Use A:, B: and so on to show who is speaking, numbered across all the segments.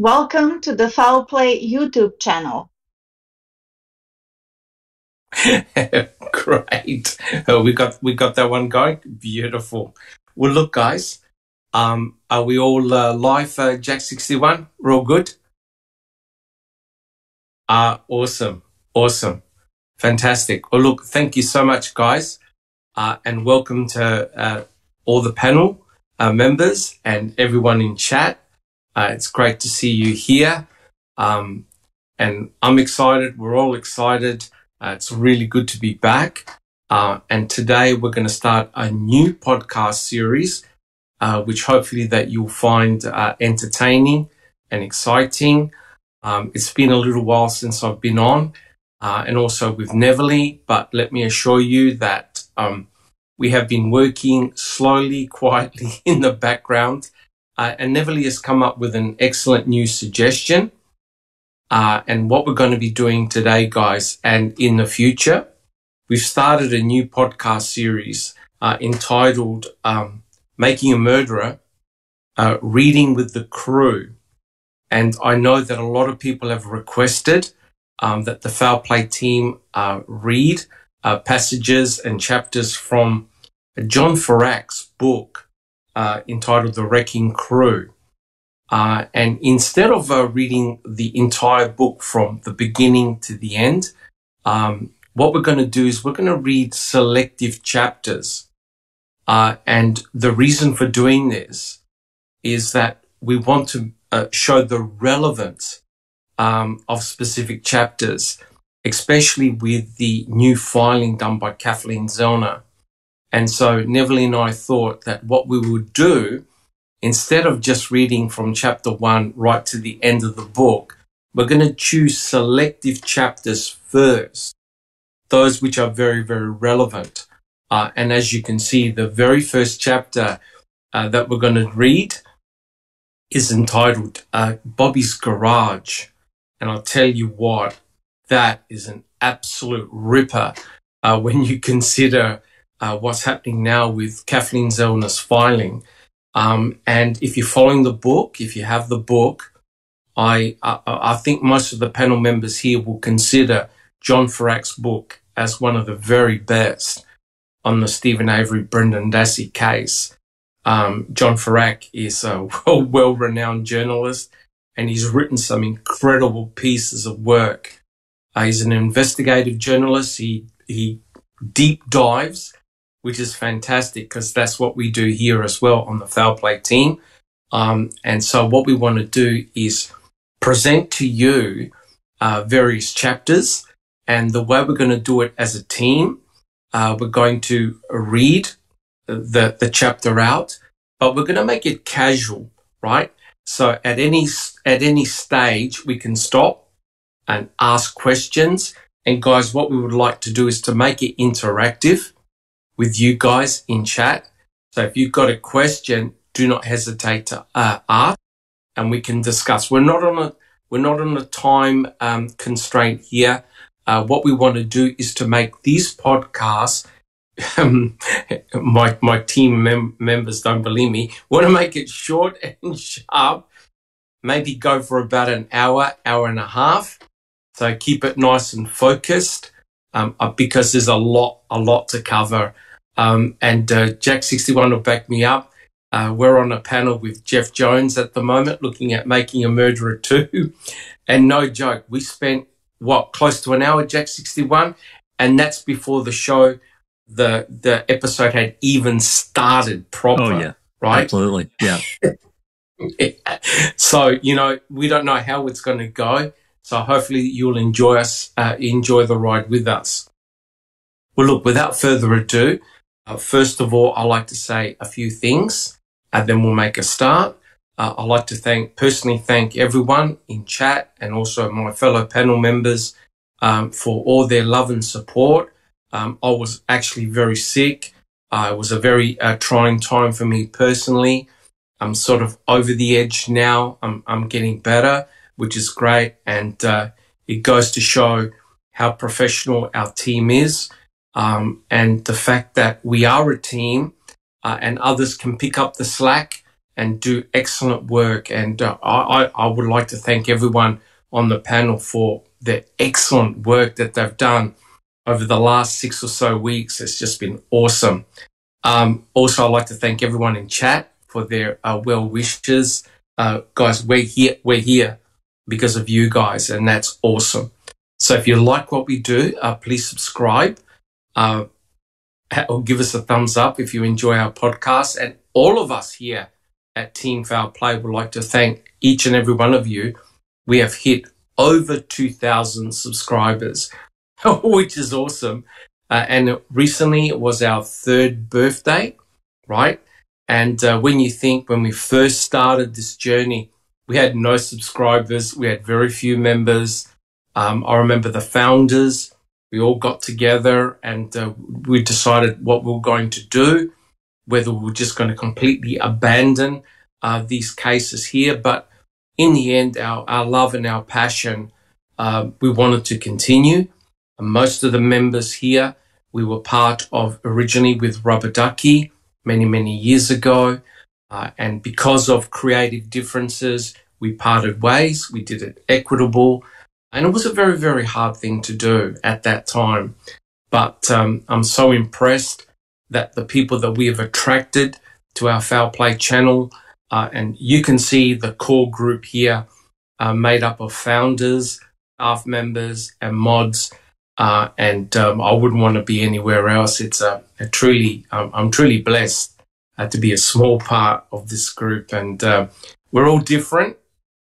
A: Welcome to the Foul Play YouTube channel.
B: Great. Oh, we got we got that one going. Beautiful. Well, look, guys. Um, are we all uh, live, uh, Jack sixty one? We're all good. Uh, awesome, awesome, fantastic. Well, look, thank you so much, guys, uh, and welcome to uh, all the panel uh, members and everyone in chat. Uh, it's great to see you here. Um, and I'm excited. We're all excited. Uh, it's really good to be back. Uh, and today we're going to start a new podcast series, uh, which hopefully that you'll find uh, entertaining and exciting. Um, it's been a little while since I've been on, uh, and also with Neverly, but let me assure you that um, we have been working slowly, quietly in the background uh, and Neverly has come up with an excellent new suggestion. Uh, and what we're going to be doing today, guys, and in the future, we've started a new podcast series uh, entitled um, Making a Murderer, uh, Reading with the Crew. And I know that a lot of people have requested um, that the Foul Play team uh, read uh, passages and chapters from John Ferak's book, uh, entitled The Wrecking Crew. Uh, and instead of uh, reading the entire book from the beginning to the end, um, what we're going to do is we're going to read selective chapters. Uh, and the reason for doing this is that we want to uh, show the relevance um, of specific chapters, especially with the new filing done by Kathleen Zellner and so Neville and I thought that what we would do, instead of just reading from chapter one right to the end of the book, we're going to choose selective chapters first, those which are very, very relevant. Uh, and as you can see, the very first chapter uh, that we're going to read is entitled uh, Bobby's Garage. And I'll tell you what, that is an absolute ripper uh, when you consider uh, what's happening now with Kathleen Zellner's filing. Um, and if you're following the book, if you have the book, I, I, I think most of the panel members here will consider John Ferak's book as one of the very best on the Steven Avery Brendan Dassey case. Um, John Ferak is a well, renowned journalist and he's written some incredible pieces of work. Uh, he's an investigative journalist. He, he deep dives which is fantastic because that's what we do here as well on the foul play team. Um, and so what we want to do is present to you uh, various chapters. And the way we're going to do it as a team, uh, we're going to read the, the chapter out, but we're going to make it casual, right? So at any, at any stage, we can stop and ask questions. And guys, what we would like to do is to make it interactive with you guys in chat. So if you've got a question, do not hesitate to uh, ask and we can discuss. We're not on a, we're not on a time um, constraint here. Uh, what we want to do is to make these podcasts um, my my team mem- members don't believe me. Want to make it short and sharp. Maybe go for about an hour, hour and a half. So keep it nice and focused um, uh, because there's a lot, a lot to cover. Um, and uh, Jack61 will back me up. Uh, we're on a panel with Jeff Jones at the moment looking at making a murderer too. And no joke, we spent what close to an hour, Jack61, and that's before the show, the the episode had even started proper.
C: Oh yeah,
B: right,
C: absolutely, yeah.
B: so you know we don't know how it's going to go. So hopefully you'll enjoy us, uh, enjoy the ride with us. Well, look, without further ado, uh, first of all, I'd like to say a few things and then we'll make a start. Uh, I'd like to thank, personally thank everyone in chat and also my fellow panel members um, for all their love and support. Um, I was actually very sick. Uh, it was a very uh, trying time for me personally. I'm sort of over the edge now. I'm, I'm getting better, which is great. And uh, it goes to show how professional our team is um, and the fact that we are a team uh, and others can pick up the slack and do excellent work. And uh, I, I would like to thank everyone on the panel for the excellent work that they've done over the last six or so weeks. It's just been awesome. Um, also, I'd like to thank everyone in chat for their uh, well wishes. Uh, guys, we're here, we're here because of you guys, and that's awesome. So if you like what we do, uh, please subscribe uh, or give us a thumbs up if you enjoy our podcast. And all of us here at Team Foul Play would like to thank each and every one of you. We have hit over 2,000 subscribers, which is awesome. Uh, and recently it was our third birthday, right? And uh, when you think when we first started this journey, we had no subscribers, we had very few members. Um, I remember the founders, we all got together and uh, we decided what we were going to do, whether we were just going to completely abandon uh, these cases here. But in the end, our, our love and our passion, uh, we wanted to continue. Most of the members here, we were part of originally with Rubber Ducky many, many years ago. Uh, and because of creative differences, we parted ways. We did it equitable. And it was a very, very hard thing to do at that time. But um, I'm so impressed that the people that we have attracted to our Foul Play channel, uh, and you can see the core group here uh, made up of founders, staff members, and mods. Uh, and um, I wouldn't want to be anywhere else. It's a, a truly, um, I'm truly blessed uh, to be a small part of this group, and uh, we're all different,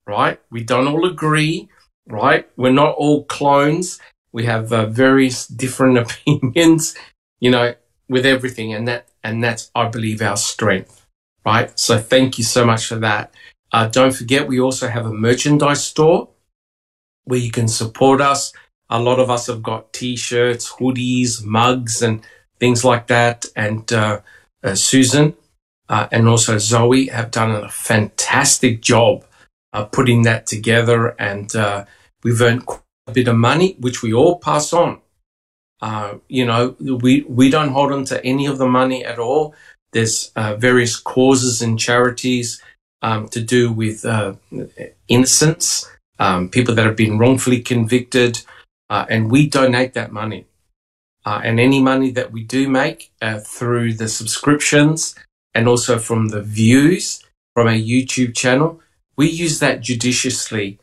B: right? We don't all agree, right? We're not all clones. We have uh, various different opinions, you know, with everything, and that and that's, I believe, our strength, right? So thank you so much for that. Uh, don't forget, we also have a merchandise store where you can support us a lot of us have got t-shirts, hoodies, mugs, and things like that. And uh, uh, Susan uh, and also Zoe have done a fantastic job putting that together, and uh, we've earned quite a bit of money, which we all pass on. Uh, you know, we we don't hold on to any of the money at all. There's uh, various causes and charities um, to do with innocence, um, people that have been wrongfully convicted uh, and we donate that money. Uh, and any money that we do make uh, through the subscriptions and also from the views from our YouTube channel, we use that judiciously.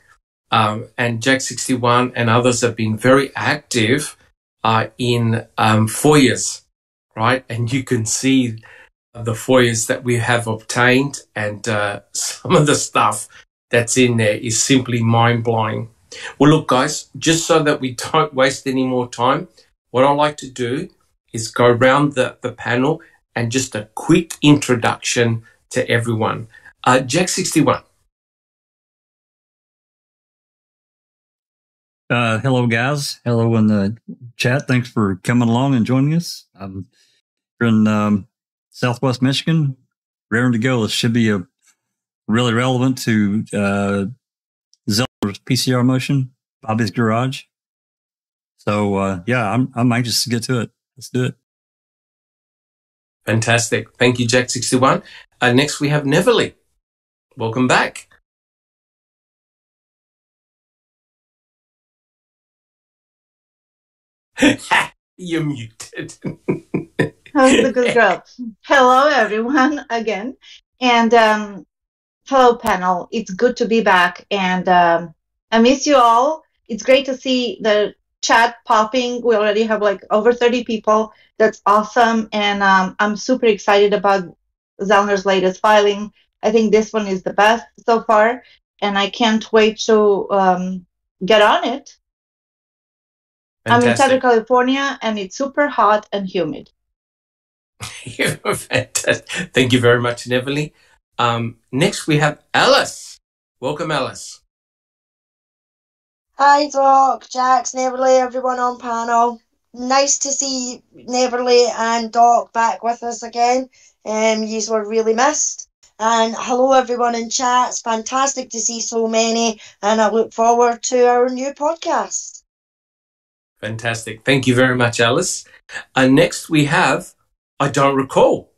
B: Um, and Jack61 and others have been very active uh, in um, FOIAs, right? And you can see the FOIAs that we have obtained, and uh, some of the stuff that's in there is simply mind blowing. Well, look, guys, just so that we don't waste any more time, what I like to do is go around the, the panel and just a quick introduction to everyone. Uh, Jack 61.
C: Uh, hello, guys. Hello in the chat. Thanks for coming along and joining us. I'm in um, Southwest Michigan, raring to go. This should be a really relevant to uh, PCR motion, Bobby's Garage. So uh, yeah, I'm I'm anxious to get to it. Let's do it.
B: Fantastic. Thank you, Jack61. Uh, next we have Neverly. Welcome back. You're muted.
A: How's the good girl? Hello, everyone, again. And um, hello, panel. It's good to be back. And um, I miss you all. It's great to see the chat popping. We already have like over 30 people. That's awesome. And um, I'm super excited about Zellner's latest filing. I think this one is the best so far. And I can't wait to um, get on it. Fantastic. I'm in Southern California and it's super hot and humid.
B: Fantastic. Thank you very much, Neverly. Um, next, we have Alice. Welcome, Alice.
D: Hi, Doc, Jax, Neverly, everyone on panel. Nice to see Neverly and Doc back with us again. Um, you were really missed. And hello, everyone in chat. It's fantastic to see so many, and I look forward to our new podcast.
B: Fantastic. Thank you very much, Alice. And next we have, I don't recall.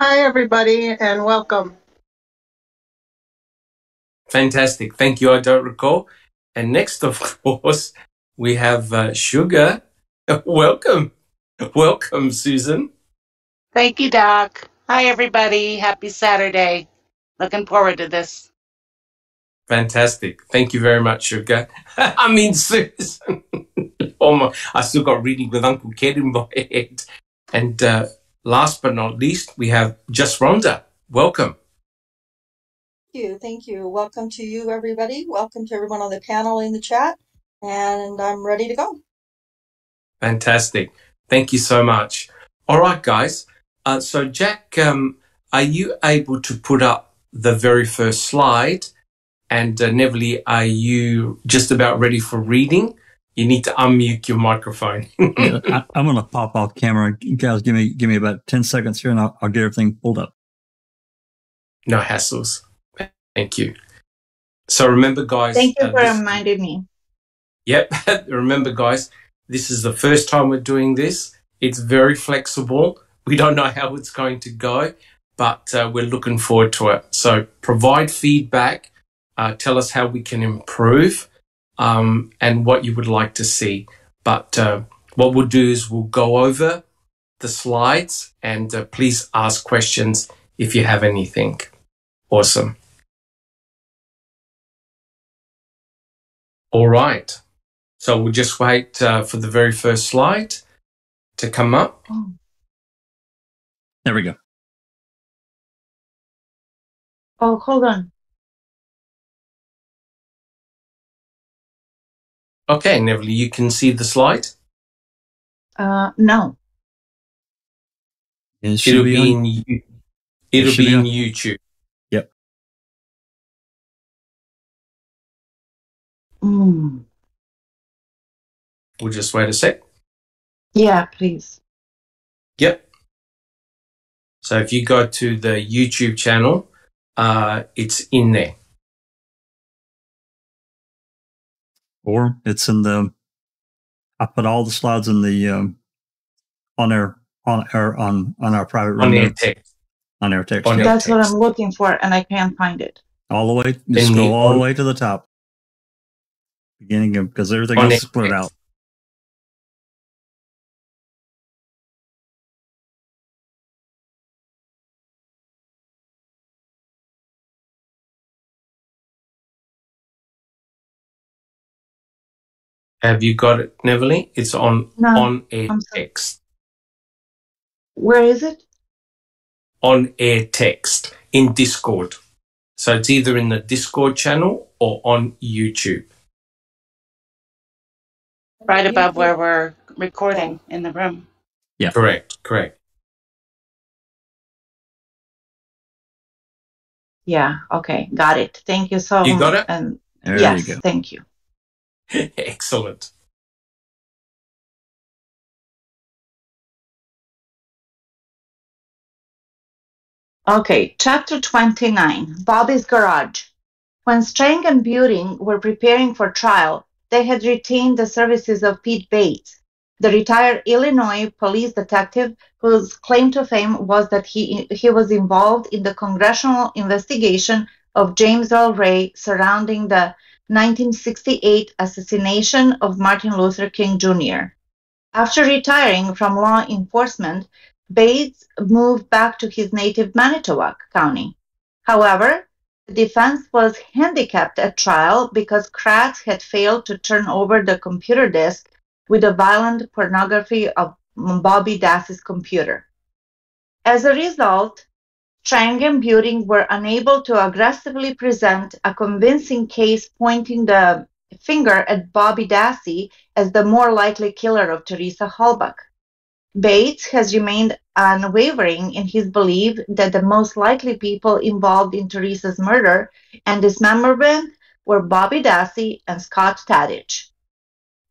E: Hi, everybody, and welcome.
B: Fantastic. Thank you. I don't recall. And next, of course, we have uh, Sugar. Welcome. Welcome, Susan.
F: Thank you, Doc. Hi, everybody. Happy Saturday. Looking forward to this.
B: Fantastic. Thank you very much, Sugar. I mean, Susan. oh my, I still got reading with Uncle Ken in my head. And uh, last but not least, we have Just Rhonda. Welcome.
G: Thank you. Thank you. Welcome to you, everybody. Welcome to everyone on the panel in the chat. And I'm ready to go.
B: Fantastic. Thank you so much. All right, guys. Uh, so, Jack, um, are you able to put up the very first slide? And uh, Neville, are you just about ready for reading? You need to unmute your microphone.
C: yeah, I, am going to pop off camera. Guys, give me give me about ten seconds here, and I'll, I'll get everything pulled up.
B: No hassles. Thank you. So remember, guys.
A: Thank you uh, for this, reminding me.
B: Yep. remember, guys. This is the first time we're doing this. It's very flexible. We don't know how it's going to go, but uh, we're looking forward to it. So provide feedback. Uh, tell us how we can improve um, and what you would like to see. But uh, what we'll do is we'll go over the slides and uh, please ask questions if you have anything. Awesome. All right. So we'll just wait uh, for the very first slide to come up.
C: There we go.
A: Oh, hold on.
B: Okay, Neville, you can see the slide?
A: Uh, no.
B: It it'll be, be in, it'll be, be in YouTube.
C: Yep.
A: Mm.
B: We'll just wait a sec.
A: Yeah, please.
B: Yep. So if you go to the YouTube channel, uh, it's in there.
C: Or it's in the. I put all the slides in the um, on our on our on on our private room
B: on air text
C: on air text.
A: On That's what I'm looking for, and I can't find it.
C: All the way, just go all the way to the top, beginning of because everything else is split out.
B: Have you got it, Neville? It's on no, on air text.
A: Where is it?
B: On air text in Discord. So it's either in the Discord channel or on YouTube.
F: Right above where we're recording in the room.
B: Yeah. Correct. Correct.
A: Yeah. Okay. Got it. Thank you so much.
B: You got it?
A: And there yes. You thank you.
B: Excellent.
A: Okay, chapter 29 Bobby's Garage. When Strang and Buting were preparing for trial, they had retained the services of Pete Baetz, the retired Illinois police detective whose claim to fame was that he, he was involved in the congressional investigation of James Earl Ray surrounding the 1968 assassination of Martin Luther King Jr. After retiring from law enforcement, Baetz moved back to his native Manitowoc County. However, the defense was handicapped at trial because Kratz had failed to turn over the computer disk with the violent pornography of Bobby Dassey's computer. As a result, Buting were unable to aggressively present a convincing case pointing the finger at Bobby Dassey as the more likely killer of Teresa Halbach. Baetz has remained unwavering in his belief that the most likely people involved in Teresa's murder and dismemberment were Bobby Dassey and Scott Tadych.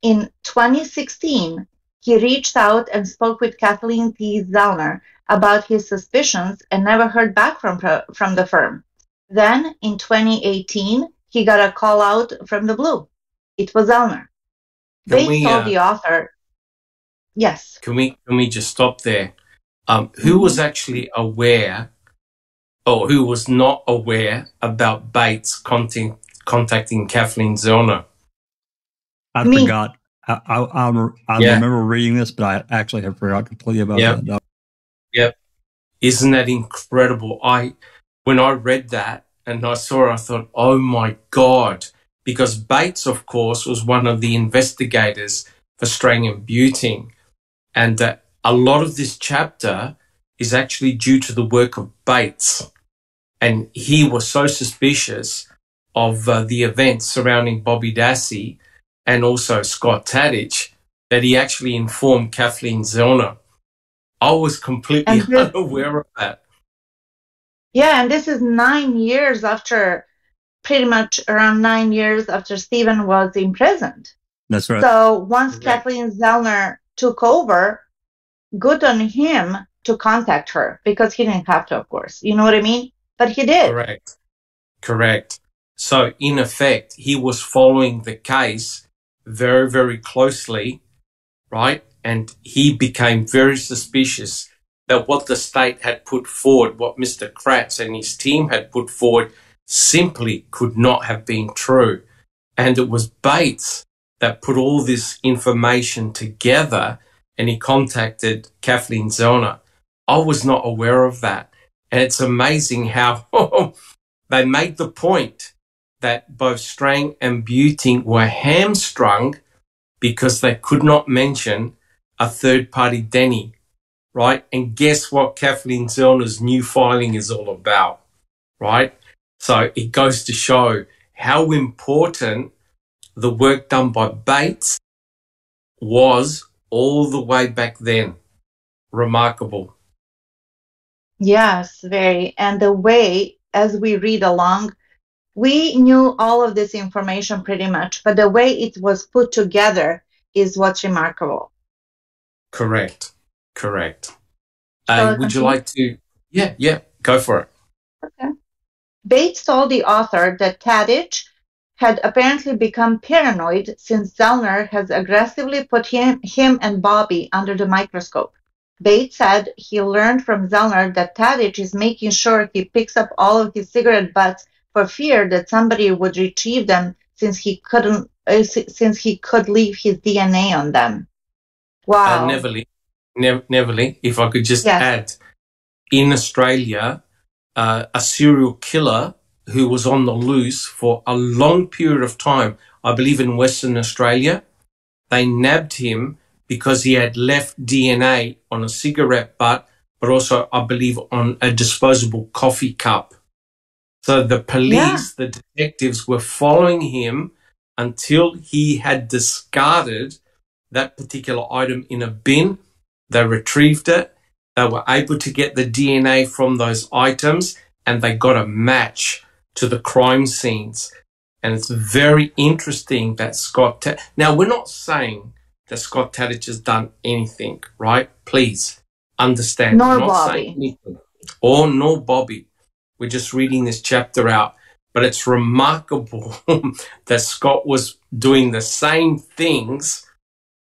A: In 2016, he reached out and spoke with Kathleen T. Zellner about his suspicions and never heard back from, from the firm. Then, in 2018, he got a call out from the blue. It was Zellner. They we, told uh, the author, yes.
B: Can we, can we just stop there? um, who was actually aware or who was not aware about Baetz contacting, contacting Kathleen Zellner?
C: I
A: Me.
C: forgot. I, I, I,
B: Yeah.
C: remember reading this, but I actually have forgot completely about
B: Yeah. Isn't that incredible? I, when I read that and I saw it, I thought, oh my God. Because Baetz, of course, was one of the investigators for Strang and Buting. And uh, a lot of this chapter is actually due to the work of Baetz. And he was so suspicious of uh, the events surrounding Bobby Dassey and also Scott Tadych that he actually informed Kathleen Zellner. I was completely
A: this-
B: unaware of that.
A: Yeah, and this is nine years after, pretty much around nine years after Steven was imprisoned.
C: That's right.
A: So once
B: Correct.
A: Kathleen Zellner took over, good on him to contact her because he didn't have to, of course. You know what I mean? But he did.
B: Correct. Correct. So, in effect, he was following the case very, very closely, right? And he became very suspicious that what the state had put forward, what Mr. Kratz and his team had put forward, simply could not have been true. And it was Baetz that put all this information together and he contacted Kathleen Zellner. I was not aware of that. And it's amazing how they made the point that both Strang and Buting were hamstrung because they could not mention a third party Denny, right? And guess what Kathleen Zellner's new filing is all about, right? So it goes to show how important the work done by Baetz was all the way back then. Remarkable.
A: Yes, very. And the way, as we read along, we knew all of this information pretty much, but the way it was put together is what's remarkable.
B: Correct. Correct. Uh, would you like to? Yeah, yeah, go for it.
A: Okay. Baetz told the author that Tadych had apparently become paranoid since Zellner has aggressively put him, him and Bobby under the microscope. Baetz said he learned from Zellner that Tadych is making sure he picks up all of his cigarette butts for fear that somebody would retrieve them since he couldn't uh, since he could leave his DNA on them. Wow.
B: Uh, Neverly, ne- Neverly, if I could just
A: Yes.
B: add, in Australia, uh, a serial killer who was on the loose for a long period of time, I believe in Western Australia, they nabbed him because he had left DNA on a cigarette butt, but also, I believe, on a disposable coffee cup. So the police, the detectives were following him until he had discarded that particular item in a bin. They retrieved it. They were able to get the DNA from those items and they got a match to the crime scenes. And it's very interesting that Scott, Ta- now we're not saying that Scott Tadych has done anything, right? Please understand.
A: Nor Bobby.
B: Or nor Bobby. We're just reading this chapter out. But it's remarkable that Scott was doing the same things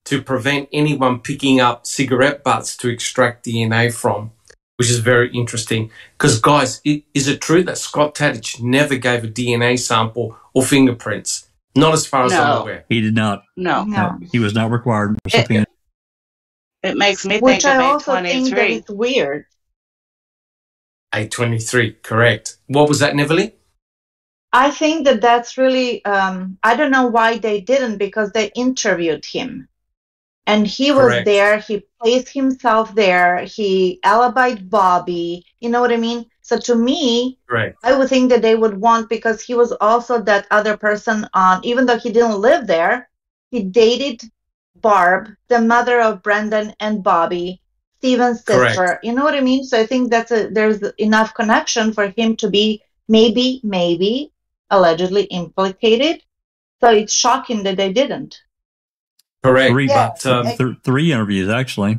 B: to prevent anyone picking up cigarette butts to extract DNA from, which is very interesting. Because, guys, i- is it true that Scott Tadych never gave a DNA sample or fingerprints? Not as far as I'm aware.
C: He did not.
F: No,
A: No.
C: He was not required. recipient.
F: it makes me
A: Which
F: think
A: I
F: of
A: also think that it's weird.
B: 823, correct. What was that, Neverly?
A: I think that that's really, um, I don't know why they didn't because they interviewed him. And he was
B: Correct.
A: there, he placed himself there, he alibied Bobby, you know what I mean? So to me,
B: right.
A: I would think that they would want because he was also that other person on, even though he didn't live there, he dated Barb, the mother of Brendan and Bobby, Steven's sister.
B: Correct.
A: You know what I mean? So I think that's a, there's enough connection for him to be maybe, maybe allegedly implicated. So it's shocking that they didn't.
B: Correct.
C: Three,
D: Yeah.
B: But, um,
C: th- three interviews actually.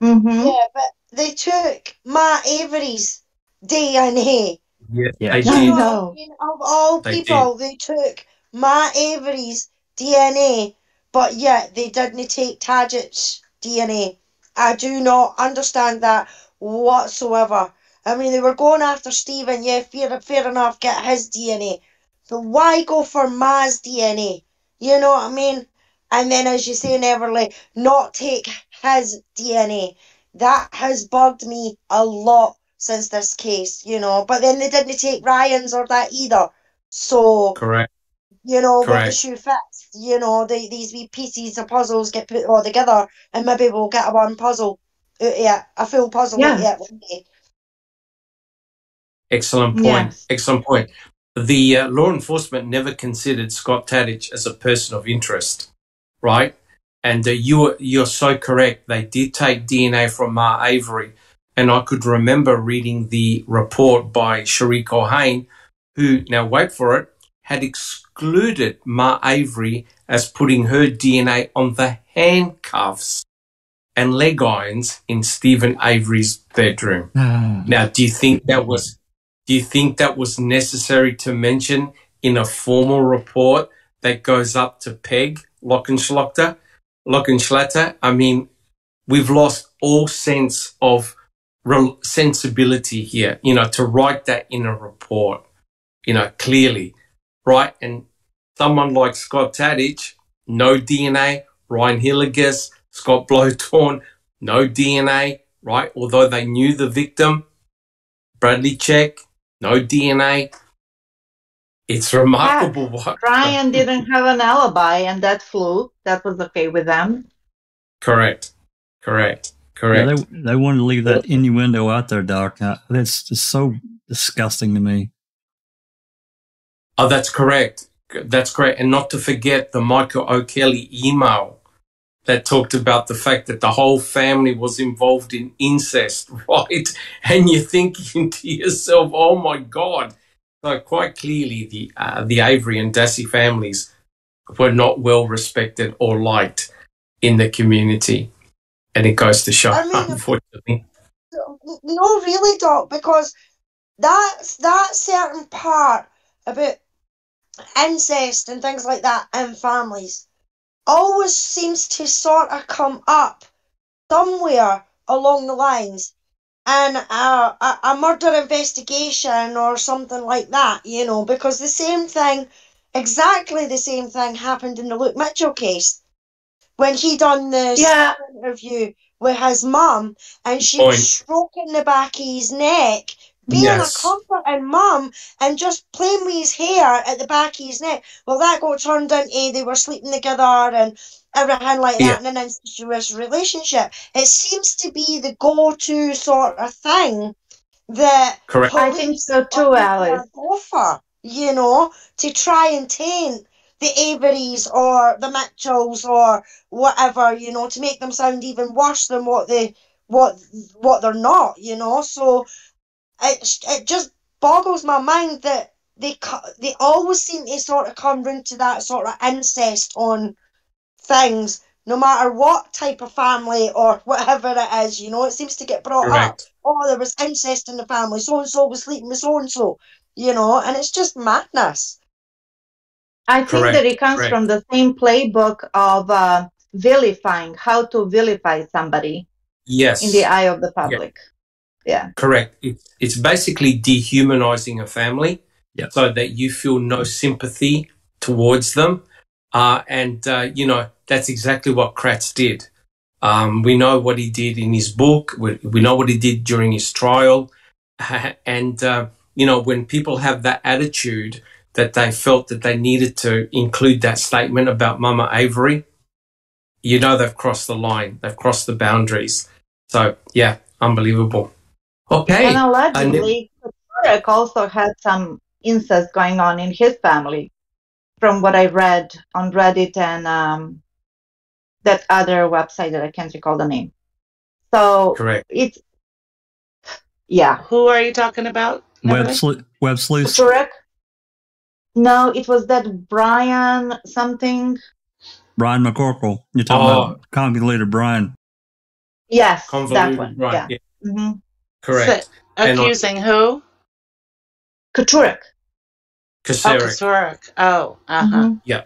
A: hmm
D: Yeah, but they took Matt Avery's DNA.
B: yeah,
C: Yeah.
A: I
B: did.
A: know.
D: I mean, Of all
B: They
D: people, they took Matt Avery's DNA, but yet they didn't take Tadych's DNA. I do not understand that whatsoever. I mean, they were going after Steven, yeah, fair, fair enough, get his DNA. But why go for Ma's DNA? You know what I mean? And then, as you say, Neverly, not take his DNA. That has bugged me a lot since this case, you know. But then they didn't take Ryan's or that either. So,
B: Correct.
D: You know, what the
B: Correct.
D: shoe fits, you know, the, these wee pieces of puzzles get put all together and maybe we'll get a one puzzle out of a full puzzle out of
A: Yeah.
D: it one day.
B: Excellent point.
A: Yes.
B: Excellent point. The uh, law enforcement never considered Scott Tadych as a person of interest, right? And uh, you are, you're so correct. They did take DNA from Ma Avery, and I could remember reading the report by Sherry Culhane, who now wait for it had excluded Ma Avery as putting her DNA on the handcuffs and leg irons in Steven Avery's bedroom. Hmm. Now, do you think that was do you think that was necessary to mention in a formal report that goes up to Peg Lockenschlachter? Lockenschlatter? I mean, we've lost all sense of sensibility here, you know, to write that in a report, you know, clearly, right? And someone like Scott Tadych, no DNA, Ryan Hillegas, Scott Bloedorn, no DNA, right? Although they knew the victim, Bradley Czech, no DNA. It's remarkable what.
A: Ryan didn't have an alibi, and that flew. That was okay with them.
B: Correct. Correct.
C: Yeah,
B: Correct.
C: they, they want to leave that innuendo out there, Doc. Uh, That's just so disgusting to me.
B: Oh, that's correct. That's correct. And not to forget the Michael O'Kelly email that talked about the fact that the whole family was involved in incest, right? And you're thinking to yourself, oh my God. So quite clearly the, uh, the Avery and Dassey families were not well respected or liked in the community. And it goes to show,
D: I mean-
B: unfortunately.
D: No, really, Doc, because that's that certain part about incest and things like that in families always seems to sort of come up somewhere along the lines and a, a, a murder investigation or something like that, you know, because the same thing, exactly the same thing happened in the Luke Mitchell case when he done the
A: Yeah.
D: interview with his mum and she
B: Point.
D: was stroking the back of his neck, being
B: Yes.
D: a comforting mum and just playing with his hair at the back of his neck. Well, that got turned into they were sleeping together and everything like
B: Yeah.
D: that in an incestuous relationship. It seems to be the go-to sort of thing that
B: Correct.
A: I think so too, Alice.
D: go for, you know, to try and taint the Averys or the Mitchells or whatever, you know, to make them sound even worse than what they what what they're not, you know. So it it just boggles my mind that they they always seem to sort of come round to that sort of incest on things, no matter what type of family or whatever it is, you know. It seems to get brought up oh, there was incest in the family, so and so was sleeping with so and so, you know, and it's just madness.
A: I think
B: Correct,
A: that it comes
B: correct.
A: from the same playbook of uh, vilifying, how to vilify somebody
B: Yes.
A: in the eye of the public. Yeah.
B: Correct. It's, it's basically dehumanizing a family
C: Yep.
B: so that you feel no sympathy towards them. Uh, and, uh, you know, that's exactly what Kratz did. Um, we know what he did in his book. We, we know what he did during his trial. And, uh, you know, when people have that attitude that they felt that they needed to include that statement about Mama Avery, you know, they've crossed the line. They've crossed the boundaries. So, yeah, unbelievable. Okay.
A: And allegedly, Turek also had some incest going on in his family, from what I read on Reddit and um, that other website that I can't recall the name. So
B: Correct.
A: it's, yeah.
F: Who are you talking about?
C: Web, slu- web sleuths.
A: Turek? No, it was that Brian something.
C: Brian McCorkle. You're talking
B: Oh.
C: about convoluted Brian.
A: Yes, that one.
B: right?
A: Yeah.
B: Yeah,
A: hmm
B: correct.
F: So-
B: And on-
F: accusing who?
A: Katurek.
F: Oh,
B: Kasarik.
F: Oh, uh huh.
A: Mhm.
F: Yeah.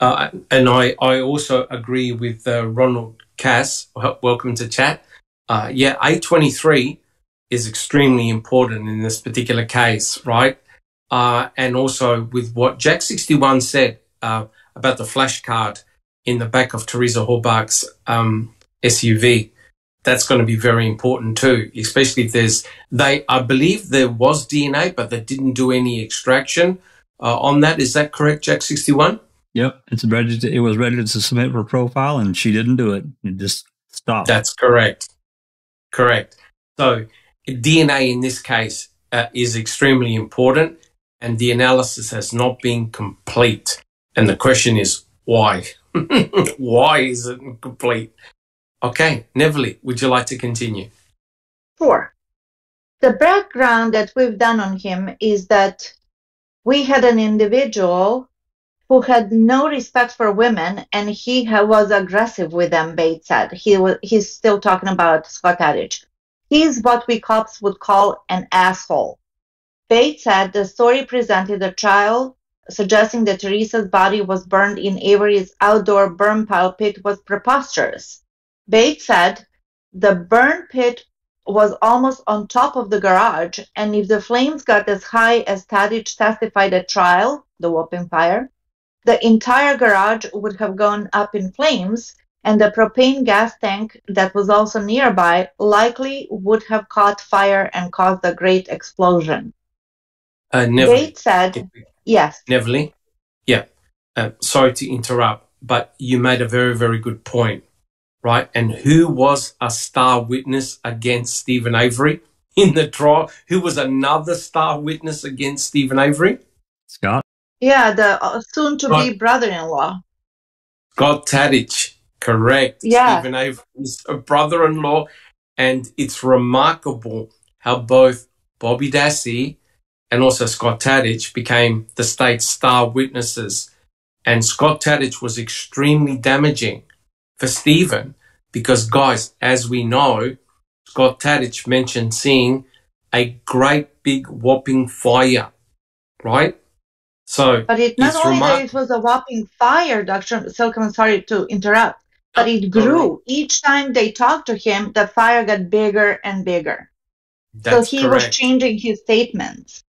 B: Uh, and I, I also agree with uh, Ronald Cass, welcome to chat. Uh, yeah, A23 is extremely important in this particular case, right? Uh, and also with what Jack61 said uh, about the flash card in the back of Teresa Halbach's um, SUV. That's going to be very important too, especially if there's they. I believe there was DNA, but they didn't do any extraction uh, on that. Is that correct, Jack sixty one?
C: Yep, it's ready. To, it was ready to submit for profile, and she didn't do it. It just stopped.
B: That's correct. Correct. So DNA in this case uh, is extremely important, and the analysis has not been complete. And the question is why? why is it incomplete? Okay, Neville, would you like to continue?
A: Sure. The background that we've done on him is that we had an individual who had no respect for women and he was aggressive with them, Baetz said. He was, he's still talking about Scott Adich. He's what we cops would call an asshole. Baetz said the story presented a trial suggesting that Teresa's body was burned in Avery's outdoor burn pile pit was preposterous. Baetz said the burn pit was almost on top of the garage, and if the flames got as high as Tadych testified at trial, the whooping fire, the entire garage would have gone up in flames, and the propane gas tank that was also nearby likely would have caught fire and caused a great explosion.
B: Uh, Neville.
A: Baetz said, yes.
B: Neville, yeah. Uh, sorry to interrupt, but you made a very, very good point, right? And who was a star witness against Steven Avery in the trial? Who was another star witness against Steven Avery?
C: Scott.
A: Yeah, the uh, soon to be
B: Right.
A: brother in law.
B: Scott Tadych, correct.
A: Yeah.
B: Steven Avery's brother in law. And it's remarkable how both Bobby Dassey and also Scott Tadych became the state's star witnesses. And Scott Tadych was extremely damaging for Steven because, guys, as we know, Scott Tadych mentioned seeing a great big whopping fire, right? So,
A: But it not only
B: remark-
A: that it was a whopping fire, Dr. Silkman, sorry to interrupt, but it grew. Each time they talked to him, the fire got bigger and bigger.
B: that's
A: so he
B: correct.
A: was changing his statements.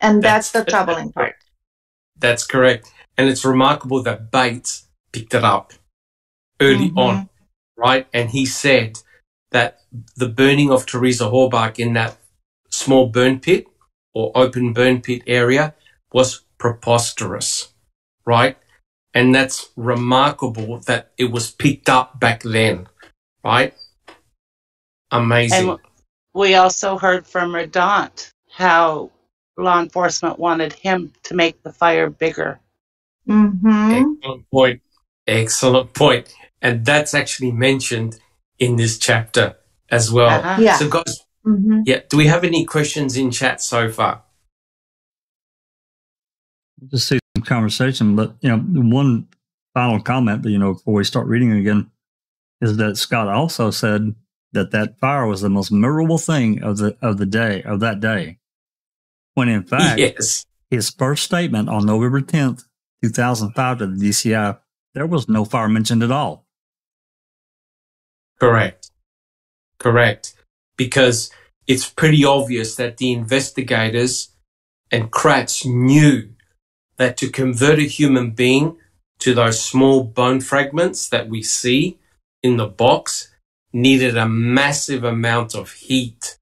A: And that's,
B: That's-
A: the troubling part.
B: That's correct. And it's remarkable that Baetz picked it up early
A: Mhm.
B: on, right? And he said that the burning of Teresa Halbach in that small burn pit or open burn pit area was preposterous, right? And that's remarkable that it was picked up back then, right? Amazing.
F: And we also heard from Radandt how law enforcement wanted him to make the fire bigger.
A: Mm-hmm.
B: Excellent point. Excellent point. And that's actually mentioned in this chapter as well.
F: Uh-huh.
A: Yeah.
B: So, guys,
A: Mm-hmm.
B: yeah, do we have any questions in chat so far?
C: just see some conversation. But you know, one final comment, you know, before we start reading again, is that Scott also said that that fire was the most memorable thing of the of the day of that day. When in fact,
B: yes.
C: his first statement on November tenth, two thousand five, to the DCI, there was no fire mentioned at all.
B: Correct. Correct. Because it's pretty obvious that the investigators and Kratz knew that to convert a human being to those small bone fragments that we see in the box needed a massive amount of heat,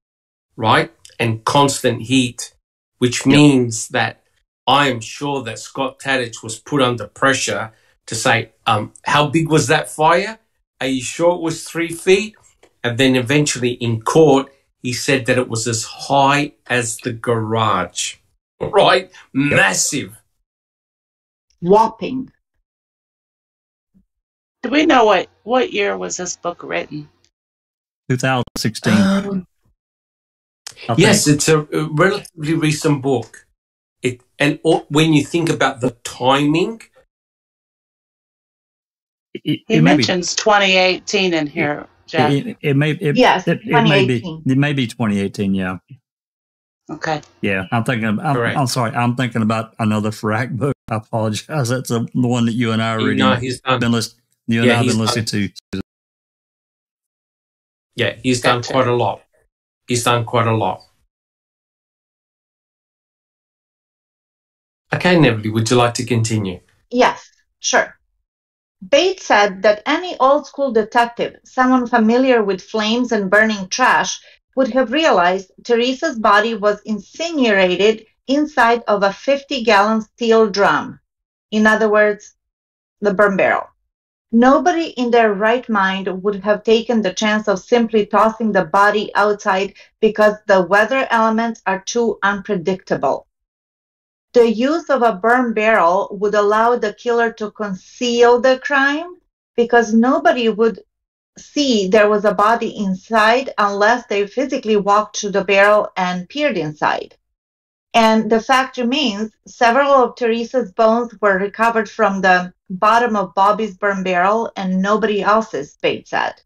B: right? And constant heat, which means that I am sure that Scott Tadych was put under pressure to say, um, how big was that fire? Are you sure it was three feet? And then eventually in court, he said that it was as high as the garage, right? Massive.
A: Whopping.
F: Do we know what, what year was this book written?
C: 2016.
B: Um, yes, it's a, a relatively recent book. It and all, when you think about the timing,
C: It,
F: He
C: it may be
F: mentions 2018 in here, Jack.
C: It, it may it,
A: Yes,
C: it, it may be
A: 2018.
C: it may be 2018 yeah
F: Okay.
C: yeah I'm thinking I'm,
B: Correct.
C: I'm sorry I'm thinking about another Ferak book I apologize that's the the one that you and I are
B: you
C: reading
B: know, he's done.
C: been list, you and
B: Yeah,
C: I have been listening to
B: Yeah, he's done
F: Gotcha.
B: quite a lot. He's done quite a lot. Okay, Neville, would you like to continue?
A: Yes, sure. Baetz said that any old school detective, someone familiar with flames and burning trash, would have realized Teresa's body was incinerated inside of a 50 gallon steel drum. In other words, the burn barrel. Nobody in their right mind would have taken the chance of simply tossing the body outside because the weather elements are too unpredictable. The use of a burn barrel would allow the killer to conceal the crime because nobody would see there was a body inside unless they physically walked to the barrel and peered inside. And the fact remains, several of Teresa's bones were recovered from the bottom of Bobby's burn barrel and nobody else's, Baetz said.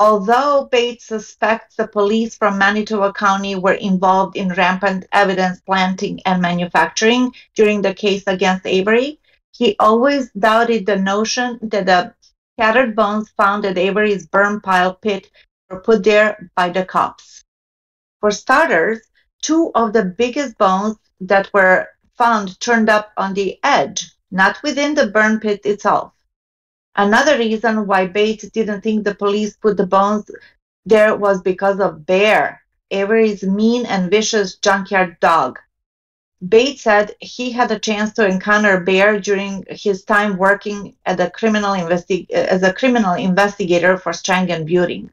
A: Although Baetz suspects the police from Manitowoc County were involved in rampant evidence planting and manufacturing during the case against Avery, he always doubted the notion that the scattered bones found at Avery's burn pile pit were put there by the cops. For starters, two of the biggest bones that were found turned up on the edge, not within the burn pit itself. Another reason why Baetz didn't think the police put the bones there was because of Bear, Avery's mean and vicious junkyard dog. Baetz said he had a chance to encounter Bear during his time working at a criminal as a criminal investigator for Strang and Buting.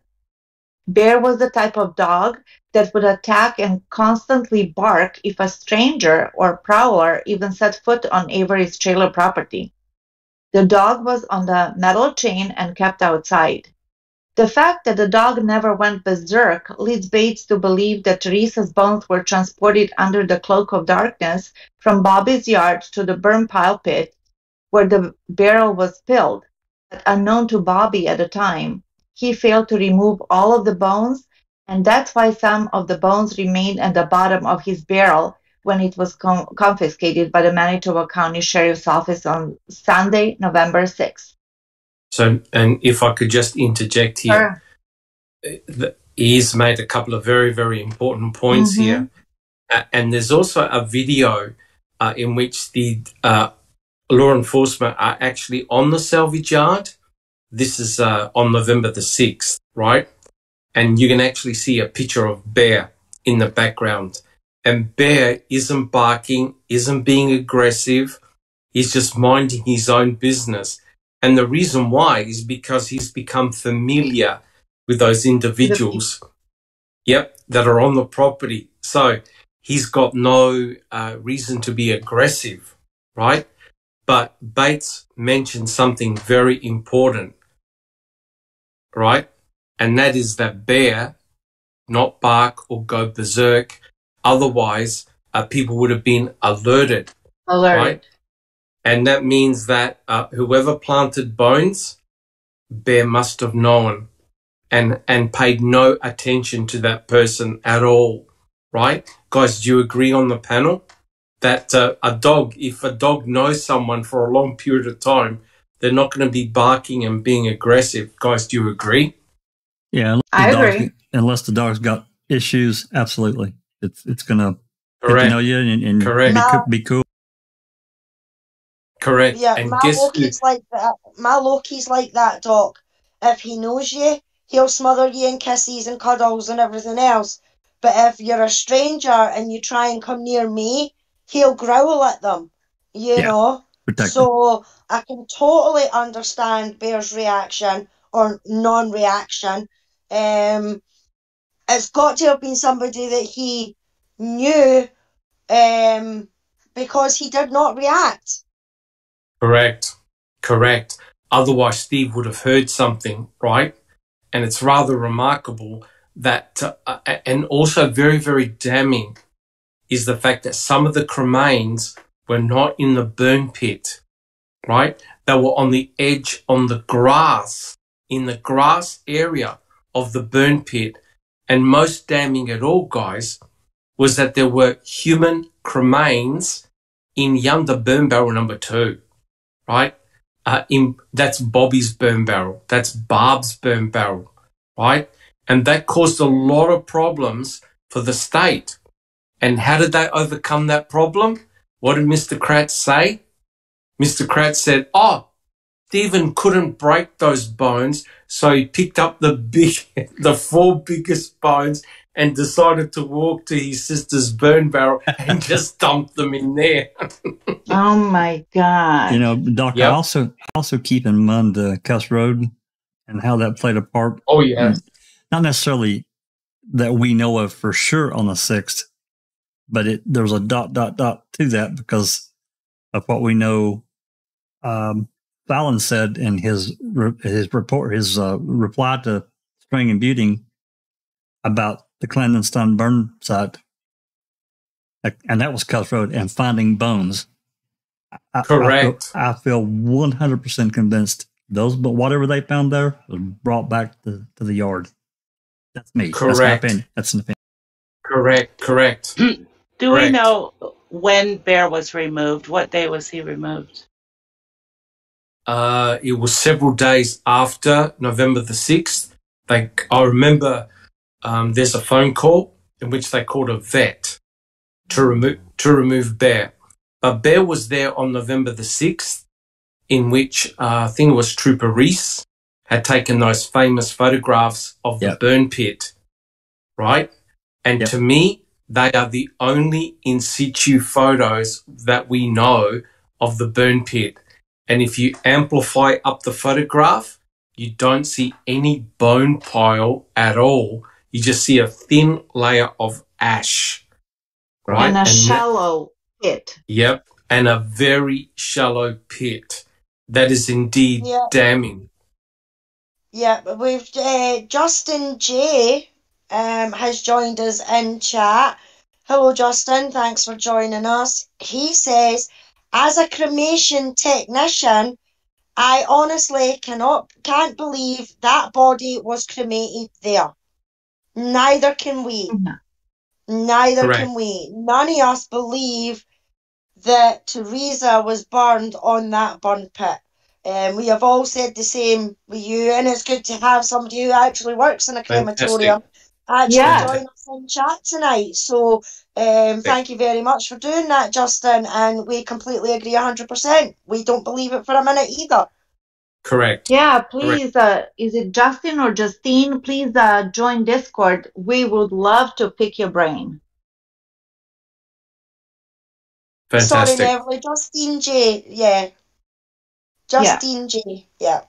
A: Bear was the type of dog that would attack and constantly bark if a stranger or prowler even set foot on Avery's trailer property. The dog was on the metal chain and kept outside. The fact that the dog never went berserk leads Baetz to believe that Teresa's bones were transported under the cloak of darkness from Bobby's yard to the burn pile pit where the barrel was spilled. But unknown to Bobby at the time, he failed to remove all of the bones, and that's why some of the bones remained at the bottom of his barrel when it was con- confiscated by the Manitowoc County Sheriff's Office on Sunday, November 6th.
B: So, and if I could just interject here, the, he's made a couple of very, very important points
A: Mhm.
B: here. Uh, and there's also a video uh, in which the uh, law enforcement are actually on the salvage yard. This is uh, on November the 6th, right? And you can actually see a picture of Bear in the background. And Bear isn't barking, isn't being aggressive. He's just minding his own business. And the reason why is because he's become familiar with those individuals, yep, that are on the property. So he's got no uh, reason to be aggressive, right? But Baetz mentioned something very important, right? And that is that bear not bark or go berserk. Otherwise, uh, people would have been alerted
A: Alert.
B: right? And that means that uh, whoever planted bones, Bear must have known and and paid no attention to that person at all, right? Guys, do you agree on the panel that uh, a dog, if a dog knows someone for a long period of time, they're not going to be barking and being aggressive. Guys, do you agree?
C: Yeah, unless the
A: I
C: dog's-
A: agree.
C: Unless the dog's got issues, absolutely, it's it's gonna get
B: Correct.
C: know you and, and
B: Correct.
C: Be,
D: No.
C: cool, be cool.
B: Correct.
D: Yeah,
B: and
D: my
B: guess who?
D: Loki's like that. My Loki's like that, Doc. If he knows you, he'll smother you in kisses and cuddles and everything else. But if you're a stranger and you try and come near me, he'll growl at them. You
C: Yeah.
D: know?
C: Protect them.
D: So I can totally understand Bear's reaction or non-reaction. Um, it's got to have been somebody that he knew, um, because he did not react.
B: Correct. Correct. Otherwise, Steve would have heard something, right? And it's rather remarkable that, uh, and also very, very damning is the fact that some of the cremains were not in the burn pit, right? They were on the edge, on the grass, in the grass area of the burn pit. And most damning at all, guys, was that there were human cremains in Janda burn barrel number two right? Uh, in, that's Bobby's burn barrel. That's Barb's burn barrel, right? And that caused a lot of problems for the state. And how did they overcome that problem? What did Mr. Kratz say? Mr. Kratz said, Oh, Steven couldn't break those bones, so he picked up the big, the four biggest bones and decided to walk to his sister's burn barrel and just dump them in there.
A: Oh my God.
C: You know, Doc,
B: Yep.
C: I also also keep in mind the Kuss Road and how that played a part.
B: oh yeah,
C: Not necessarily that we know of for sure on the sixth, but it there's a dot dot dot to that because of what we know. Um, Fallon said in his his report, his uh, reply to Strang and Buting about the clandestine burn site, and that was Kuss Road and finding bones. I- I-
B: Correct.
C: I feel, I feel 100% convinced those, but whatever they found there was brought back to, to the yard. That's me. That's my
B: Correct.
C: opinion. That's an opinion.
B: correct, correct.
F: Do we know when Bear was removed? What day was he removed?
B: Uh, it was several days after November the 6th. They, I remember um, there's a phone call in which they called a vet to remove to remove Bear. But Bear was there on November the 6th, in which uh, I think it was Trooper Reese had taken those famous photographs of the
C: Yep.
B: burn pit, right? And
C: Yep.
B: to me, they are the only in situ photos that we know of the burn pit. And if you amplify up the photograph, you don't see any bone pile at all. You just see a thin layer of ash. Right?
A: And a
B: that-
A: shallow pit.
B: Yep. And a very shallow pit. That is indeed
D: Yeah.
B: damning.
D: Yeah, but we've uh, Justin J um, has joined us in chat. Hello, Justin. Thanks for joining us. He says, as a cremation technician, I honestly cannot can't believe that body was cremated there. Neither can we.
A: Mhm.
D: Neither
B: Correct.
D: can we. None of us believe that Teresa was burned on that burn pit. Um, we have all said the same with you, and it's good to have somebody who actually works in a
B: Fantastic.
D: crematorium actually
A: Yeah.
D: join us in chat tonight. So, um, thank you very much for doing that, Justin, and we completely agree 100%. We don't believe it for a minute either.
B: Correct.
A: Yeah, please, uh, is it Justin or Justine? Please uh, join Discord. We would love to pick your brain.
B: Fantastic.
D: Sorry, Beverly. Justine J. Yeah. Justine J. Yeah.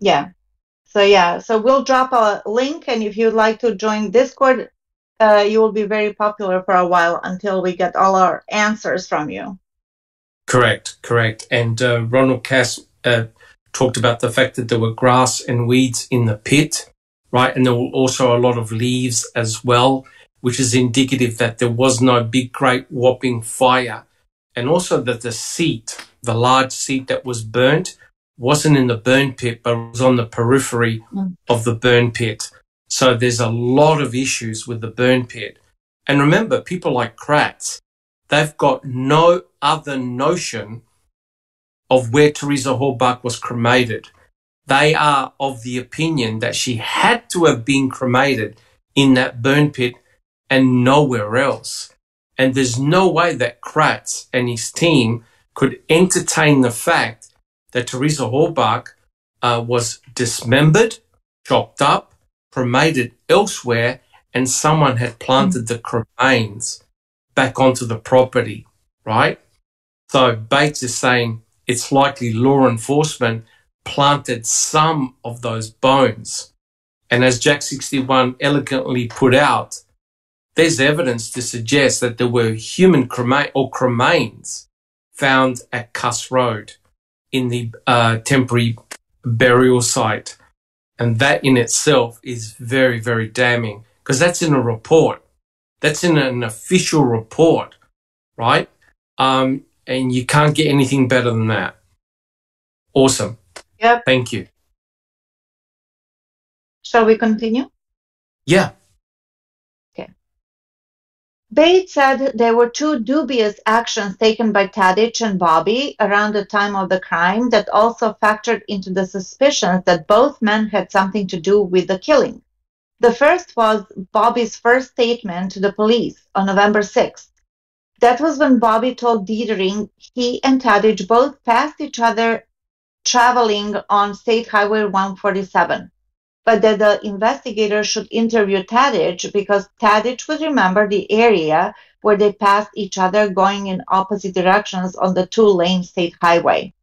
A: Yeah. So yeah, so we'll drop a link, and if you'd like to join Discord, uh, you will be very popular for a while until we get all our answers from you.
B: Correct, correct. And uh, Ronald Cass uh, talked about the fact that there were grass and weeds in the pit, right? And there were also a lot of leaves as well, which is indicative that there was no big, great whopping fire. And also that the seat, the large seat that was burnt, wasn't in the burn pit, but was on the periphery
A: Mm.
B: of the burn pit. So there's a lot of issues with the burn pit. And remember, people like Kratz, they've got no other notion of where Teresa Halbach was cremated. They are of the opinion that she had to have been cremated in that burn pit and nowhere else. And there's no way that Kratz and his team could entertain the fact that Teresa Halbach uh, was dismembered, chopped up, cremated elsewhere, and someone had planted the cremains back onto the property, right? So Baetz is saying it's likely law enforcement planted some of those bones. And as Jack 61 elegantly put out, there's evidence to suggest that there were human crema- or cremains found at Kuss Road in the uh, temporary burial site. And that in itself is very, very damning because that's in a report. That's in an official report, right? Um, and you can't get anything better than that. Awesome.
A: Yep.
B: Thank you.
A: Shall we continue?
B: Yeah.
A: Baetz said there were two dubious actions taken by Tadych and Bobby around the time of the crime that also factored into the suspicions that both men had something to do with the killing. The first was Bobby's first statement to the police on November 6th. That was when Bobby told Dedering he and Tadych both passed each other traveling on State Highway 147, but that the investigator should interview Tadych because Tadych would remember the area where they passed each other going in opposite directions on the two lane state highway.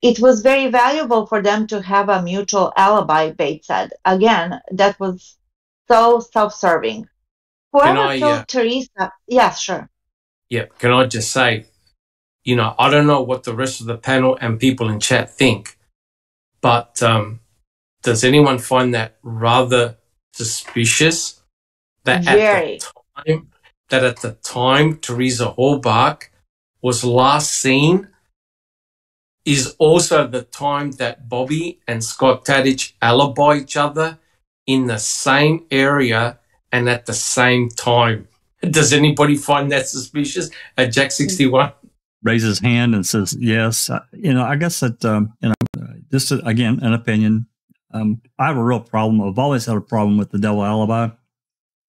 A: It was very valuable for them to have a mutual alibi, Baetz said. Again, that was so self serving. Whoever
B: I,
A: killed
B: uh,
A: Teresa, yes, sure.
B: Yeah, can I just say, you know, I don't know what the rest of the panel and people in chat think, but um, does anyone find that rather suspicious that
A: Very.
B: at the time that at the time Teresa Halbach was last seen is also the time that Bobby and Scott Tadych alibi each other in the same area and at the same time. Does anybody find that suspicious at Jack 61?
C: Raises hand and says, yes. Uh, you know, I guess that, um, you know, just uh, again, an opinion. Um, I have a real problem. I've always had a problem with the double alibi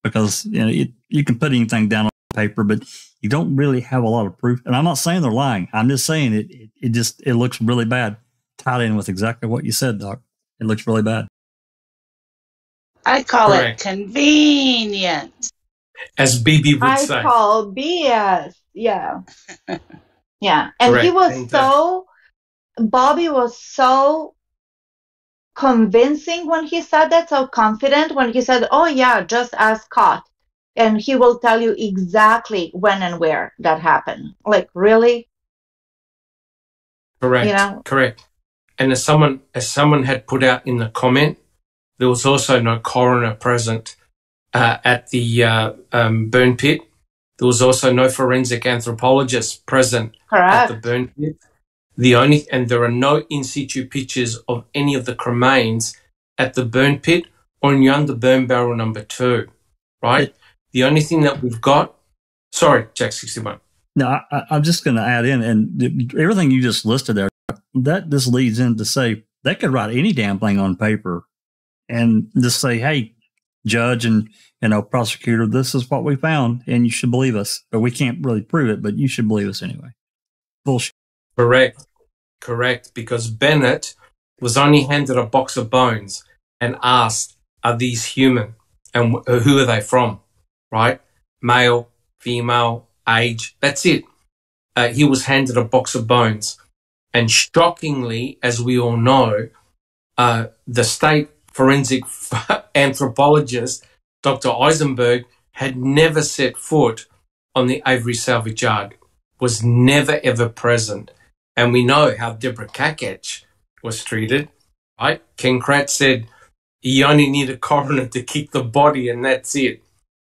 C: because, you know, it, you can put anything down on paper, but you don't really have a lot of proof. And I'm not saying they're lying. I'm just saying it, it, it just, it looks really bad tied in with exactly what you said, Doc. It looks really bad.
F: I call
B: Correct.
F: it convenient.
B: As BB would
A: I
B: say.
A: call BS. Yeah. yeah. And he was
B: And, uh,
A: so, Bobby was so convincing when he said that, so confident when he said, oh, yeah, just ask Scott. And he will tell you exactly when and where that happened. Like, really?
B: Correct.
A: You know?
B: Correct. And as someone as someone had put out in the comment, there was also no coroner present uh, at the uh, um, burn pit. There was also no forensic anthropologist present at the
A: Correct.
B: burn pit. The only and there are no in situ pictures of any of the cremains at the burn pit or in under burn barrel number two. Right. The only thing that we've got. Sorry, Jack sixty one.
C: No, I, I'm just going to add in, and everything you just listed there, that just leads in to say they could write any damn thing on paper and just say, hey, judge and you know prosecutor, this is what we found, and you should believe us. But we can't really prove it, but you should believe us anyway. Bullshit.
B: Correct. Correct. Because Bennett was only handed a box of bones and asked, are these human? And who are they from? Right? Male, female, age. That's it. Uh, he was handed a box of bones. And shockingly, as we all know, uh, the state forensic anthropologist, Dr. Eisenberg, had never set foot on the Avery salvage yard, was never ever present. And we know how Deborah Kakatsch was treated, right? Ken Kratz said you only need a coroner to keep the body and that's it.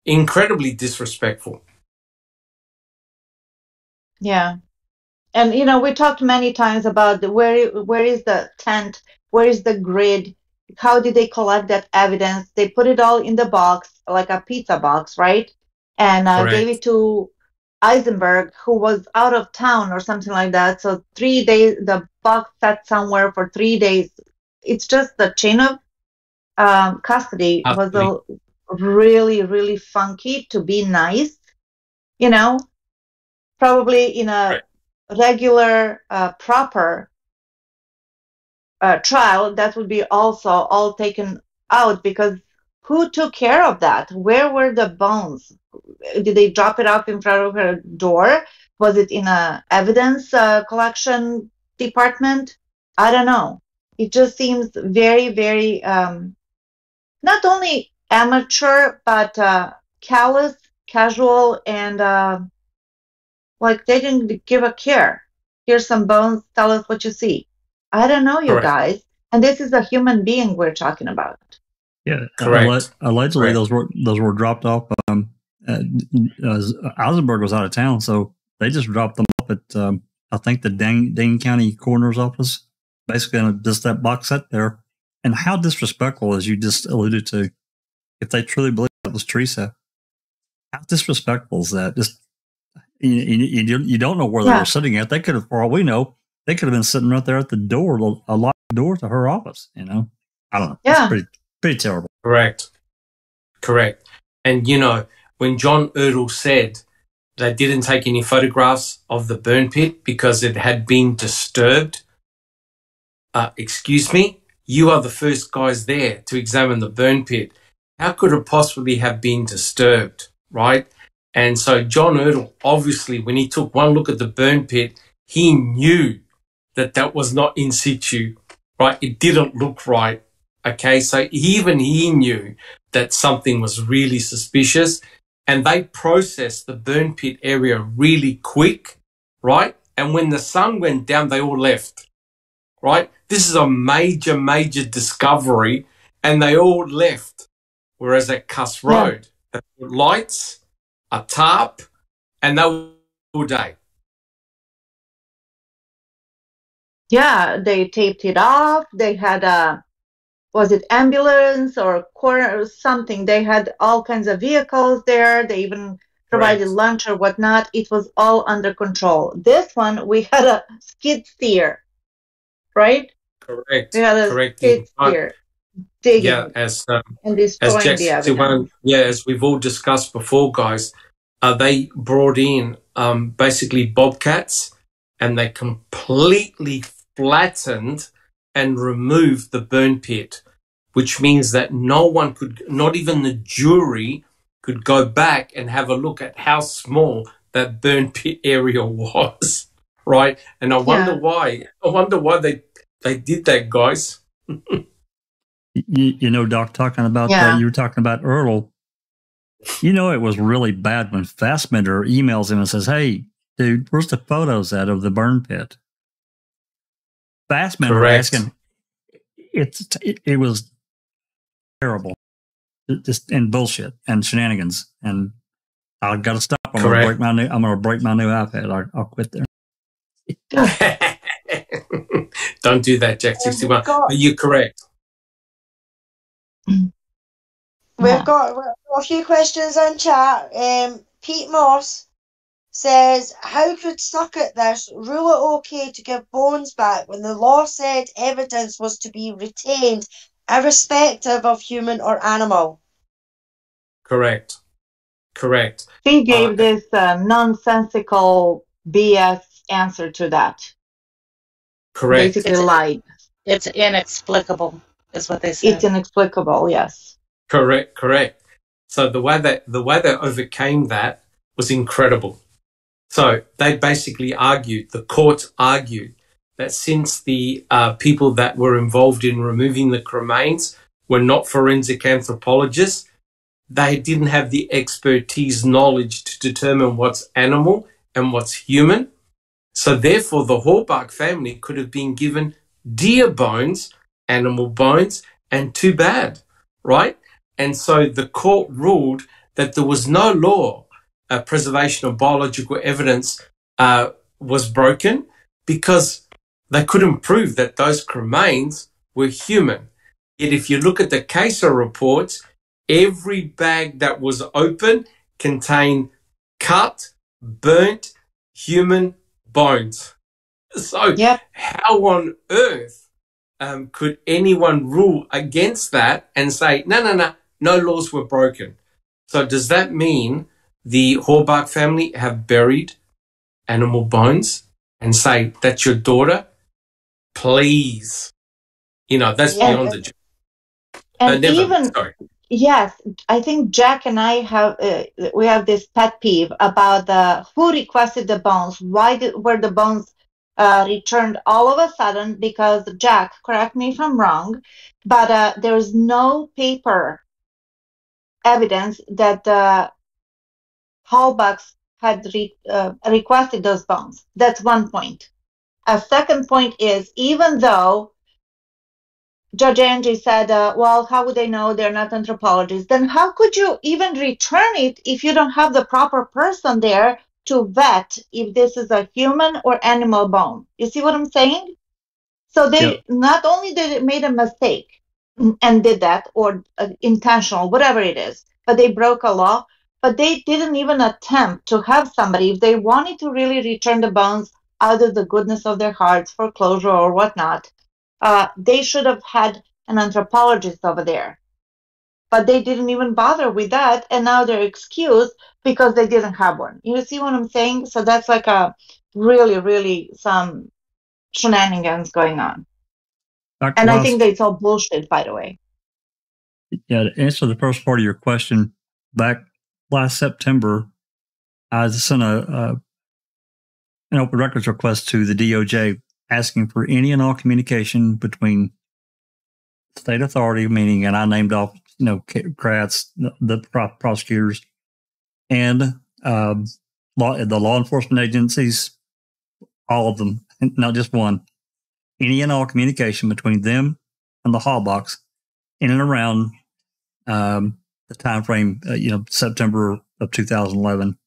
B: Incredibly disrespectful.
A: Yeah. And you know, we talked many times about the, where where is the tent, where is the grid, how did they collect that evidence? They put it all in the box, like a pizza box, right? And uh, gave it to Eisenberg, who was out of town or something like that. So three days, the box sat somewhere for three days. It's just the chain of um, custody was a, really, really funky to be nice, you know. Probably in a regular, uh, proper uh, trial, that would be also all taken out because who took care of that? Where were the bones? Did they drop it off in front of her door? Was it in a evidence uh, collection department? I don't know. It just seems very, very um, not only amateur but uh, callous, casual, and uh, like they didn't give a care. Here's some bones. Tell us what you see. I don't know, you guys. And this is a human being we're talking about.
C: Yeah,
B: Correct.
C: Alle- allegedly,
B: Correct.
C: those were those were dropped off. Um, uh, uh, Eisenberg was out of town, so they just dropped them off at um, I think the Dane, Dane County Coroner's office. Basically, in just that box set there. And how disrespectful, as you just alluded to, if they truly believe that was Teresa, how disrespectful is that? Just you, you, you, you don't know where they were sitting at. They could have, for all we know, they could have been sitting right there at the door, a locked door to her office. You know, I don't know.
A: Yeah.
C: It's pretty pretty terrible.
B: Correct. Correct. And you know, when John Ertl said they didn't take any photographs of the burn pit because it had been disturbed, uh, excuse me, you are the first guys there to examine the burn pit. How could it possibly have been disturbed, right? And so John Ertl, obviously, when he took one look at the burn pit, he knew that that was not in situ, right? It didn't look right. Okay. So even he knew that something was really suspicious and they processed the burn pit area really quick, right? And when the sun went down, they all left, right? This is a major, major discovery and they all left. Whereas at Kuss Road, yeah. lights, a tarp, and they were all day.
A: Yeah, they taped it off. They had a was it ambulance or corner or something? They had all kinds of vehicles there. They even provided right. lunch or whatnot. It was all under control. This one, we had a skid steer, right?
B: Correct.
A: We had a
B: Correct.
A: skid steer digging
B: yeah, as um,
A: and destroying
B: as
A: the evidence.
B: yeah, as we've all discussed before, guys, uh, they brought in um, basically bobcats and they completely flattened and removed the burn pit, which means that no one could, not even the jury, could go back and have a look at how small that burn pit area was, right? And I wonder yeah. why. I wonder why they they did that, guys.
C: you, you, know, Doc, talking about
A: yeah.
C: that, you were talking about Ertl. You know, it was really bad when Fassbender emails him and says, "Hey, dude, where's the photos out of the burn pit?" Fassbender
B: Correct.
C: asking, it's it, it was terrible, just and bullshit and shenanigans. And I got to stop. I'm gonna break my new. I'm gonna break my new iPad. I'll, I'll quit there.
B: Don't do that, Jack sixty one. But you're correct.
D: We've got, got a few questions on chat. Um, Pete Moss says, How could Sutkiewicz rule it okay to give bones back when the law said evidence was to be retained irrespective of human or animal?
B: Correct. Correct.
A: He gave uh, this uh, nonsensical BS answer to that.
B: Correct.
A: Basically
F: It's-
A: lied.
F: It's inexplicable, is what they said.
A: It's inexplicable, yes.
B: Correct, correct. So the way that the way they overcame that was incredible. So they basically argued, the court argued that since the uh, people that were involved in removing the cremains were not forensic anthropologists, they didn't have the expertise knowledge to determine what's animal and what's human. So therefore, the Halbach family could have been given deer bones, animal bones, and too bad, right? And so the court ruled that there was no law uh, preservation of biological evidence uh, was broken because they couldn't prove that those cremains were human. Yet if you look at the CASO reports, every bag that was open contained cut, burnt human bones. So
A: Yep.
B: how on earth um, could anyone rule against that and say, no, no, no, no laws were broken? So does that mean the Halbach family have buried animal bones and say, that's your daughter? Please. You know, that's
A: Yeah.
B: beyond the joke.
A: And
B: never-
A: even
B: sorry.
A: Yes, I think Jack and I have uh, we have this pet peeve about the who requested the bones. Why did, were the bones uh, returned all of a sudden? Because Jack, correct me if I'm wrong, but uh, there is no paper evidence that the Halbachs had re, uh, requested those bones. That's one point. A second point is even though Judge Angie said, uh, well, how would they know they're not anthropologists? Then how could you even return it if you don't have the proper person there to vet if this is a human or animal bone? You see what I'm saying? So they
C: Yeah.
A: not only did it made a mistake and did that or uh, intentional, whatever it is, but they broke a law, but they didn't even attempt to have somebody, if they wanted to really return the bones out of the goodness of their hearts for closure or whatnot, uh, they should have had an anthropologist over there. but they didn't even bother with that, and now they're excused because they didn't have one. You see what I'm saying? So that's like a really, really some shenanigans going on.
C: Dr.
A: And I think that it's all bullshit, by the way.
C: yeah, to answer the first part of your question, back last September, I sent a, a an open records request to the DOJ asking for any and all communication between state authority, meaning, and I named off, you know, Kratz, the, the prosecutors, and um, law, the law enforcement agencies, all of them, not just one. Any and all communication between them and the Halbachs in and around um, the time frame, uh, you know, September of 2011.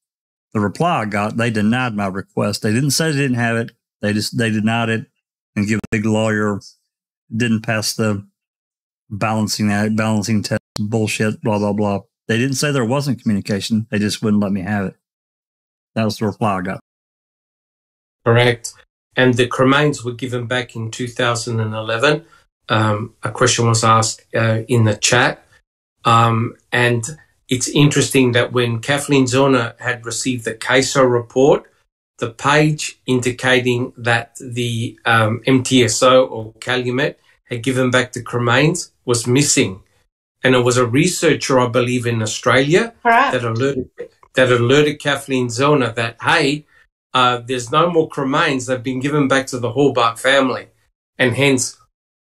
C: The reply I got, they denied my request. They didn't say they didn't have it. They just they denied it and give a big lawyer didn't pass the balancing act, balancing test bullshit, blah blah blah. They didn't say there wasn't communication. They just wouldn't let me have it. That was the reply I got.
B: Correct. And the cremains were given back in 2011. Um, a question was asked uh, in the chat. Um, and it's interesting that when Kathleen Zellner had received the CASO report, the page indicating that the um, MTSO or Calumet had given back the cremains was missing. And it was a researcher, I believe, in Australia that alerted that alerted Kathleen Zellner that hey, uh, there's no more cremains. They've been given back to the Halbach family, and hence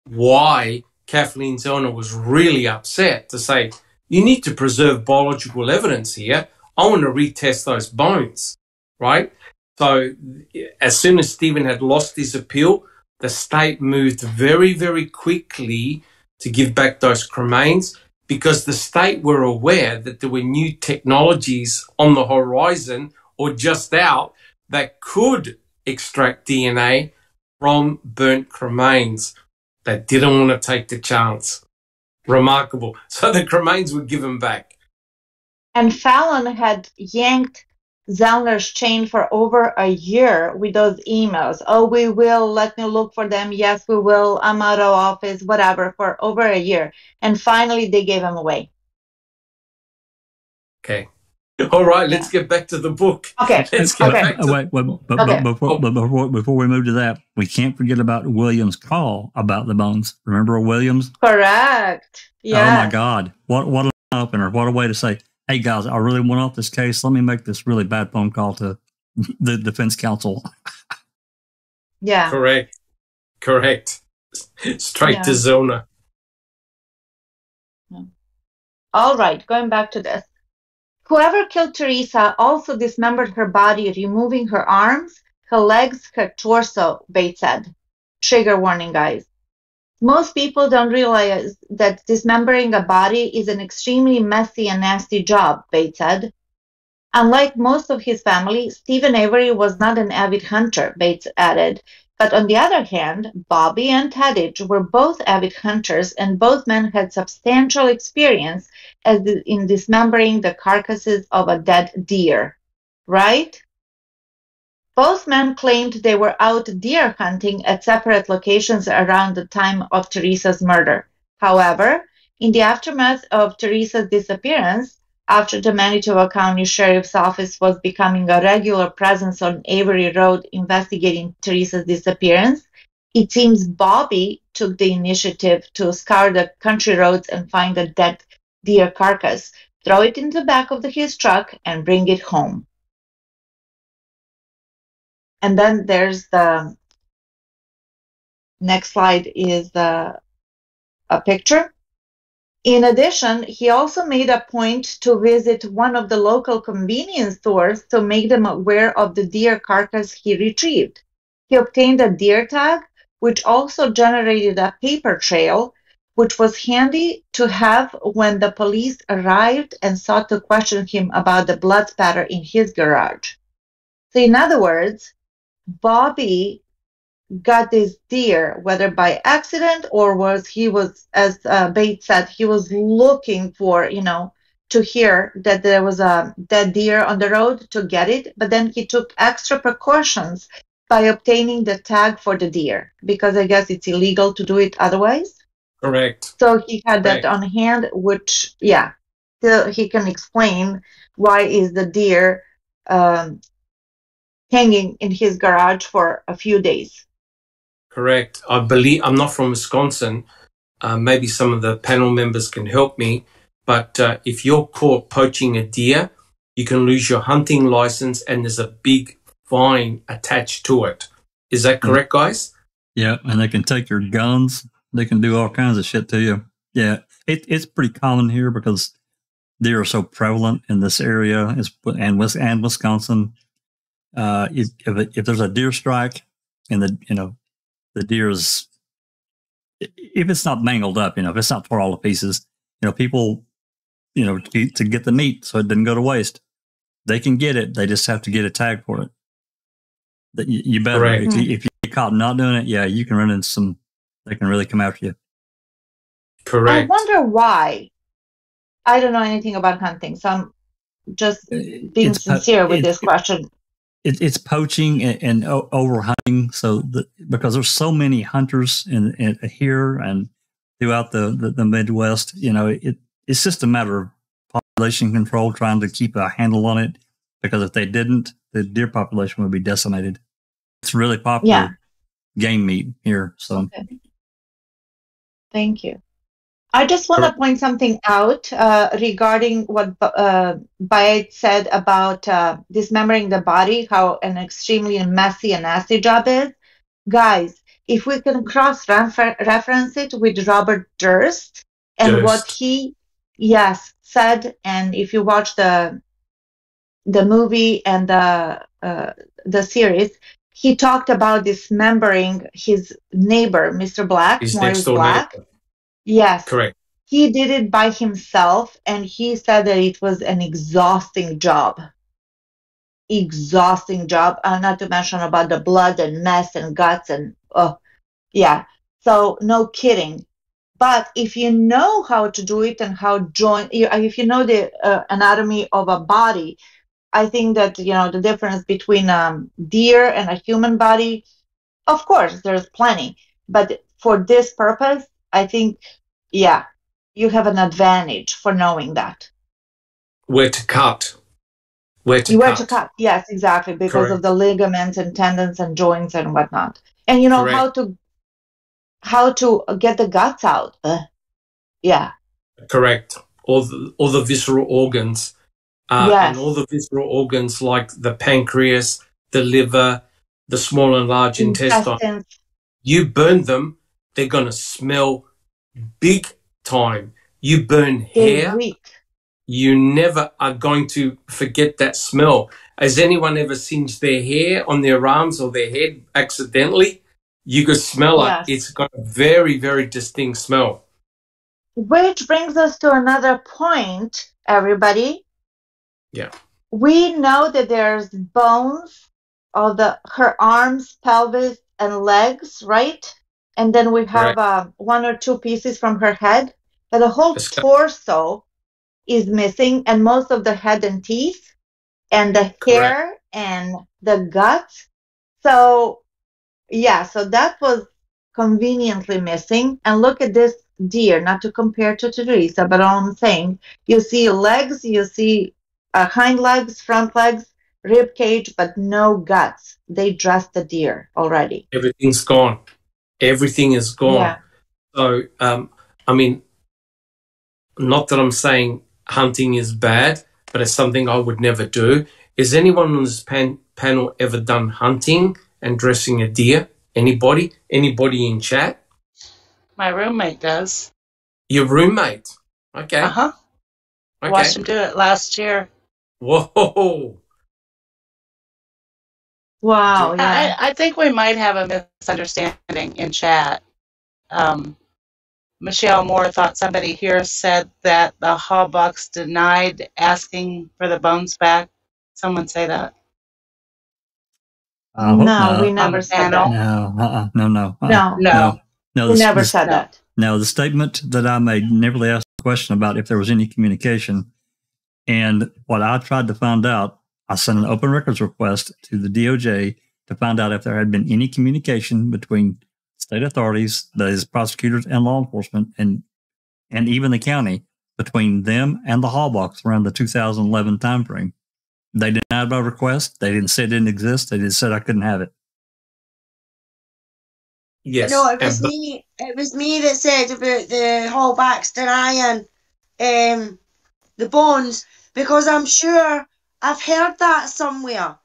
B: why Kathleen Zellner was really upset to say you need to preserve biological evidence here. I want to retest those bones, right? So as soon as Steven had lost his appeal, the state moved very, very quickly to give back those cremains because the state were aware that there were new technologies on the horizon or just out that could extract DNA from burnt cremains. They didn't want to take the chance. Remarkable. So the cremains were given back.
A: And Fallon had yanked Zellner's chain for over a year with those emails. Oh, we will. Let me look for them. Yes, we will. I'm out of office, whatever, for over a year. And finally, they gave him away.
B: Okay. All right, let's get back to the book.
A: Okay.
B: Let's get
A: Okay.
B: back to oh,
C: wait, wait, but,
A: Okay.
C: but, before, but before, before we move to that, we can't forget about Williams' call about the bones. Remember Williams?
A: Correct. Yeah.
C: Oh my God. What what an opener. What a way to say, hey guys, I really want off this case. Let me make this really bad phone call to the defense counsel.
A: Yeah.
B: Correct. Correct. Straight to Zona.
A: All right, going back to this. Whoever killed Teresa also dismembered her body, removing her arms, her legs, her torso, Baetz said. Trigger warning, guys. Most people don't realize that dismembering a body is an extremely messy and nasty job, Baetz said. Unlike most of his family, Steven Avery was not an avid hunter, Baetz added. But on the other hand, Bobby and Tadych were both avid hunters, and both men had substantial experience as in dismembering the carcasses of a dead deer. Right? Both men claimed they were out deer hunting at separate locations around the time of Teresa's murder. However, in the aftermath of Teresa's disappearance, after the Manitowoc County Sheriff's Office was becoming a regular presence on Avery Road investigating Teresa's disappearance, it seems Bobby took the initiative to scour the country roads and find a dead deer carcass, throw it in the back of the, his truck, and bring it home. And then there's the next slide is the a picture. In addition, he also made a point to visit one of the local convenience stores to make them aware of the deer carcass he retrieved. He obtained a deer tag, which also generated a paper trail, which was handy to have when the police arrived and sought to question him about the blood spatter in his garage. So, in other words, Bobby got this deer, whether by accident or was he was, as uh, Baetz said, he was looking for, you know, to hear that there was a dead deer on the road to get it, but then he took extra precautions by obtaining the tag for the deer because I guess it's illegal to do it otherwise.
B: Correct.
A: So he had that
B: Correct.
A: on hand, which yeah, so he can explain why is the deer um, hanging in his garage for a few days.
B: Correct. I believe I'm not from Wisconsin. Uh, maybe some of the panel members can help me. But uh, if you're caught poaching a deer, you can lose your hunting license, and there's a big fine attached to it. Is that correct, guys?
C: Yeah, and they can take your guns. They can do all kinds of shit to you. Yeah, it, it's pretty common here because deer are so prevalent in this area is- and and Wisconsin. Uh, if if, there's a deer strike and the you know the deer is if it's not mangled up, you know, if it's not tore all to pieces, you know, people, you know, to, to get the meat so it doesn't go to waste, they can get it. They just have to get a tag for it. That you, you better
B: Correct.
C: if you, if you get caught not doing it, yeah, you can run into some. They can really come after you.
B: Correct.
A: I wonder why. I don't know anything about hunting, so I'm just uh, being
C: It's po-
A: sincere with this question.
C: it, it's poaching and, and o- over hunting. So the, because there's so many hunters in, in here and throughout the, the, the Midwest, you know, it, it's just a matter of population control, trying to keep a handle on it. Because if they didn't, the deer population would be decimated. It's really popular
A: Yeah.
C: game meat here. So
A: Okay. Thank you. I just want to point something out uh, regarding what uh, said about uh, dismembering the body, how an extremely messy and nasty job is. Guys, if we can cross refer- reference it with Robert Durst and
B: Durst.
A: what he, yes, said, and if you watch the the movie and the uh, the series, he talked about dismembering his neighbor, Mr. Black,
B: His door
A: Black.
B: neighbor.
A: Yes.
B: Correct.
A: He did it by himself and he said that it was an exhausting job. Exhausting job. Uh, not to mention about the blood and mess and guts and oh yeah. So no kidding. But if you know how to do it and how join, you- if you know the uh, anatomy of a body, I think that you know the difference between um, deer and a human body. Of course, there's plenty, but for this purpose, I think, yeah, you have an advantage for knowing that.
B: Where to cut. Where to
A: you were
B: cut.
A: to cut, yes, exactly, because
B: Correct.
A: of the ligaments and tendons and joints and whatnot, and you know how to how to get the guts out. Uh, yeah,
B: Correct. All the, all the visceral organs. Uh,
A: Yes.
B: And all the visceral organs like the pancreas, the liver, the small and large intestine. You burn them, they're going to smell big time. You burn
A: They
B: hair,
A: reek.
B: you never are going to forget that smell. Has anyone ever singed their hair on their arms or their head accidentally? You could smell
A: Yes.
B: it. It's got a very, very distinct smell.
A: Which brings us to another point, everybody.
B: Yeah.
A: We know that there's bones of the her arms, pelvis, and legs, right? And then we have
B: Correct.
A: uh, one or two pieces from her head, but the whole torso is missing, and most of the head and teeth, and the hair and the guts. So, yeah, so that was conveniently missing. And look at this deer, not to compare to Teresa, but all I'm saying, you see legs, you see uh, hind legs, front legs, rib cage, but no guts. They dressed the deer already.
B: Everything's gone. Everything is gone.
A: Yeah.
B: So, um, I mean, not that I'm saying hunting is bad, but it's something I would never do. Is anyone on this pan- panel ever done hunting and dressing a deer? Anybody? Anybody in chat?
F: My roommate does.
B: Your roommate? Okay.
F: Uh huh.
B: Okay.
F: Watched him do it last year.
B: Whoa.
A: Wow. Yeah.
F: I, I think we might have a misunderstanding in chat. Um, Michelle Moore thought somebody here said that the Halbachs denied asking for the bones back. Someone say that.
C: I hope
A: no,
C: not.
A: we never
F: the
A: said that.
C: No, uh-uh, no, no, uh-uh.
A: No,
F: No.
C: no.
A: we
C: the-
A: never
C: the-
A: said that.
C: Now, the statement that I made never asked a question about if there was any communication. And what I tried to find out, I sent an open records request to the DOJ to find out if there had been any communication between state authorities, that is prosecutors and law enforcement, and and even the county between them and the Halbachs around the 2011 timeframe. They denied my request. They didn't say it didn't exist. They just said I couldn't have it.
B: Yes.
D: No, it was
B: and-
D: me. It was me that said about the Halbachs denying um, the bonds because I'm sure I've heard that somewhere.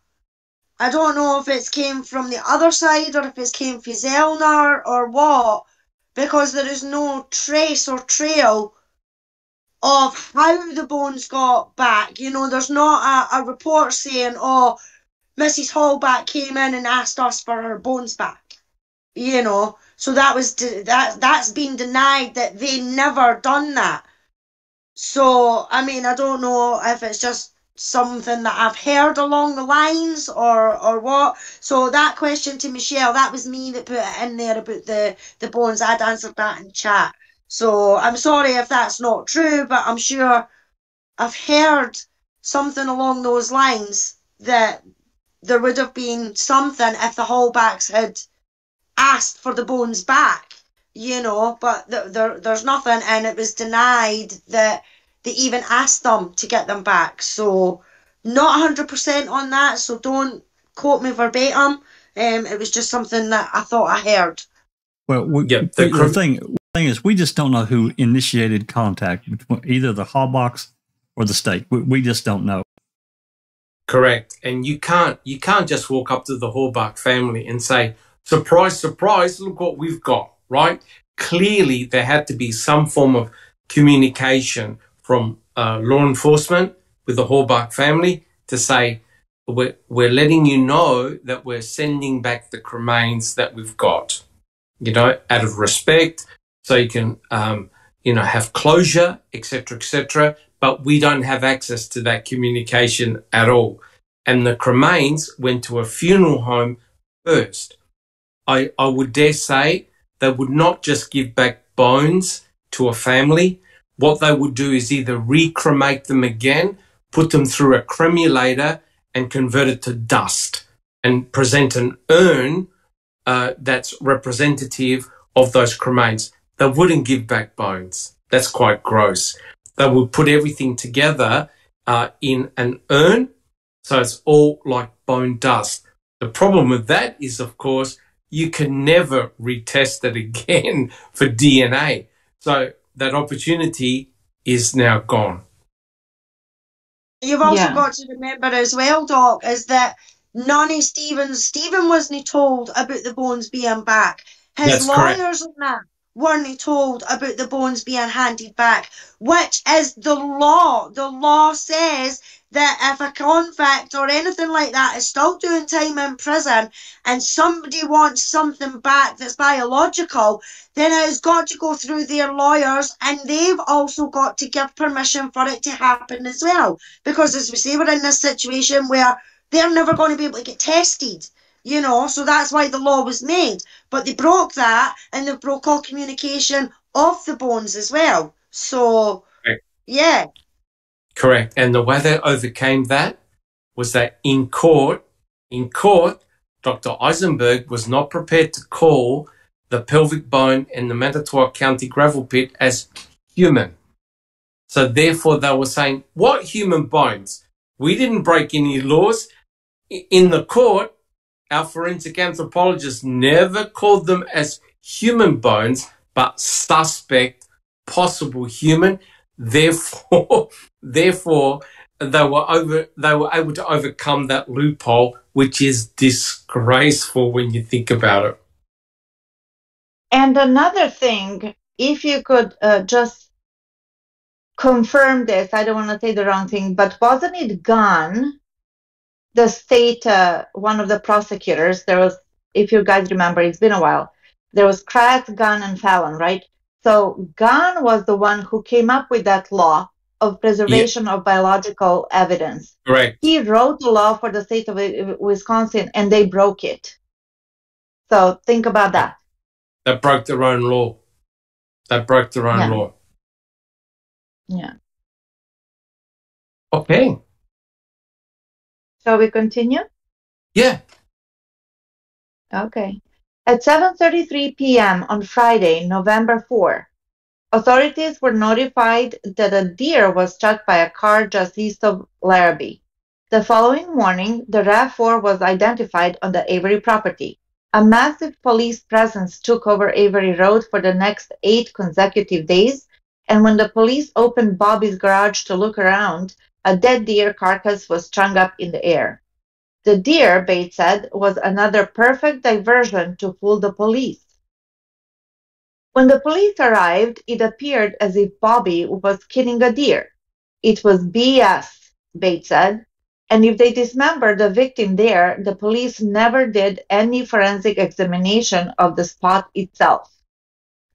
D: I don't know if it's came from the other side or if it's came from Zellner or what, because there is no trace or trail of how the bones got back. You know, there's not a, a report saying, oh, Mrs. Halbach came in and asked us for her bones back you know so that was de- that that's been denied that they never done that so i mean i don't know if it's just something that i've heard along the lines or or what. So that question to michelle that was me that put it in there about the the bones. I'd answered that in chat. So i'm sorry if that's not true but i'm sure i've heard something along those lines that there would have been something if the Halbachs had asked for the bones back, you know, but th- there, there's nothing, and it was denied that they even asked them to get them back. So, not 100% on that, so don't quote me verbatim. Um, it was just something that I thought I heard.
C: Well, we,
B: Yeah, the
C: the,
B: crim-
C: thing the thing is, we just don't know who initiated contact between either the Halbachs or the state. We, we just don't know.
B: Correct. And you can't you can't just walk up to the Halbach family and say, surprise, surprise, look what we've got, right? Clearly there had to be some form of communication from uh, law enforcement with the Halbach family to say, we're, we're letting you know that we're sending back the cremains that we've got, you know, out of respect, so you can, um, you know, have closure, etc., etc. But we don't have access to that communication at all. And the cremains went to a funeral home first. I, I would dare say they would not just give back bones to a family. What they would do is either recremate them again, put them through a cremulator and convert it to dust and present an urn uh, that's representative of those cremains. They wouldn't give back bones. That's quite gross. They would put everything together uh, in an urn, so it's all like bone dust. The problem with that is, of course, you can never retest it again for DNA. So that opportunity is now gone.
D: You've also
A: Yeah.
D: got to remember as well, Doc, is that none of Steven's Steven wasn't told about the bones being back. His
B: That's correct.
D: lawyers and that weren't told about the bones being handed back, which is the law. The law says that if a convict or anything like that is still doing time in prison and somebody wants something back that's biological, then it has got to go through their lawyers and they've also got to give permission for it to happen as well. Because as we say, we're in this situation where they're never going to be able to get tested. You know, so that's why the law was made. But they broke that and they broke all communication of the bones as well. So,
B: Right.
D: yeah.
B: Correct. And the way they overcame that was that in court, in court, Dr. Eisenberg was not prepared to call the pelvic bone in the Manitowoc County gravel pit as human. So therefore they were saying, what human bones? We didn't break any laws. In the court, our forensic anthropologist never called them as human bones, but suspect, possible human. Therefore, therefore, they were over, they were able to overcome that loophole, which is disgraceful when you think about it.
A: And another thing, if you could uh, just confirm this, I don't want to say the wrong thing, but wasn't it Gahn, the state, uh, one of the prosecutors? There was, if you guys remember, it's been a while. There was Kratz, Gahn, and Fallon, right? So Gahn was the one who came up with that law of preservation of biological evidence.
B: Correct.
A: He wrote the law for the state of Wisconsin, and they broke it. So think about that.
B: They broke their own law. They broke their own
A: Yeah.
B: law.
A: Yeah.
B: Okay.
A: Shall we continue?
B: Yeah.
A: Okay. At 7:33 p.m. on Friday, November 4, authorities were notified that a deer was struck by a car just east of Larrabee. The following morning, the RAV4 was identified on the Avery property. A massive police presence took over Avery Road for the next eight consecutive days, and when the police opened Bobby's garage to look around, a dead deer carcass was strung up in the air. The deer, Baetz said, was another perfect diversion to fool the police. When the police arrived, it appeared as if Bobby was killing a deer. It was BS, Baetz said, and if they dismembered the victim there, the police never did any forensic examination of the spot itself.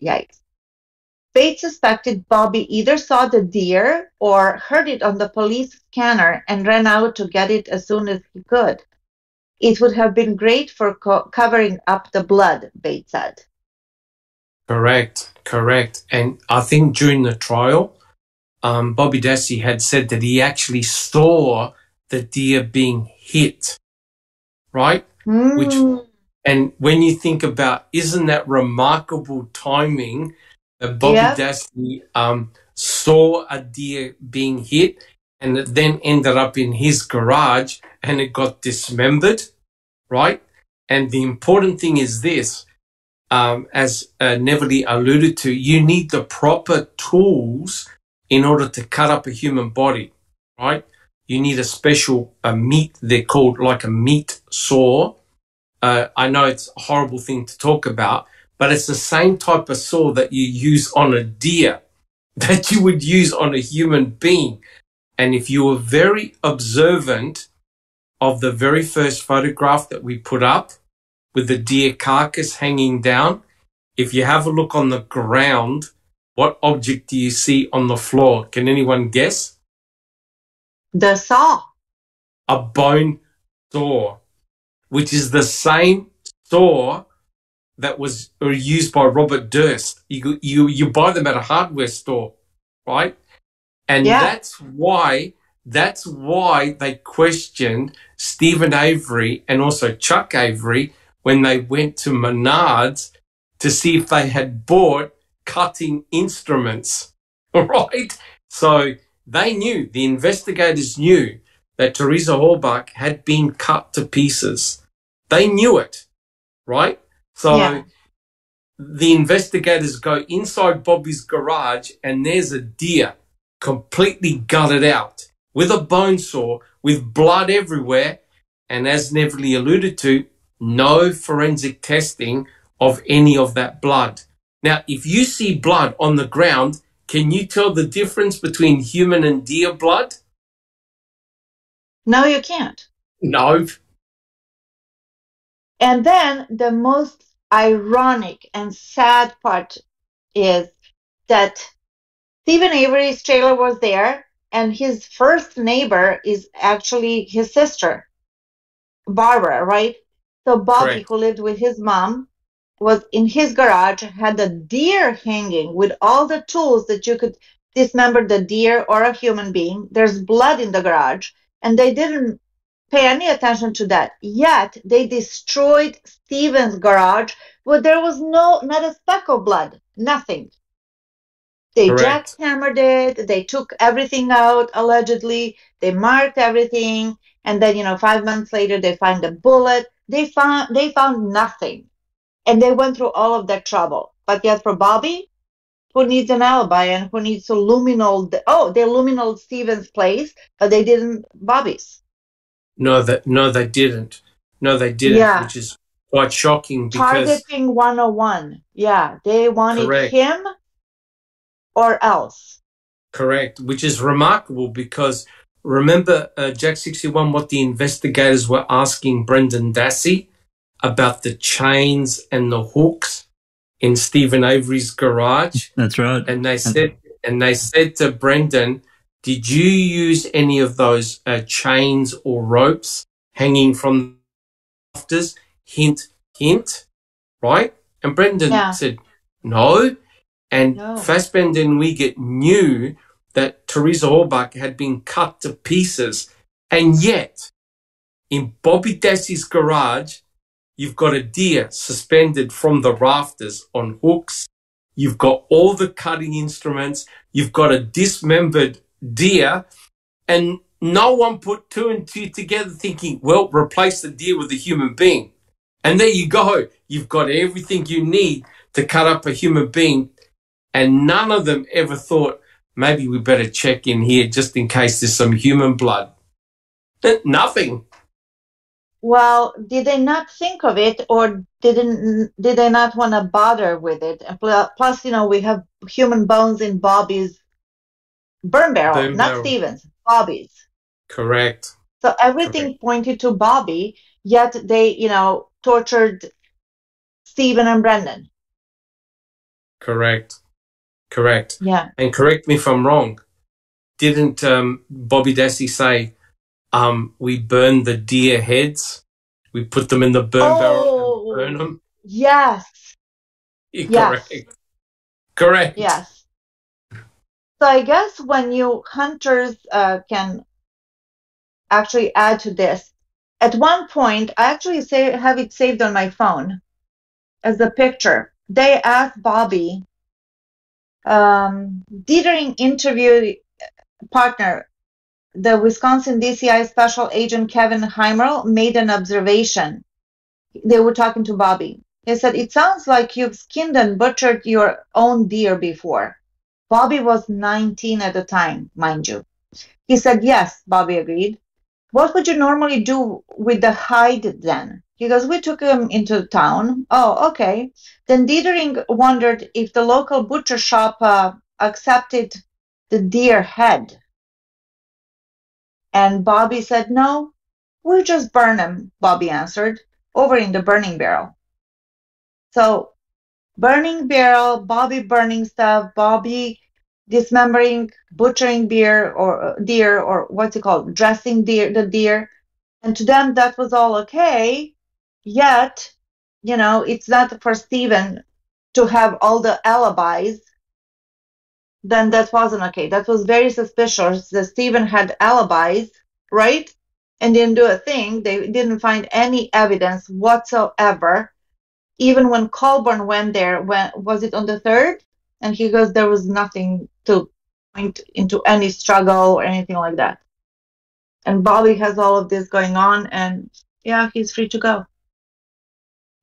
A: Yikes. Baetz suspected Bobby either saw the deer or heard it on the police scanner and ran out to get it as soon as he could. It would have been great for co- covering up the blood, Baetz said.
B: Correct, correct. And I think during the trial, um, Bobby Dassey had said that he actually saw the deer being hit, right?
A: Mm.
B: Which, and when you think about, isn't that remarkable timing that Bobby
A: Yeah.
B: Dassey um, saw a deer being hit and it then ended up in his garage and it got dismembered, right? And the important thing is this, um, as uh, Neverly alluded to, you need the proper tools in order to cut up a human body, right? You need a special a meat, they're called like a meat saw. Uh, I know it's a horrible thing to talk about, but it's the same type of saw that you use on a deer that you would use on a human being. And if you were very observant of the very first photograph that we put up with the deer carcass hanging down, if you have a look on the ground, what object do you see on the floor? Can anyone guess?
A: The saw.
B: A bone saw, which is the same saw that was uh, used by Robert Durst. You, you, you buy them at a hardware store, right? And
A: Yeah.
B: that's why, that's why they questioned Steven Avery and also Chuck Avery when they went to Menards to see if they had bought cutting instruments, right? So they knew, the investigators knew that Teresa Halbach had been cut to pieces. They knew it, right? So
A: Yeah.
B: the investigators go inside Bobby's garage and there's a deer completely gutted out with a bone saw, with blood everywhere. And as Neverly alluded to, no forensic testing of any of that blood. Now, if you see blood on the ground, can you tell the difference between human and deer blood?
A: No, you can't.
B: No.
A: And then the most ironic and sad part is that Steven Avery's trailer was there, and his first neighbor is actually his sister, Barbara, right? So Bobby,
B: Correct.
A: who lived with his mom, was in his garage, had a deer hanging with all the tools that you could dismember the deer or a human being. There's blood in the garage, and they didn't pay any attention to that. Yet they destroyed Steven's garage where there was no not a speck of blood, nothing. They
B: Correct.
A: jackhammered it, they took everything out allegedly, they marked everything, and then you know, five months later they find a bullet. They found they found nothing. And they went through all of that trouble. But yet for Bobby, who needs an alibi and who needs to luminol the, oh, they luminol Steven's place, but they didn't Bobby's.
B: No, that no, they didn't. No, they didn't,
A: Yeah.
B: which is quite shocking because
A: Targeting 101. Yeah, they wanted
B: Correct.
A: him or else.
B: correct, which is remarkable because remember uh, Jack sixty one what the investigators were asking Brendan Dassey about the chains and the hooks in Steven Avery's garage,
C: That's right.
B: and they said and they said to Brendan, "Did you use any of those uh, chains or ropes hanging from the rafters?" Hint, hint, right? And Brendan
A: Yeah.
B: said, "No." And
A: No.
B: Fassbender and Wiegert knew that Teresa Halbach had been cut to pieces, and yet in Bobby Dassey's garage, You've got a deer suspended from the rafters on hooks. You've got all the cutting instruments. You've got a dismembered deer and no one put two and two together thinking, well, replace the deer with a human being. And there you go. You've got everything you need to cut up a human being. And none of them ever thought, maybe we better check in here just in case there's some human blood. Eh, nothing.
A: Well, did they not think of it, or didn't did they not want to bother with it? And plus, you know, we have human bones in Bobby's burn barrel, burn not barrel. Stevens, Bobby's.
B: Correct.
A: So everything Correct. pointed to Bobby, yet they, you know, tortured Steven and Brendan.
B: Correct. Correct.
A: Yeah.
B: And correct me if I'm wrong. Didn't um, Bobby Dassey say, um, we burn the deer heads? We put them in the burn oh, barrel and burn them?
A: Yes.
B: Correct. Yes. Correct.
A: Yes. So I guess when you hunters uh, can actually add to this, at one point, I actually say, have it saved on my phone as a picture. They asked Bobby, um, Dedering interview partner, the Wisconsin DCI Special Agent Kevin Heimerl made an observation. They were talking to Bobby. He said, It sounds like you've skinned and butchered your own deer before. Bobby was 19 at the time, mind you. He said, Yes, Bobby agreed. What would you normally do with the hide then? He goes, We took him into town. Oh, okay. Then Dedering wondered if the local butcher shop uh, accepted the deer head. And Bobby said, No, we'll just burn him, Bobby answered, over in the burning barrel. So, burning barrel, Bobby burning stuff, Bobby dismembering, butchering deer or uh, deer or what's it called, dressing deer the deer, and to them that was all okay. Yet, you know, it's not for Steven to have all the alibis. Then that wasn't okay. That was very suspicious that Steven had alibis, right? And didn't do a thing. They didn't find any evidence whatsoever. Even when Colburn went there, when was it on the third? And he goes, there was nothing to point into any struggle or anything like that. And Bobby has all of this going on, and yeah, he's free to go.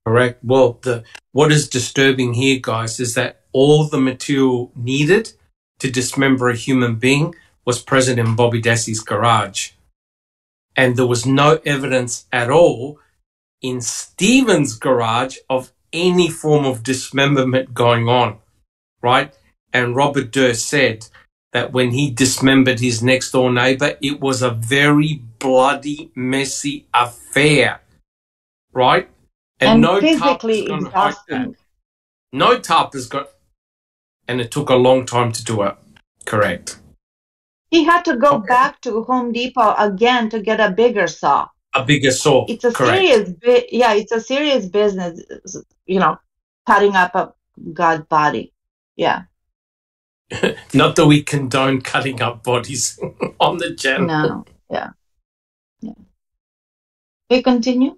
B: Correct. Well, the what is disturbing here, guys, is that all the material needed to dismember a human being was present in Bobby Dassey's garage. And there was no evidence at all in Steven's garage of any form of dismemberment going on, right? And Robert Durst said that when he dismembered his next door neighbor, it was a very bloody, messy affair, right?
A: And, and no physically exhausting.
B: No tarp has got, and it took a long time to do it. Correct.
A: He had to go okay. back to Home Depot again to get a bigger saw.
B: A bigger saw.
A: It's a Correct. serious, bi- yeah, it's a serious business. You know, cutting up a god body. Yeah.
B: Not that we condone cutting up bodies on the channel.
A: No, yeah. Yeah. We continue?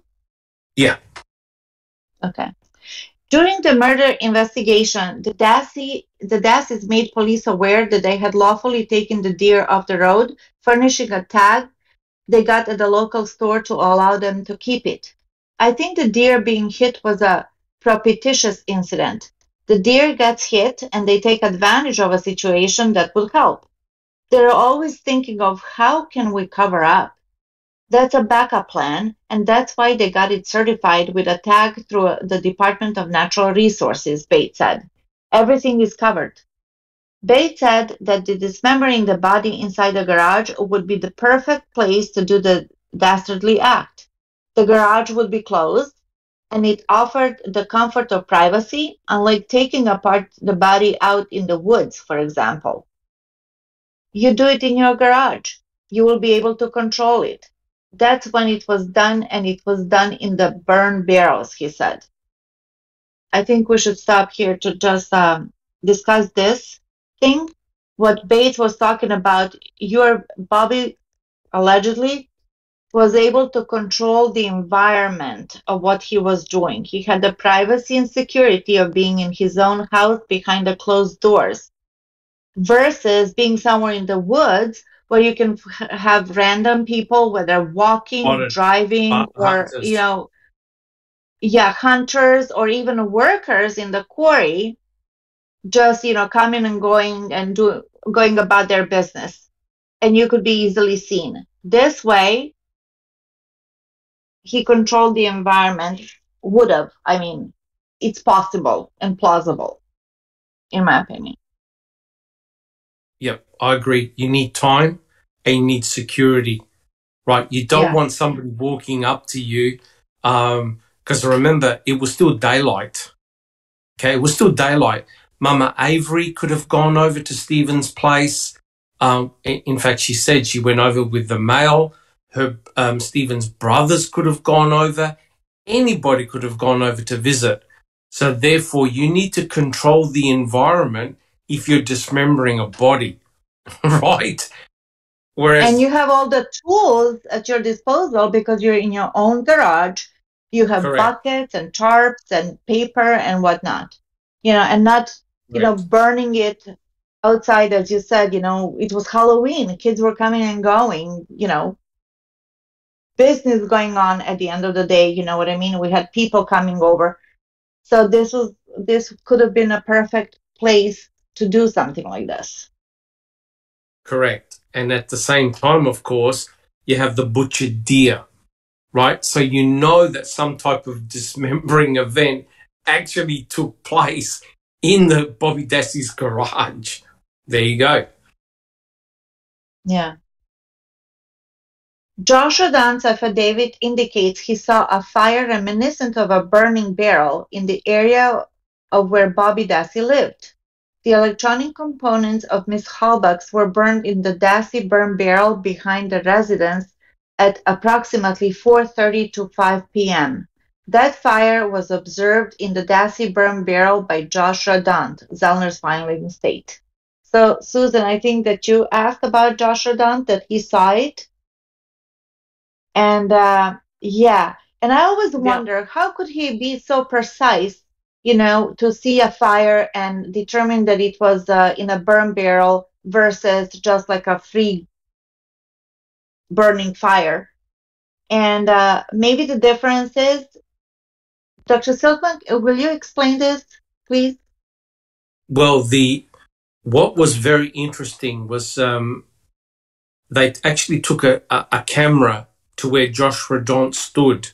B: Yeah.
A: Okay. During the murder investigation, the Dassey, the Dasseys made police aware that they had lawfully taken the deer off the road, furnishing a tag they got at the local store to allow them to keep it. I think the deer being hit was a propitious incident. The deer gets hit and they take advantage of a situation that will help. They're always thinking of how can we cover up. That's a backup plan, and that's why they got it certified with a tag through uh, the Department of Natural Resources, Baetz said. Everything is covered. Baetz said that the dismembering the body inside the garage would be the perfect place to do the dastardly act. The garage would be closed, and it offered the comfort of privacy, unlike taking apart the body out in the woods, for example. You do it in your garage. You will be able to control it. That's when it was done, and it was done in the burn barrels, he said. I think we should stop here to just um, discuss this thing. What Baetz was talking about, your Bobby allegedly was able to control the environment of what he was doing. He had the privacy and security of being in his own house behind the closed doors versus being somewhere in the woods where you can f- have random people, whether walking,
B: Or-
A: driving,
B: uh,
A: or,
B: hunters.
A: you know, yeah, hunters or even workers in the quarry just, you know, coming and going and do, going about their business. And you could be easily seen. This way, he controlled the environment, would have. I mean, it's possible and plausible, in my opinion.
B: Yep, I agree. You need time and you need security, right? You don't
A: Yeah.
B: want somebody walking up to you, because remember, it was still daylight. Okay, it was still daylight. Mama Avery could have gone over to Steven's place. Um, in in fact, she said she went over with the mail. Her um, Steven's brothers could have gone over. Anybody could have gone over to visit. So therefore, you need to control the environment if you're dismembering a body, right? Whereas,
A: And you have all the tools at your disposal because you're in your own garage. You have
B: Correct.
A: buckets and tarps and paper and whatnot, you know, and not, you know, burning it outside, as you said, you know, it was Halloween. Kids were coming and going, you know, business going on at the end of the day. You know what I mean? We had people coming over. So this was, this could have been a perfect place to do something like this.
B: Correct. And at the same time, of course, you have the butchered deer, right? So you know that some type of dismembering event actually took place in the Bobby Dassey's garage. There you go.
A: Yeah. Joshua Dunn's affidavit indicates he saw a fire reminiscent of a burning barrel in the area of where Bobby Dassey lived. The electronic components of Miss Halbach's were burned in the Dassey burn barrel behind the residence at approximately 4:30 to 5 p.m. That fire was observed in the Dassey burn barrel by Joshua Dunn, Zellner's filing state. So, Susan, I think that you asked about Joshua Dunn, that he saw it. And uh, yeah, and I always wonder how could he be so precise, you know, to see a fire and determine that it was uh, in a burn barrel versus just like a free burning fire. And uh, maybe the difference is, Dr. Silkman, will you explain this, please?
B: Well, the what was very interesting was um, they actually took a, a, a camera to where Joshua Radandt stood,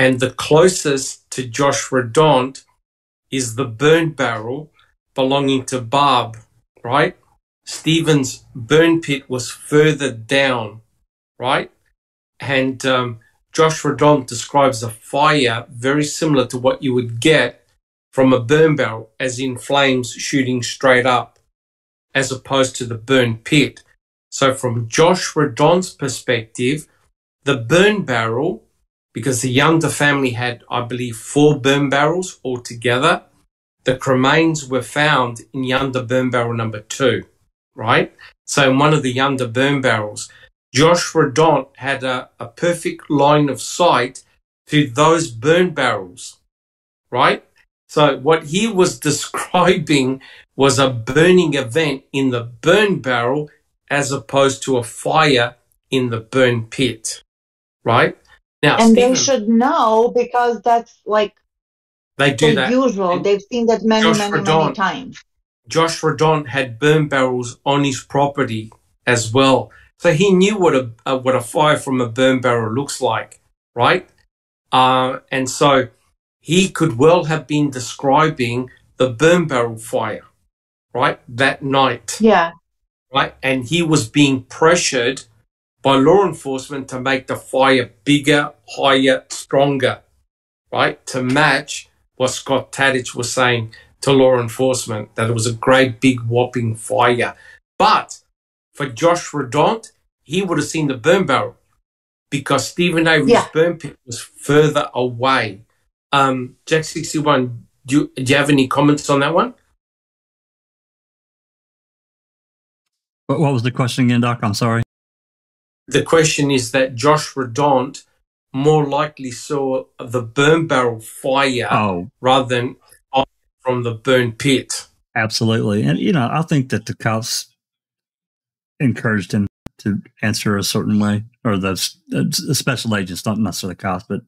B: and the closest to Josh Radandt is the burn barrel belonging to Barb, right? Steven's burn pit was further down, right? And um, Josh Radandt describes a fire very similar to what you would get from a burn barrel, as in flames shooting straight up, as opposed to the burn pit. So, from Josh Radandt's perspective, the burn barrel, because the Janda family had, I believe, four burn barrels altogether, the cremains were found in Janda burn barrel number two, right? So, in one of the Janda burn barrels, Josh Radandt had a, a perfect line of sight to those burn barrels, right? So what he was describing was a burning event in the burn barrel as opposed to a fire in the burn pit, right? Now,
A: And
B: Steven,
A: they should know because that's like
B: they do
A: the
B: that.
A: usual.
B: And
A: They've seen that many,
B: Josh
A: many, many times.
B: Josh Radandt had burn barrels on his property as well. So he knew what a, a what a fire from a burn barrel looks like, right? Uh, and so he could well have been describing the burn barrel fire, right? That night,
A: Yeah.
B: right? And he was being pressured by law enforcement to make the fire bigger, higher, stronger, right? To match what Scott Tadych was saying to law enforcement, that it was a great big whopping fire. But for Josh Radandt, he would have seen the burn barrel because Steven Avery's
A: Yeah.
B: burn pit was further away. Um, Jack 61, do you, do you have any comments on that one?
C: What, what was the question again, Doc? I'm sorry.
B: The question is that Josh Radandt more likely saw the burn barrel fire
C: Oh,
B: rather than from the burn pit.
C: absolutely. And, you know, I think that the cops encouraged him to answer a certain way, or the, the special agents, not necessarily the cops, but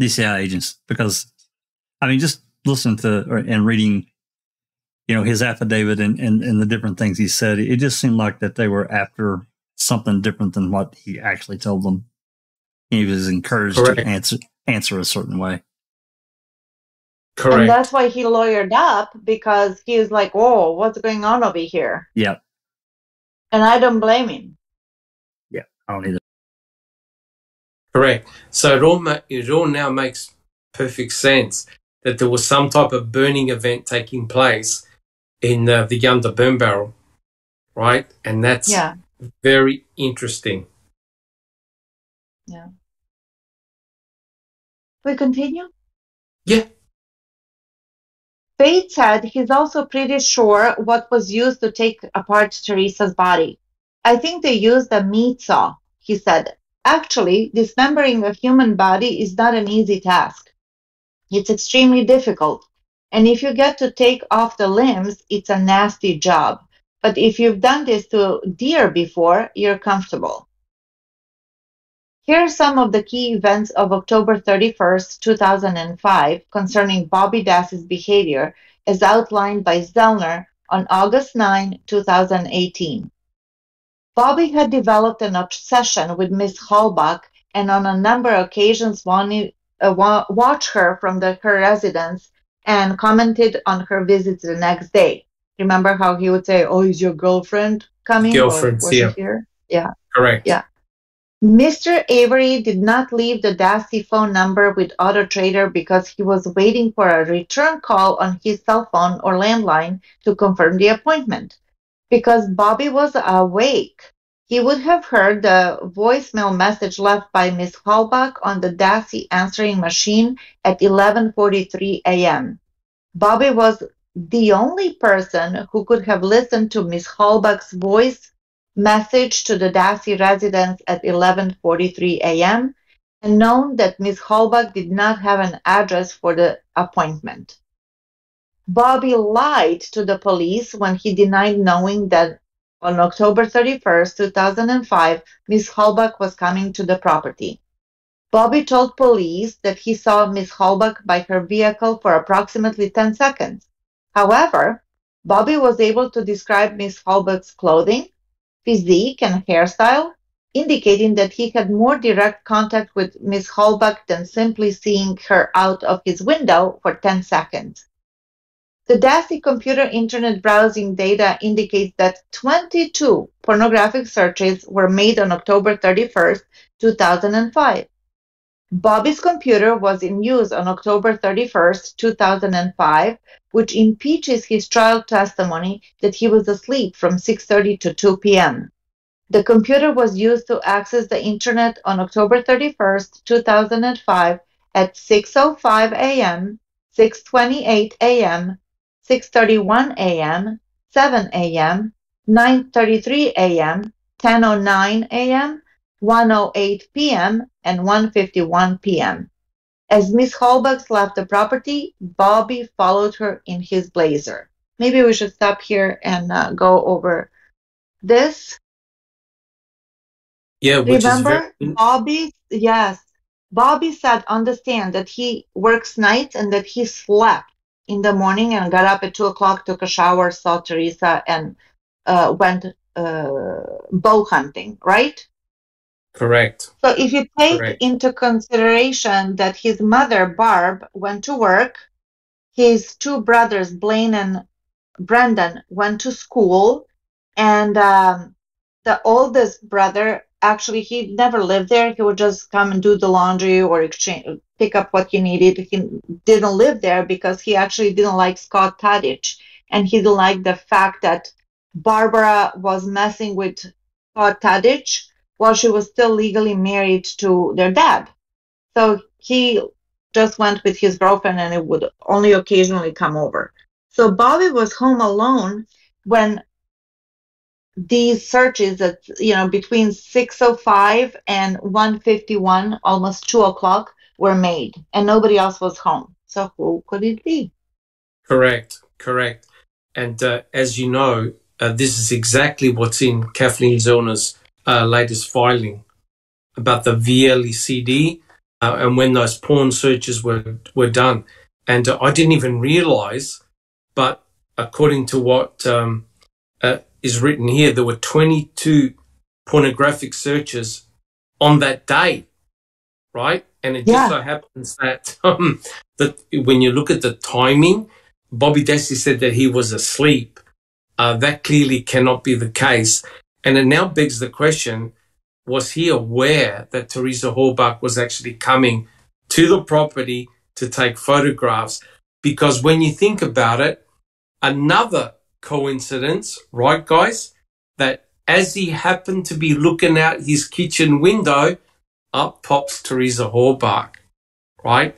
C: DCI agents, because, I mean, just listening to or, and reading, you know, his affidavit and, and, and the different things he said, it just seemed like that they were after something different than what he actually told them. He was encouraged
B: Correct.
C: to answer answer a certain way.
A: And
B: Correct.
A: that's why he lawyered up because he was like, "Whoa, what's going on over here?"
C: Yeah,
A: And I don't blame him.
C: I don't either.
B: Correct. So it all ma- it all now makes perfect sense that there was some type of burning event taking place in uh, the Janda burn barrel, right? And that's
A: Yeah.
B: Very interesting. Yeah.
A: We continue.
B: Yeah.
A: Baetz said he's also pretty sure what was used to take apart Teresa's body. I think they used a meat saw, he said. Actually, dismembering a human body is not an easy task. It's extremely difficult. And if you get to take off the limbs, it's a nasty job. But if you've done this to deer before, you're comfortable. Here are some of the key events of October 31st, 2005 concerning Bobby Dassey's behavior as outlined by Zellner on August 9, 2018. Bobby had developed an obsession with Miss Halbach and on a number of occasions wanted, uh, wa- watched her from the, her residence and commented on her visits the next day. Remember how he would say, Oh, is your girlfriend coming? Or
B: Girlfriend's
A: was
B: here.
A: Yeah.
B: Correct.
A: Yeah. Mr. Avery did not leave the Dassey phone number with Auto Trader because he was waiting for a return call on his cell phone or landline to confirm the appointment. Because Bobby was awake, he would have heard the voicemail message left by Miss Halbach on the Dassey answering machine at 11:43 a.m. Bobby was the only person who could have listened to Miss Halbach's voice message to the Dassey residence at 11:43 a.m. and known that Miss Halbach did not have an address for the appointment. Bobby lied to the police when he denied knowing that on October 31st, 2005, Miss Halbach was coming to the property. Bobby told police that he saw Miss Halbach by her vehicle for approximately 10 seconds. However, Bobby was able to describe Miss Halbach's clothing, physique, and hairstyle, indicating that he had more direct contact with Miss Halbach than simply seeing her out of his window for 10 seconds. The Dassey computer internet browsing data indicates that 22 pornographic searches were made on October 31st, 2005. Bobby's computer was in use on October 31st, 2005, which impeaches his trial testimony that he was asleep from 6:30 to 2 p.m. The computer was used to access the internet on October 31st, 2005 at 6:05 a.m., 6:28 a.m., 6:31 a.m., 7 a.m., 9:33 a.m., 10:09 a.m., 1:08 p.m., and 1:51 p.m. As Miss Halbach left the property, Bobby followed her in his blazer. Maybe we should stop here and uh, go over this.
B: Yeah, which
A: Remember,
B: is very,
A: Bobby, yes, Bobby said on the stand that he works nights and that he slept in the morning and got up at two o'clock, took a shower, saw Teresa, and uh, went uh, bow hunting, right?
B: Correct.
A: So if you take
B: Correct.
A: into consideration that his mother, Barb, went to work, his two brothers, Blaine and Brendan, went to school, and um, the oldest brother, actually, he never lived there. He would just come and do the laundry or exchange, pick up what he needed. He didn't live there because he actually didn't like Scott Tadych, and he didn't like the fact that Barbara was messing with Scott Tadych while she was still legally married to their dad. So he just went with his girlfriend and it would only occasionally come over. So Bobby was home alone when these searches at you know between 6:05 and 1:51, almost two o'clock, were made, and nobody else was home. So who could it be?
B: Correct, correct. And uh, as you know, uh, this is exactly what's in Kathleen Zellner's uh, latest filing about the VLECD uh, and when those porn searches were were done. And uh, I didn't even realize, but according to what um, uh, is written here, there were 22 pornographic searches on that day, right? And it
A: Yeah.
B: just so happens that um, that when you look at the timing, Bobby Dassey said that he was asleep. Uh, that clearly cannot be the case. And it now begs the question, was he aware that Teresa Halbach was actually coming to the property to take photographs? Because when you think about it, another coincidence, right, guys, that as he happened to be looking out his kitchen window, up pops Teresa Halbach, right?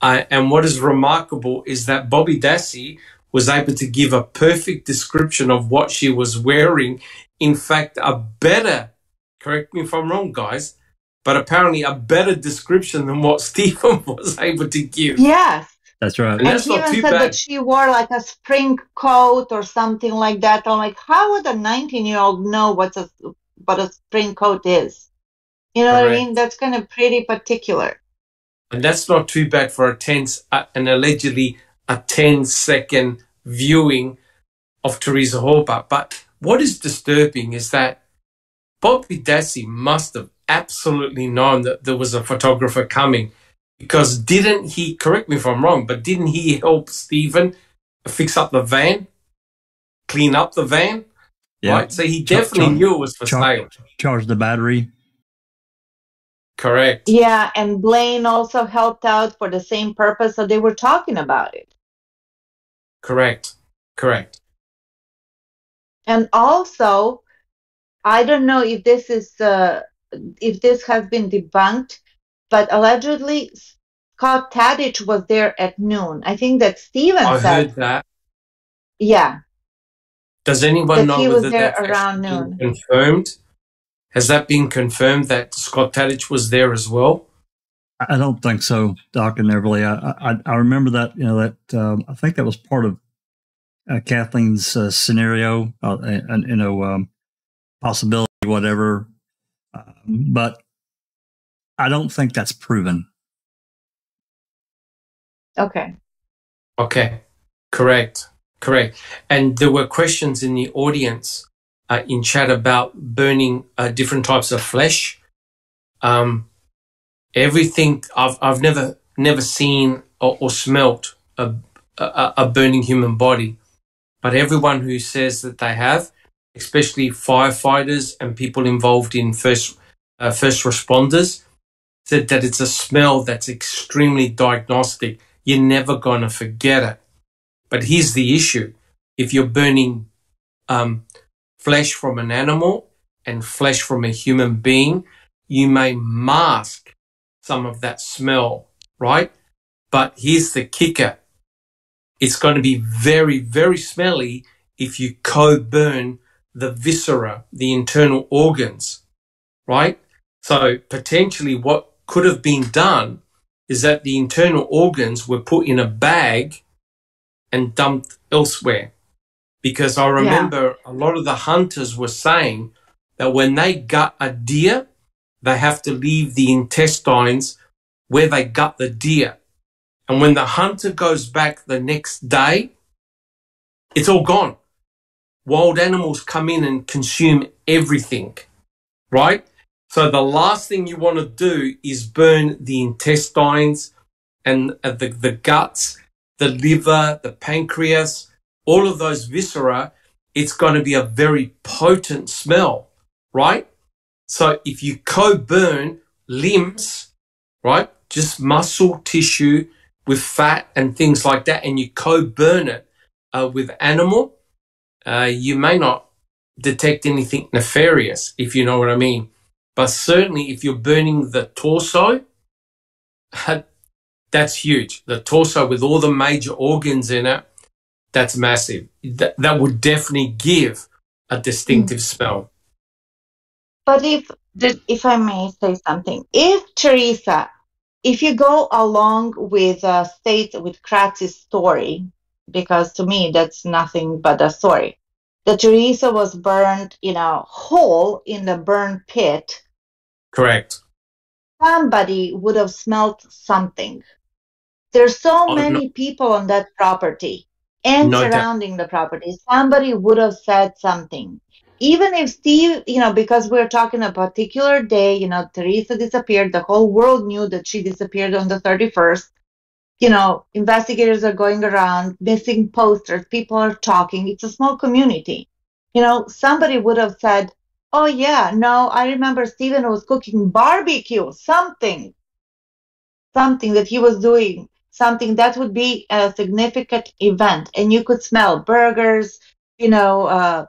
B: Uh, and what is remarkable is that Bobby Dassey was able to give a perfect description of what she was wearing. In fact, a better, correct me if I'm wrong, guys, but apparently a better description than what Steven was able to give.
A: Yes.
C: That's right.
B: And
A: And
B: that's
A: he
B: not
A: even said
B: bad.
A: that she wore like a spring coat or something like that. I'm like, how would a 19 year old know what a what a spring coat is? You know what I mean? That's kind of pretty particular.
B: And that's not too bad for a 10, uh, an allegedly a 10 second viewing of Teresa Halbach. But what is disturbing is that Bobby Dassey must have absolutely known that there was a photographer coming because didn't he, correct me if I'm wrong, but didn't he help Steven fix up the van, clean up the van?
C: Yeah.
B: Right? So he definitely
C: char-
B: knew it was for
C: char-
B: sale.
C: Charge the battery.
B: Correct.
A: Yeah, and Blaine also helped out for the same purpose, so they were talking about it.
B: Correct. Correct.
A: And also, I don't know if this is uh, if this has been debunked, but allegedly Scott Tadych was there at noon. I think that Steven
B: I
A: said,
B: heard that.
A: yeah,
B: Does anyone
A: That
B: know
A: he was
B: whether
A: there
B: that's
A: around
B: actually been
A: noon.
B: confirmed? Has that been confirmed that Scott Tadych was there as well?
C: I I don't think so, Doc and Everly. I, I I remember that you know that um, I think that was part of Kathleen's uh, scenario, uh, and you know um, possibility, whatever. Um, but I don't think that's proven.
A: okay,
B: Okay, correct, correct. And there were questions in the audience uh, in chat about burning uh, different types of flesh. Um, everything I've I've never never seen or, or smelt a, a a burning human body, but everyone who says that they have, especially firefighters and people involved in first uh, first responders, said that it's a smell that's extremely diagnostic. You're never going to forget it. But here's the issue: if you're burning um, flesh from an animal and flesh from a human being, you may mask some of that smell, right? But here's the kicker. It's going to be very, very smelly if you co-burn the viscera, the internal organs, right? So potentially what could have been done is that the internal organs were put in a bag and dumped elsewhere. Because I remember a lot of the hunters were saying that when they gut a deer, they have to leave the intestines where they gut the deer. And when the hunter goes back the next day, it's all gone. Wild animals come in and consume everything, right? So the last thing you want to do is burn the intestines and uh, the, the guts, the liver, the pancreas, all of those viscera. It's going to be a very potent smell, right? So if you co-burn limbs, right, just muscle tissue with fat and things like that, and you co-burn it uh, with animal, uh, you may not detect anything nefarious, if you know what I mean. But certainly, if you're burning the torso, that's huge. The torso with all the major organs in it, that's massive. That, that would definitely give a distinctive smell.
A: But if if I may say something, if Teresa, if you go along with uh, state with Kratz's story, because to me that's nothing but a story, that Teresa was burned in a hole in the burn pit,
B: Correct.
A: somebody would have smelt something. There's so
B: Oh, no.
A: many people on that property and
B: No doubt.
A: surrounding the property. Somebody would have said something. Even if Steve, you know, because we're talking a particular day, you know, Teresa disappeared, the whole world knew that she disappeared on the 31st. You know, investigators are going around, missing posters, people are talking. It's a small community. You know, somebody would have said, Oh, yeah, no, I remember Steven was cooking barbecue, something, something that he was doing, something that would be a significant event. And you could smell burgers, you know, uh,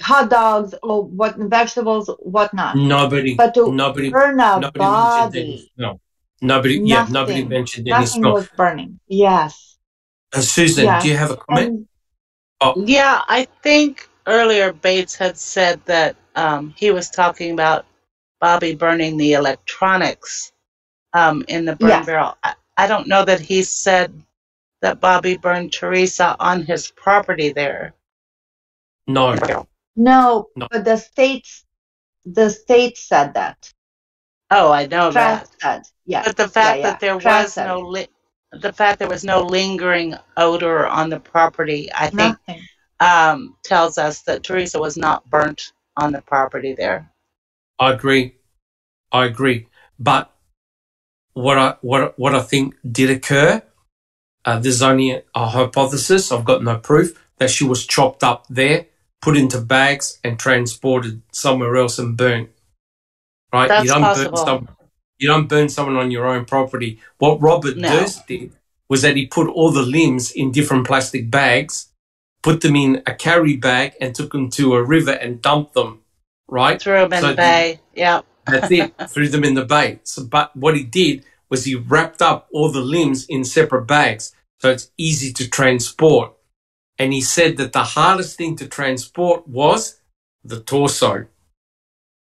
A: hot dogs or what vegetables, whatnot.
B: Nobody,
A: But to
B: nobody,
A: burn a
B: nobody mentioned any
A: body,
B: smell. Nobody, yeah, nobody mentioned any
A: nothing
B: smell.
A: was burning. Yes.
B: Uh, Susan,
A: Yeah.
B: do you have a comment?
A: And
F: yeah, I think earlier Baetz had said that um, he was talking about Bobby burning the electronics um, in the burn
A: Yes.
F: barrel. I, I don't know that he said that Bobby burned Teresa on his property there.
B: no.
A: No,
B: No.
A: but the states, the state said that.
F: Oh, I know that.
A: Said, yes.
F: But the fact
A: Yeah, yeah.
F: that there
A: Trust
F: was
A: said
F: no li- the fact there was no lingering odor on the property, I think, um, tells us that Teresa was not burnt on the property there.
B: I agree. I agree. But what I what what I think did occur, uh, there's only a, a hypothesis. I've got no proof that she was chopped up there, put into bags, and transported somewhere else and burnt. Right?
F: That's
B: you don't
F: possible.
B: burn some, You don't burn someone on your own property. What Robert
F: No.
B: Durst did was that he put all the limbs in different plastic bags, put them in a carry bag, and took them to a river and dumped them. Right?
F: Threw them in
B: So
F: the bay. Yeah.
B: That's it. Threw them in the bay. So, but what he did was he wrapped up all the limbs in separate bags, so it's easy to transport. And he said that the hardest thing to transport was the torso,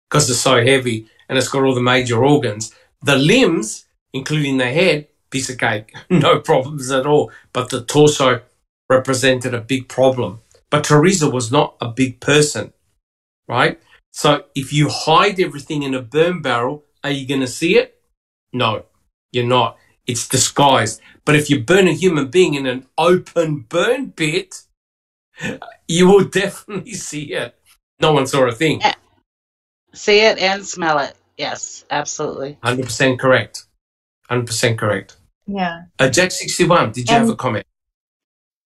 B: because it's so heavy and it's got all the major organs. The limbs, including the head, piece of cake, no problems at all. But the torso represented a big problem. But Teresa was not a big person, right? So if you hide everything in a burn barrel, are you going to see it? No, you're not. It's disguised. But if you burn a human being in an open burn pit, you will definitely see it. No one saw a thing.
F: See it and smell it. Yes, absolutely.
B: 100% correct. 100% correct.
A: Yeah.
B: Uh, Jack 61, did you have a comment?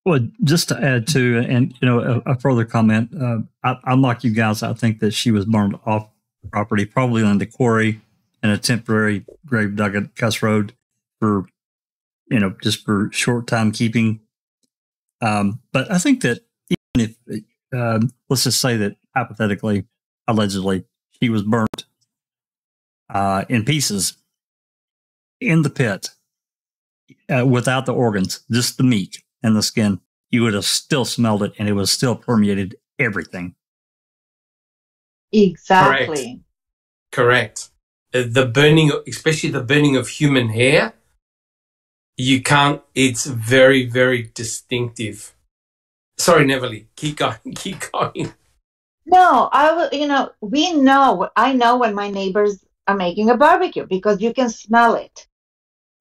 C: Well, just to add to, and you know, a, a further comment. Uh, I, I'm like you guys. I think that she was burned off property, probably on the quarry, in a temporary grave dug at Kuss Road for, you know, just for short time keeping. Um, but I think that even if, um, let's just say that hypothetically, allegedly, she was burnt uh, in pieces in the pit uh, without the organs, just the meat and the skin, you would have still smelled it and it was still permeated everything.
A: Exactly.
B: Correct. Uh, The burning, especially the burning of human hair, you can't, it's very, very distinctive. Sorry, Neverly, keep going, keep going.
A: No, I will, you know, we know, I know when my neighbors are making a barbecue because you can smell it.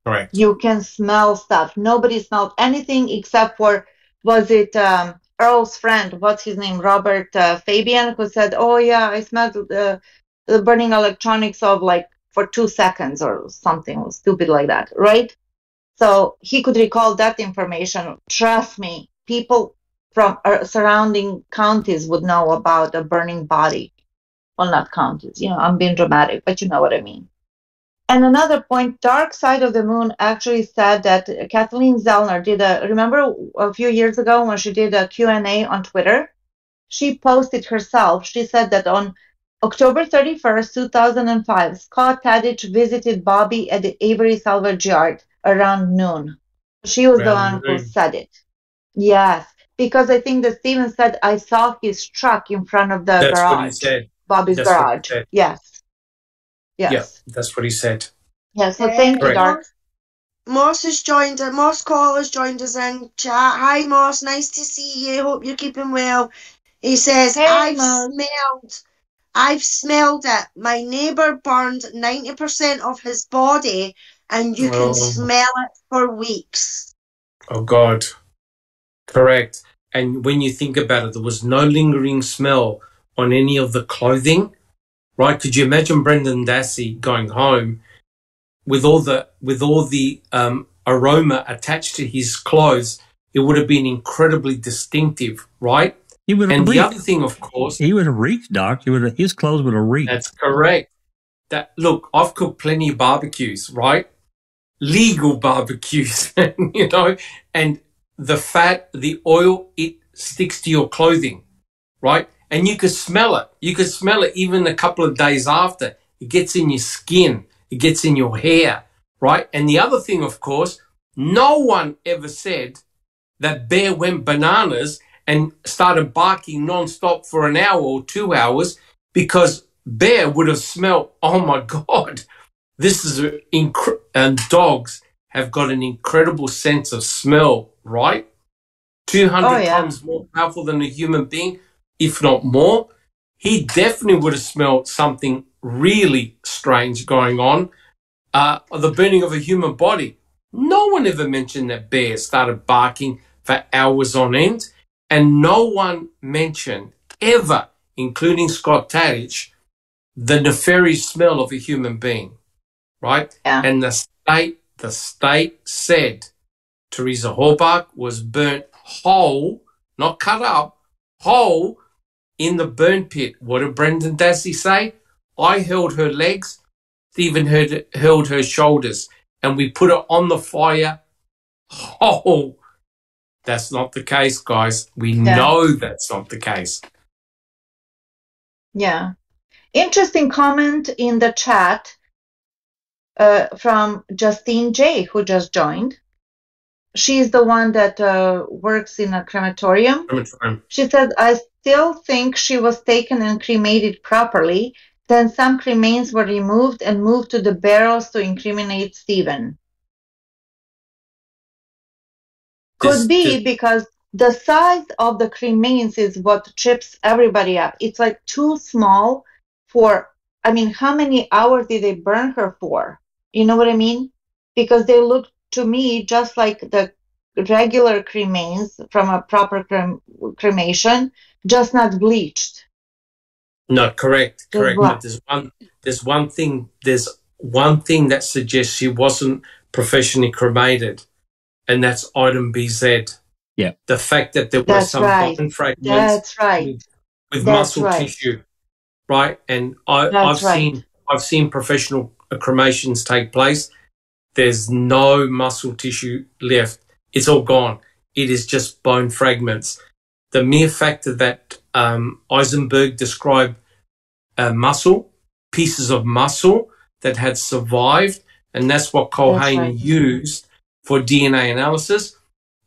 B: Correct.
A: You can smell stuff. Nobody smelled anything except for, was it um, Earl's friend? What's his name? Robert uh, Fabian, who said, Oh, yeah, I smelled the, the burning electronics of like for two seconds or something stupid like that, right? So he could recall that information. Trust me, people from uh, surrounding counties would know about a burning body. Well, not counties, you know, I'm being dramatic, but you know what I mean. And another point, Dark Side of the Moon actually said that Kathleen Zellner did a, remember a few years ago when she did a Q&A on Twitter? She posted herself, she said that on October 31st, 2005, Scott Tadych visited Bobby at the Avery Salvage Yard around noon. She was the
B: Around
A: one who said it. Yes. because I think that Steven said I saw his truck in front of the
B: That's
A: garage,
B: what he said.
A: Bobby's
B: That's what he
A: garage.
B: said.
A: Yes.
B: Yeah,
A: Yes.
B: that's what he said.
A: Yeah. So
D: Yeah.
A: thank you,
B: Correct.
A: Dark.
D: Moss has joined us. Moss Call has joined us in chat. Hi, Moss. Nice to see you. Hope you're keeping well. He says,
A: Hey,
D: I've
A: Moss.
D: smelled, I've smelled it. My neighbour burned 90% of his body and you
B: Oh.
D: can smell it for weeks.
B: Oh God, correct. And when you think about it, there was no lingering smell on any of the clothing, right? Could you imagine Brendan Dassey going home with all the with all the um, aroma attached to his clothes? It would have been incredibly distinctive, right?
C: He would have
B: And the other thing, of course,
C: He would have reeked, Doc. He would have, his clothes would have reeked.
B: That's correct. That look, I've cooked plenty of barbecues, right? Legal barbecues, you know, and the fat, the oil, it sticks to your clothing, right? And you could smell it. You could smell it even a couple of days after. It gets in your skin. It gets in your hair, right? And the other thing, of course, no one ever said that bear went bananas and started barking nonstop for an hour or two hours because bear would have smelled, oh my God, this is a inc- and dogs have got an incredible sense of smell, right? 200
A: Oh, yeah.
B: times more powerful than a human being, if not more. He definitely would have smelled something really strange going on. Uh, the burning of a human body. No one ever mentioned that bear started barking for hours on end. And no one mentioned ever, including Scott Tadych, the nefarious smell of a human being, right?
A: Yeah.
B: And the state, the state said Teresa Halbach was burnt whole, not cut up, whole in the burn pit. What did Brendan Dassey say? I held her legs, Steven held, held her shoulders, and we put her on the fire whole. That's not the case, guys. We
A: Yeah.
B: know that's not the case.
A: Yeah. Interesting comment in the chat uh, from Justine J, who just joined. She's the one that uh, works in a crematorium.
B: Crematorium.
A: She said, I still think she was taken and cremated properly. Then some cremains were removed and moved to the barrels to incriminate Steven. Could
B: This-
A: be
B: this-
A: because the size of the cremains is what trips everybody up. It's like too small for, I mean, how many hours did they burn her for? You know what I mean? Because they look to me just like the regular cremains from a proper crem- cremation, just not bleached.
B: No, correct, correct. But there's one, there's one thing, there's one thing that suggests she wasn't professionally cremated, and that's item BZ.
C: Yeah.
B: The fact that there were
A: That's
B: some
A: right.
B: bone fragments
A: That's right.
B: with, with
A: That's
B: muscle
A: right.
B: tissue, right? And I, I've
A: right.
B: seen, I've seen professional cremations take place. There's no muscle tissue left. It's all gone. It is just bone fragments. The mere fact that um, Eisenberg described uh, muscle, pieces of muscle that had survived, and that's what Culhane
A: right.
B: used for DNA analysis,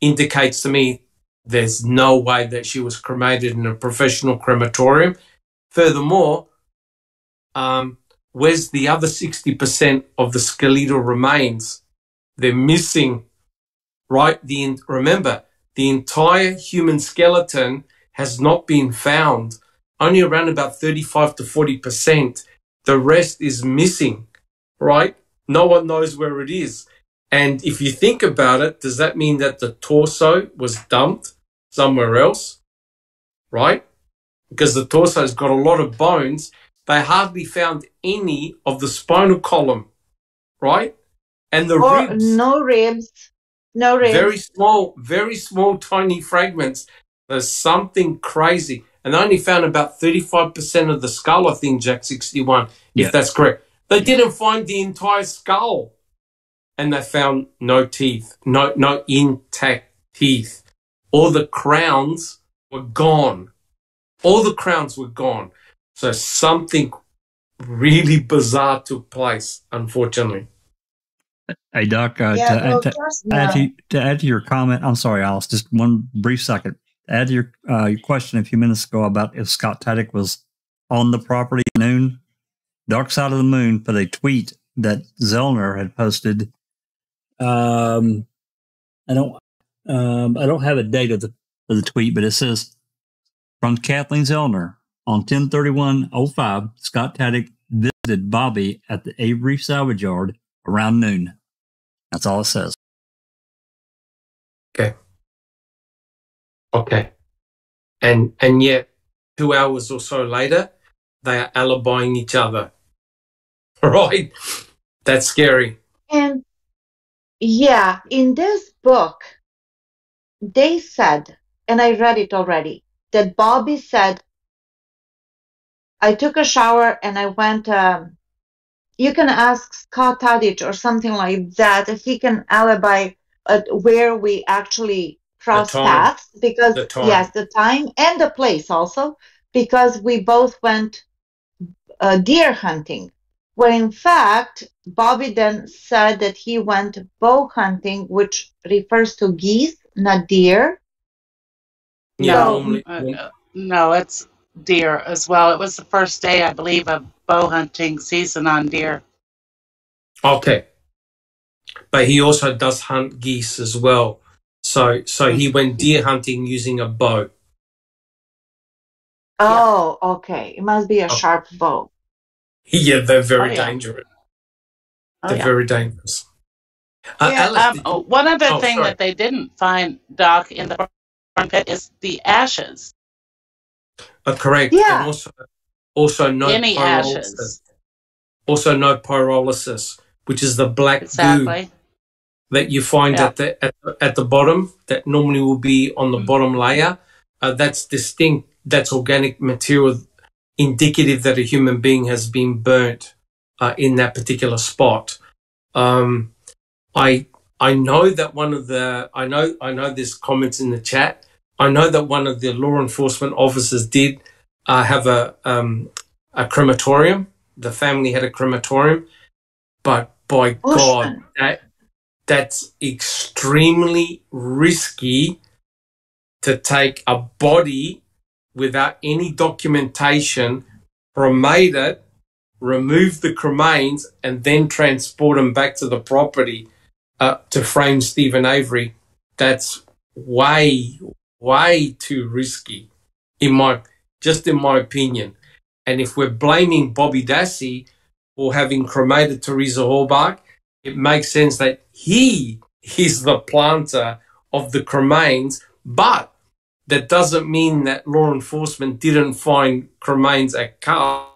B: indicates to me there's no way that she was cremated in a professional crematorium. Furthermore, um, where's the other 60% of the skeletal remains? They're missing, right? The remember, the entire human skeleton has not been found. Only around about 35 to 40%. The rest is missing, right? No one knows where it is. And if you think about it, does that mean that the torso was dumped somewhere else? Right? Because the torso's got a lot of bones. They hardly found any of the spinal column, right? And the
A: Or
B: ribs
A: no ribs. No ribs.
B: very small, very small, tiny fragments. There's something crazy. And they only found about 35% of the skull, I think, Jack 61,
C: Yeah.
B: if that's correct. They didn't find the entire skull. And they found no teeth, no, no intact teeth. All the crowns were gone. All the crowns were gone. So something really bizarre took place, unfortunately.
C: Hey, Doc, uh,
D: Yeah,
C: to,
D: well,
C: add, to,
D: just,
C: add
D: uh,
C: to, to add to your comment, I'm sorry, Alice, just one brief second. add your uh, your question a few minutes ago about if Scott Tadych was on the property at noon. Dark Side of the Moon put a tweet that Zellner had posted. Um, I don't, um, I don't have a date of the of the tweet, but it says from Kathleen Zellner on 103105, Scott Tadych visited Bobby at the Avery Salvage Yard around noon. That's all it says.
B: Okay. Okay. And and yet two hours or so later, they are alibying each other. Right? That's scary.
A: And yeah, in this book, they said, and I read it already, that Bobby said, I took a shower and I went, um, you can ask Scott Tadych or something like that if he can alibi at where we actually crossed paths because
B: The
A: yes, the time and the place also because we both went uh, deer hunting. When in fact, Bobby then said that he went bow hunting, which refers to geese, not deer.
B: Yeah,
A: No.
B: normally,
F: Uh, uh, no, it's deer as well. It was the first day, I believe, of bow hunting season on deer.
B: Okay. But he also does hunt geese as well. So so he went deer hunting using a bow.
A: Oh, okay. It must be a
B: Oh.
A: sharp bow.
B: Yeah, they're very
F: Oh, yeah.
B: dangerous.
F: Oh,
B: They're
F: yeah.
B: very dangerous. Uh,
F: Yeah,
B: Alice,
F: um,
B: did-
F: oh, one other
B: oh,
F: thing
B: sorry.
F: that they didn't find, Doc, in the burn pit is the ashes.
B: Uh, correct.
A: Yeah.
B: And also, also no
F: Any
B: pyrolysis.
F: ashes.
B: Also no pyrolysis, which is the black goo that you find
F: Yeah.
B: at the at, the- at the bottom that normally will be on the
F: Mhm.
B: bottom layer. Uh, that's distinct. That's organic material indicative that a human being has been burnt uh, in that particular spot. Um, I I know that one of the I know I know there's comments in the chat. I know that one of the law enforcement officers did uh, have a um, a crematorium. The family had a crematorium, but by God, that that's extremely risky to take a body without any documentation, cremate it, remove the cremains, and then transport them back to the property uh, to frame Steven Avery. That's way, way too risky, in my just in my opinion. And if we're blaming Bobby Dassey for having cremated Teresa Halbach, it makes sense that he is the planter of the cremains, but that doesn't mean that law enforcement didn't find cremains at Cars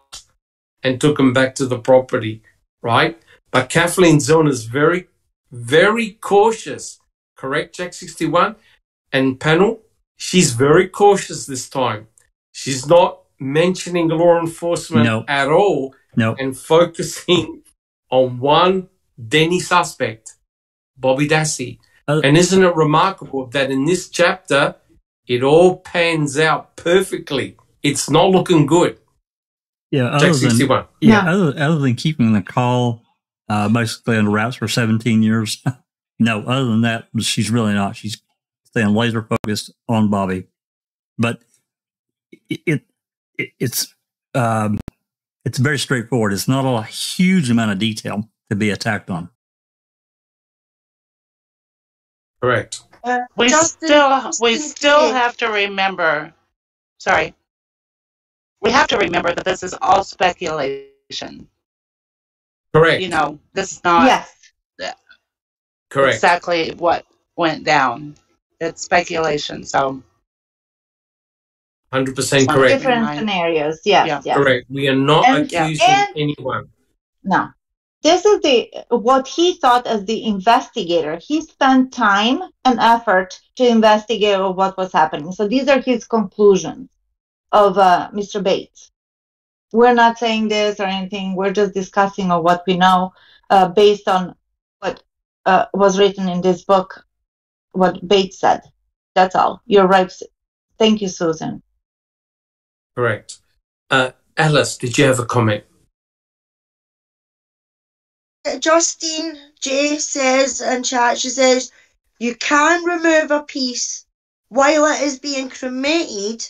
B: and took them back to the property, right? But Kathleen Zone is very, very cautious. Correct, Jack 61? And panel, she's very cautious this time. She's not mentioning law enforcement
C: No.
B: at all
C: No,
B: and focusing on one Denny suspect, Bobby Dassey.
C: Uh,
B: and isn't it remarkable that in this chapter, it all pans out perfectly? It's not looking good.
C: yeah.
B: Jack
C: Other than,
B: 61.
C: yeah,
A: Yeah.
C: other, other than keeping the call uh, basically on the wraps for 17 years. no, other than that, she's really not. She's staying laser focused on Bobby. But it, it, it it's um, it's very straightforward. It's not a huge amount of detail to be attacked on.
B: Correct.
D: Uh,
F: We
D: Justin-
F: still we still have to remember. Sorry. We have to remember that this is all speculation.
B: Correct.
F: You know, this is not
A: yes.
B: Correct.
F: exactly what went down. It's speculation. So
B: 100% correct.
A: Different
F: Right.
A: scenarios. Yes.
F: Yeah.
A: Yes.
B: Correct. We are not
A: And-
B: accusing
A: and-
B: anyone.
A: No. This is the what he thought as the investigator. He spent time and effort to investigate what was happening. So these are his conclusions of uh, Mr. Baetz. We're not saying this or anything. We're just discussing of what we know uh, based on what uh, was written in this book, what Baetz said. That's all. You're right. Thank you, Susan.
B: Correct. Uh, Alice, did you have a comment?
D: Justine J says in chat, she says, you can remove a piece while it is being cremated,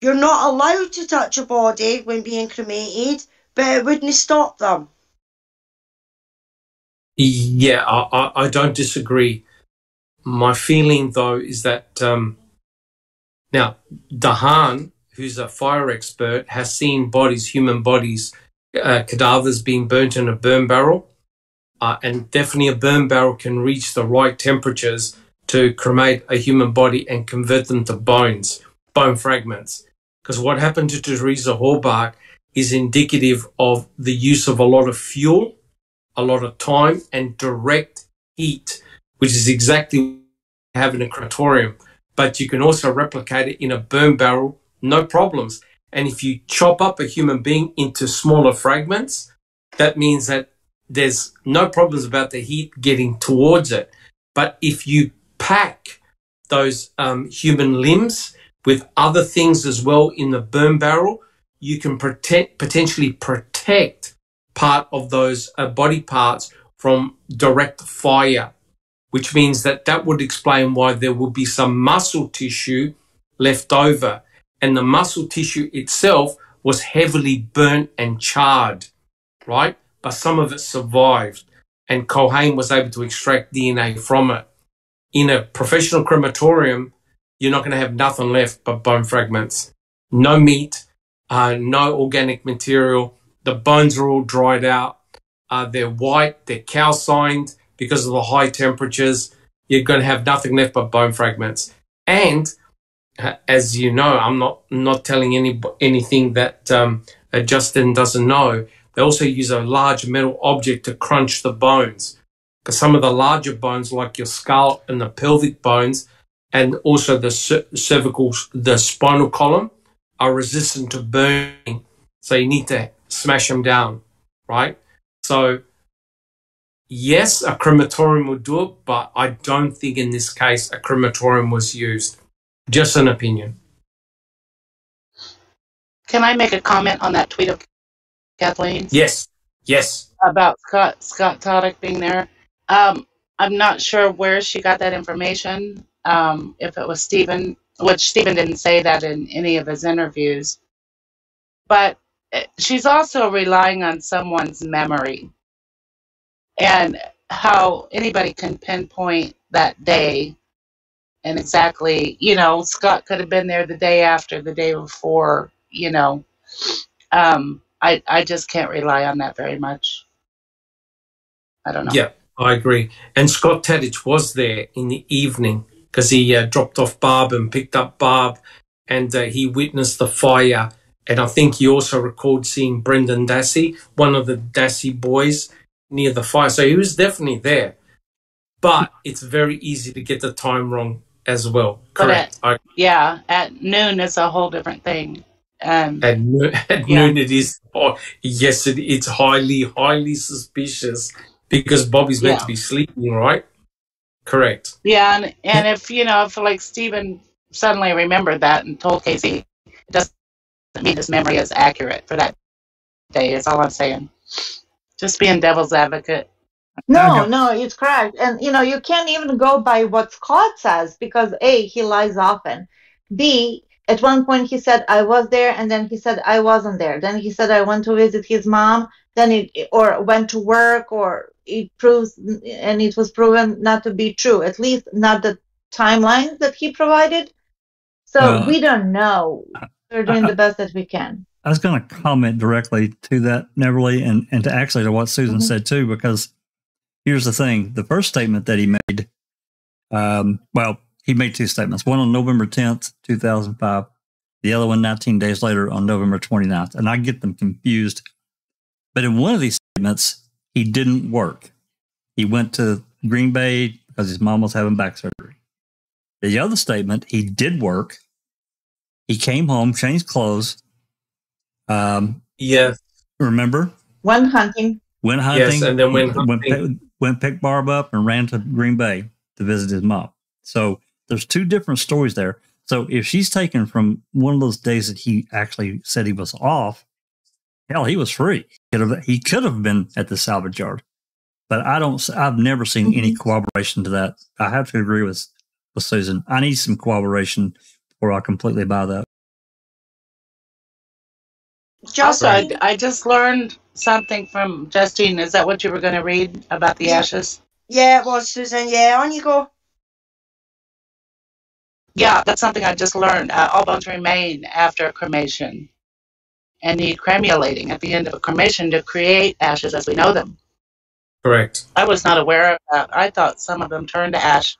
D: you're not allowed to touch a body when being cremated, but it wouldn't stop them.
B: Yeah, I, I, I don't disagree. My feeling, though, is that um, now DeHaan, who's a fire expert, has seen bodies, human bodies, uh, cadavers being burnt in a burn barrel. Uh, and definitely a burn barrel can reach the right temperatures to cremate a human body and convert them to bones, bone fragments. Because what happened to Teresa Halbach is indicative of the use of a lot of fuel, a lot of time, and direct heat, which is exactly have in a crematorium. But you can also replicate it in a burn barrel, no problems. And if you chop up a human being into smaller fragments, that means that there's no problems about the heat getting towards it. But if you pack those um, human limbs with other things as well in the burn barrel, you can protect, potentially protect part of those uh, body parts from direct fire, which means that that would explain why there would be some muscle tissue left over. And the muscle tissue itself was heavily burnt and charred, right? But some of it survived and Culhane was able to extract DNA from it. In a professional crematorium, you're not going to have nothing left but bone fragments. No meat, uh, no organic material. The bones are all dried out. Uh, they're white, they're calcined because of the high temperatures. You're going to have nothing left but bone fragments. And uh, as you know, I'm not not telling any anything that um, Justin doesn't know. They also use a large metal object to crunch the bones. Because some of the larger bones, like your skull and the pelvic bones, and also the cervical, the spinal column, are resistant to burning. So you need to smash them down, right? So, yes, a crematorium would do it, but I don't think in this case a crematorium was used. Just an opinion.
F: Can I make a comment on that tweet of Kathleen's?
B: Yes, yes.
F: About Scott Scott Tadych being there. Um, I'm not sure where she got that information. Um, if it was Steven, which Steven didn't say that in any of his interviews, but eh, she's also relying on someone's memory and how anybody can pinpoint that day and exactly, you know, Scott could have been there the day after, the day before, you know. Um, I I just can't rely on that very much. I don't know.
B: Yeah, I agree. And Scott Tadych was there in the evening because he uh, dropped off Barb and picked up Barb, and uh, he witnessed the fire. And I think he also recalled seeing Brendan Dassey, one of the Dassey boys, near the fire. So he was definitely there. But it's very easy to get the time wrong as well. Correct.
F: At, I, yeah, at noon is a whole different thing. Um,
B: at, no, at yeah. noon it is. Oh, yes, it, it's highly, highly suspicious because Bobby's meant yeah. to be sleeping, right? Correct.
F: Yeah, and and if you know, if like Steven suddenly remembered that and told KZ, it doesn't mean his memory is accurate for that day. Is all I'm saying. Just being devil's advocate.
A: No, no, it's correct. And you know, you can't even go by what Scott says because A, he lies often. B, at one point he said I was there and then he said I wasn't there. Then he said I went to visit his mom, then it or went to work or it proves and it was proven not to be true, at least not the timelines that he provided. So uh, we don't know. We're doing the best that we can.
C: I was going to comment directly to that, Neverly, and, and to actually to what Susan mm-hmm. said too, because here's the thing: the first statement that he made, um, well, he made two statements. One on November 10th, 2005. The other one 19 days later on November 29th. And I get them confused. But in one of these statements, he didn't work. He went to Green Bay because his mom was having back surgery. The other statement, he did work. He came home, changed clothes. Um,
B: yes.
C: Remember?
A: Went hunting.
C: Went hunting.
B: Yes, and then went hunting.
C: Went, went picked Barb up and ran to Green Bay to visit his mom. So there's two different stories there. So if she's taken from one of those days that he actually said he was off, hell, he was free. He could have, he could have been at the salvage yard. But I don't. I've never seen any mm-hmm. corroboration to that. I have to agree with with Susan. I need some corroboration before I completely buy that.
D: Just
F: Also, I, I just learned something from Justine. Is that what you were going to read about the
D: Yeah.
F: ashes?
D: yeah, it was Susan. Yeah, on you go.
F: Yeah, that's something I just learned. Uh, all bones remain after cremation and need cremulating at the end of a cremation to create ashes as we know them.
B: Correct.
F: I was not aware of that. I thought some of them turned to ash.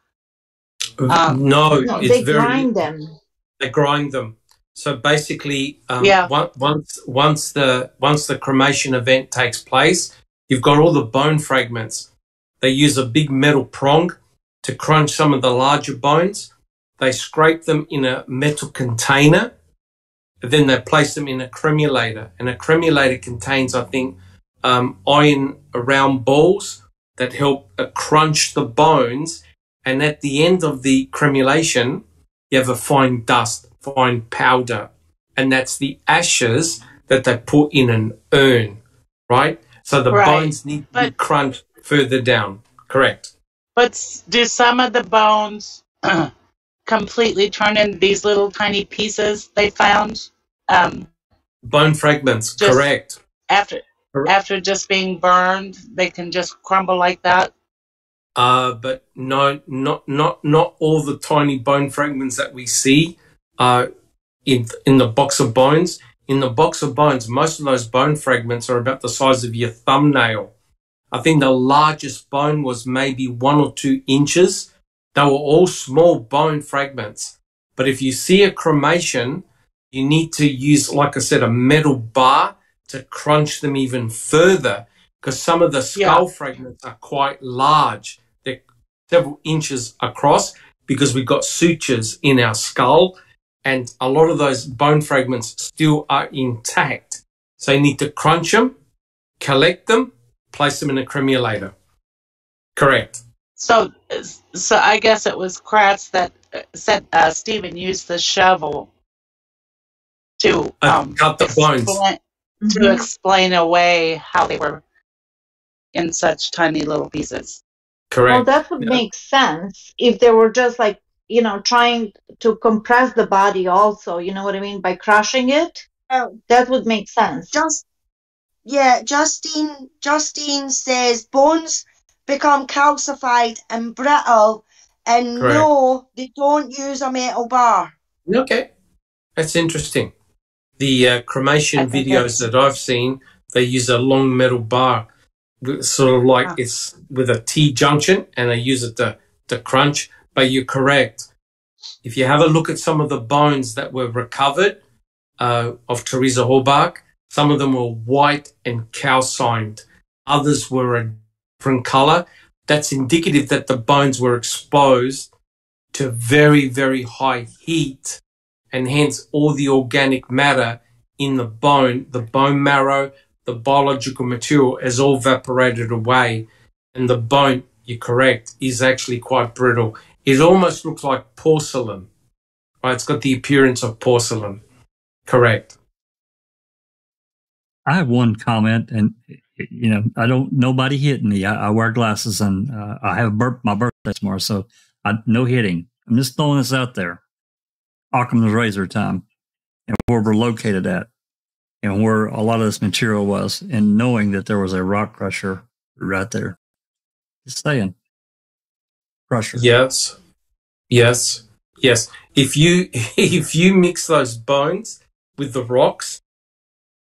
F: Um,
B: no,
A: No,
B: it's
A: they
B: very.
A: grind them.
B: They grind them. So basically, um,
F: Yeah.
B: on- once once the once the cremation event takes place, you've got all the bone fragments. They use a big metal prong to crunch some of the larger bones. They scrape them in a metal container. Then they place them in a cremulator, and a cremulator contains, I think, um, iron round balls that help uh, crunch the bones. And at the end of the cremulation, you have a fine dust, fine powder, and that's the ashes that they put in an urn, right? So the
F: Right.
B: bones need to be crunched further down. Correct.
F: But do some of the bones completely turn into these little tiny pieces they found um,
B: Bone fragments. Correct.
F: after
B: Correct.
F: after just being burned? They can just crumble like that.
B: Uh, but no, not not not all the tiny bone fragments that we see are in in the box of bones. In the box of bones, most of those bone fragments are about the size of your thumbnail. I think the largest bone was maybe one or two inches. They were all small bone fragments. But if you see a cremation, you need to use, like I said, a metal bar to crunch them even further because some of the skull fragments are quite large. They're several inches across because we've got sutures in our skull and a lot of those bone fragments still are intact. So you need to crunch them, collect them, place them in a cremulator. Correct.
F: So, so I guess it was Kratz that uh, said uh, Steven used the shovel to
B: Uh,
F: um,
B: cut the bones.
F: explain, to
A: Mhm.
F: explain away how they were in such tiny little pieces.
B: Correct.
A: Well, that would
B: Yeah.
A: make sense if they were just like, you know, trying to compress the body also, you know what I mean, by crushing it.
D: Oh,
A: That would make sense.
D: just yeah, Justine Justine says bones become calcified and brittle, and
B: Correct.
D: no, they don't use a metal bar.
B: Okay. That's interesting. The uh, cremation
F: I
B: videos that I've seen, they use a long metal bar, with- sort of like
F: Ah.
B: it's with a T junction, and they use it to, to crunch. But you're correct. If you have a look at some of the bones that were recovered uh, of Teresa Halbach, some of them were white and calcined. Others were a different color. That's indicative that the bones were exposed to very, very high heat and hence all the organic matter in the bone, the bone marrow, the biological material has all evaporated away. And the bone, you're correct, is actually quite brittle. It almost looks like porcelain. Right? It's got the appearance of porcelain. Correct.
C: I have one comment, and you know, I don't. Nobody hit me. I, I wear glasses, and uh, I have birth, my birthday tomorrow, so I, no hitting. I'm just throwing this out there. Occam's razor time, and where we're located at, and where a lot of this material was, and knowing that there was a rock crusher right there. Just saying, crusher.
B: Yes. Yes. Yes. If you if you mix those bones with the rocks,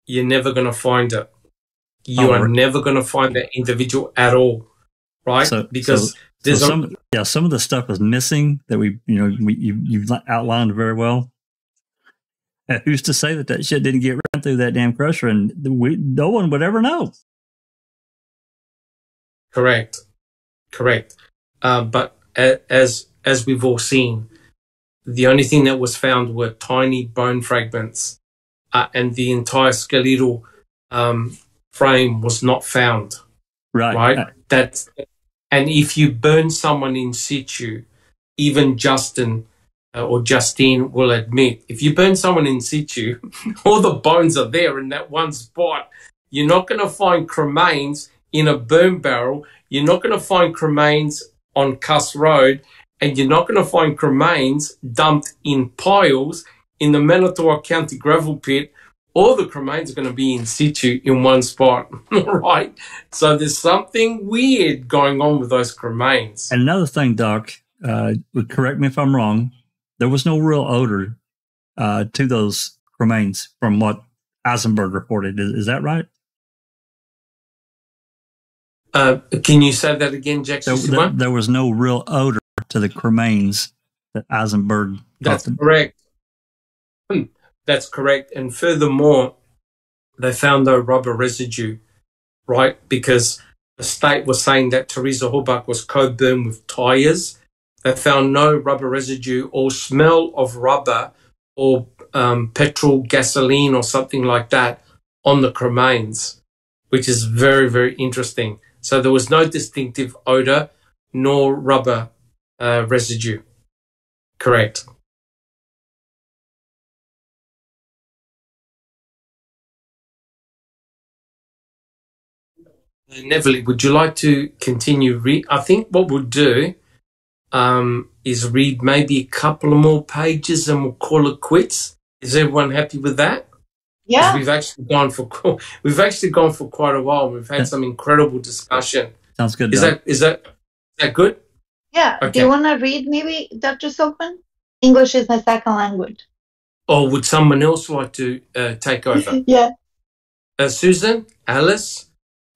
B: you're never going to find it. You
C: Oh,
B: are
C: right.
B: never going to find that individual at all, right?
C: So-
B: because
C: so-
B: there's
C: so
B: a,
C: some, yeah, some of the stuff is missing that we, you know, we, you, you've outlined very well. Uh, Who's to say that that shit didn't get run through that damn crusher and we, no one would ever know?
B: Correct, correct. Uh, but as as we've all seen, the only thing that was found were tiny bone fragments, uh, and the entire skeletal um, frame was not found.
C: Right.
B: Right. That's and if you burn someone in situ, even Justin uh, or Justine will admit, if you burn someone in situ, all the bones are there in that one spot. You're not going to find cremains in a burn barrel. You're not going to find cremains on Kuss Road, and you're not going to find cremains dumped in piles in the Manitowoc County gravel pit. All the cremains are going to be in situ in one spot, right? So there's something weird going on with those cremains.
C: And another thing, Doc, uh, correct me if I'm wrong. There was no real odor uh, to those remains, from what Eisenberg reported. Is, is that right?
B: Uh, can you say that again, Jackson?
C: There, there, there, was no real odor to the cremains that Eisenberg.
B: That's correct. Hmm, that's correct. And furthermore, they found no rubber residue, right? Because the state was saying that Teresa Halbach was co-burned with tires. They found no rubber residue or smell of rubber or um, petrol, gasoline, or something like that on the cremains, which is very, very interesting. So there was no distinctive odor nor rubber uh, residue. Correct. Uh, Neville, would you like to continue? Re- I think what we'll do um, is read maybe a couple of more pages and we'll call it quits. Is everyone happy with that?
A: Yeah.
B: We've actually gone for we've actually gone for quite a while. We've had some incredible discussion.
C: Sounds good.
B: Is that is that is that good?
A: Yeah. Okay. Do you want to read maybe, Dr. Silkman? English is my second language.
B: Or would someone else like to uh, take over?
A: yeah.
B: Uh, Susan, Alice,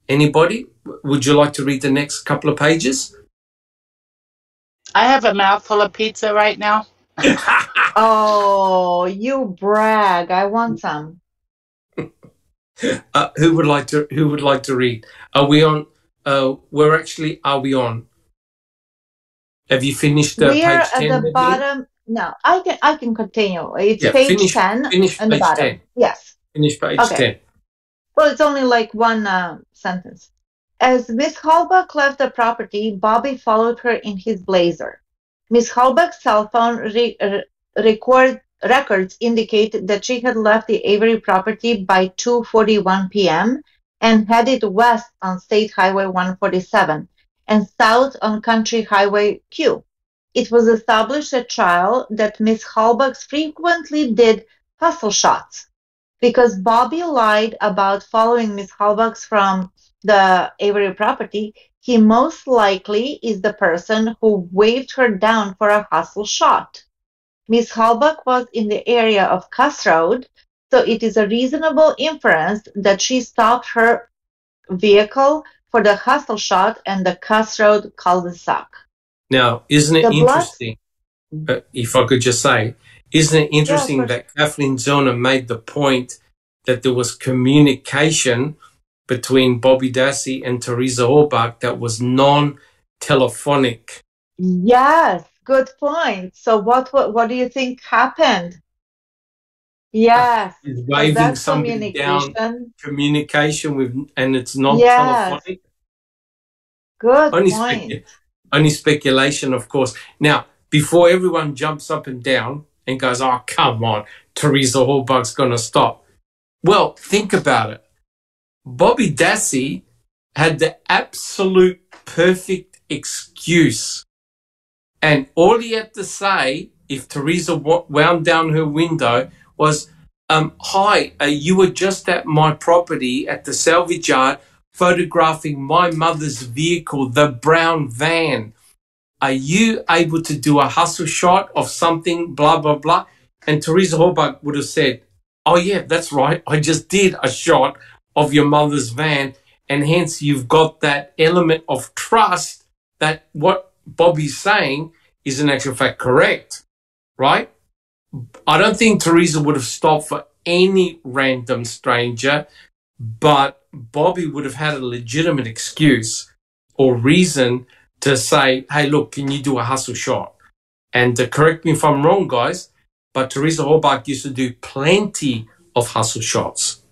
B: anybody? Would you like to read the next couple of pages?
F: I have a mouthful of pizza right now.
A: oh, you brag! I want some.
B: Uh, who would like to? Who would like to read? Are we on? Uh, we're actually. Are we on? Have you finished uh,
A: we are
B: page
A: at the bottom. No, I can. I can continue. It's yeah, page
B: finish,
A: ten.
B: Finish
A: on the bottom.
B: 10.
A: Yes.
B: Finish page okay. ten.
A: Well, it's only like one uh, sentence. As Miss Halbach left the property, Bobby followed her in his blazer. Miss Halbach's cell phone re- record, records indicate that she had left the Avery property by 2:41 p.m. and headed west on State Highway 147 and south on Country Highway Q. It was established at trial that Miss Halbach frequently did hustle shots because Bobby lied about following Miss Halbach from the Avery property, he most likely is the person who waved her down for a hustle shot. Miss Halbach was in the area of Road, so it is a reasonable inference that she stopped her vehicle for the hustle shot and the Road cul-de-sac.
B: Now, isn't it the interesting, blood... uh, if I could just say, isn't it interesting yeah, that Kathleen Zellner made the point that there was communication between Bobby Dassey and Teresa Halbach that was non-telephonic.
A: Yes, good point. So what what, what do you think happened? Yes.
B: Is waving somebody down communication with and it's non telephonic.
A: Good
B: only
A: point.
B: Specu- only speculation, of course. Now, before everyone jumps up and down and goes, Oh, come on, Teresa Halbach's gonna stop. Well, think about it. Bobby Dassey had the absolute perfect excuse. And all he had to say, if Teresa wound down her window, was, um, Hi, uh, you were just at my property at the salvage yard photographing my mother's vehicle, the brown van. Are you able to do a hustle shot of something, blah, blah, blah? And Teresa Halbach would have said, Oh, yeah, that's right. I just did a shot of your mother's van. And hence you've got that element of trust that what Bobby's saying is in actual fact correct, right? I don't think Teresa would have stopped for any random stranger, but Bobby would have had a legitimate excuse or reason to say, hey, look, can you do a hustle shot? And uh, correct me if I'm wrong, guys, but Teresa Halbach used to do plenty of hustle shots.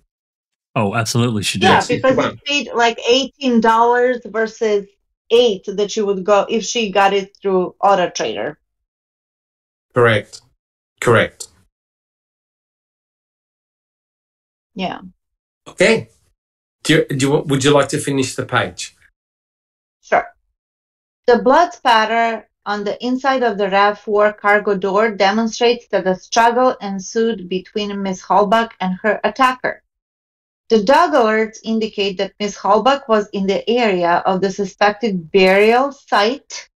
C: Oh, absolutely, she did.
A: Yeah, because she paid like eighteen dollars versus eight that she would go if she got it through Auto Trader.
B: Correct. Correct.
A: Yeah.
B: Okay. Do you, do you, would you like to finish the page?
A: Sure. The blood spatter on the inside of the RAV4 cargo door demonstrates that a struggle ensued between Miss Halbach and her attacker. The dog alerts indicate that Miss Halbach was in the area of the suspected burial site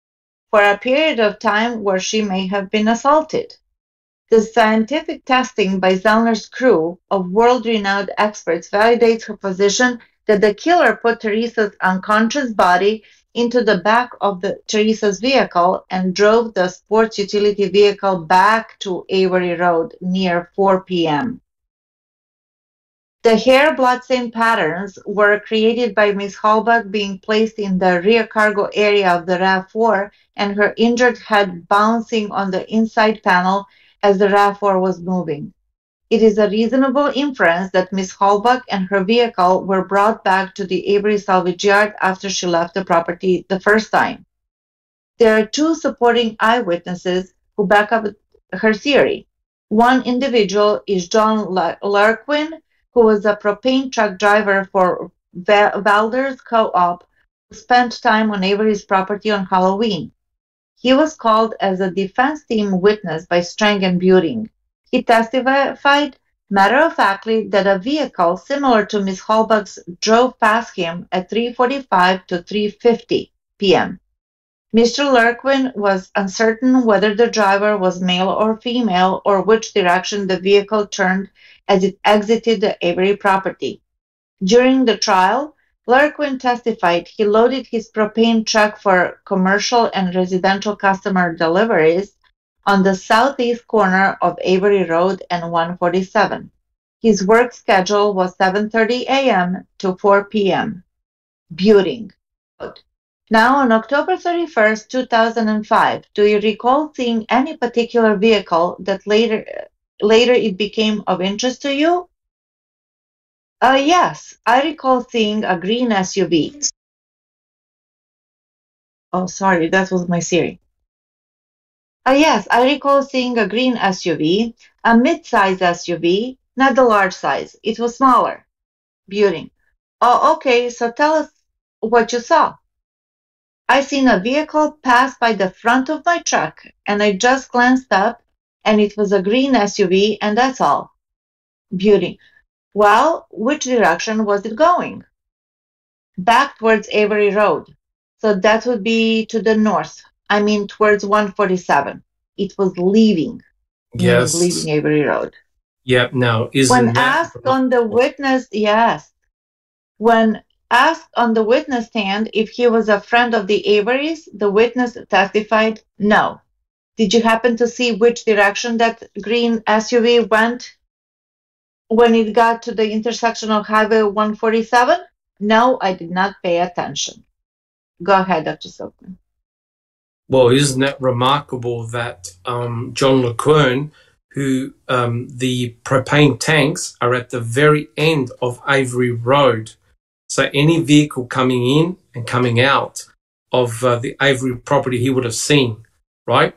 A: for a period of time where she may have been assaulted. The scientific testing by Zellner's crew of world-renowned experts validates her position that the killer put Teresa's unconscious body into the back of the Teresa's vehicle and drove the sports utility vehicle back to Avery Road near 4 p.m. The hair bloodstain patterns were created by Miss Halbach being placed in the rear cargo area of the RAV4 and her injured head bouncing on the inside panel as the RAV4 was moving. It is a reasonable inference that Miss Halbach and her vehicle were brought back to the Avery salvage yard after she left the property the first time. There are two supporting eyewitnesses who back up her theory. One individual is John Lurquin, who was a propane truck driver for Valders Co-op, who spent time on Avery's property on Halloween. He was called as a defense team witness by Strang and Buting. He testified matter-of-factly that a vehicle similar to Miss Halbach's drove past him at 3:45 to 3:50 p.m. Mr. Lurquin was uncertain whether the driver was male or female or which direction the vehicle turned as it exited the Avery property. During the trial, Lurquin testified he loaded his propane truck for commercial and residential customer deliveries on the southeast corner of Avery Road and 147. His work schedule was 7:30 a.m. to 4 p.m. Buting. Now, on October 31, 2005, do you recall seeing any particular vehicle that later later it became of interest to you? Uh, yes, I recall seeing a green SUV. Oh, sorry, that was my Siri. Uh, yes, I recall seeing a green SUV, a mid-size SUV, not the large size. It was smaller. Buting. Oh, okay, so tell us what you saw. I seen a vehicle pass by the front of my truck, and I just glanced up, and it was a green SUV, and that's all. Buting. Well, which direction was it going? Back towards Avery Road. So that would be to the north. I mean, towards 147. It was leaving.
B: Yes.
A: It was leaving Avery Road.
B: Yep. Now, isn't
A: When
B: that
A: asked on the witness, yes. When asked on the witness stand if he was a friend of the Averys, the witness testified no. Did you happen to see which direction that green SUV went when it got to the intersection of Highway 147? No, I did not pay attention. Go ahead, Dr. Silkman.
B: Well, isn't that remarkable that um, John Lurquin, who um, the propane tanks are at the very end of Avery Road. So any vehicle coming in and coming out of uh, the Avery property, he would have seen, right?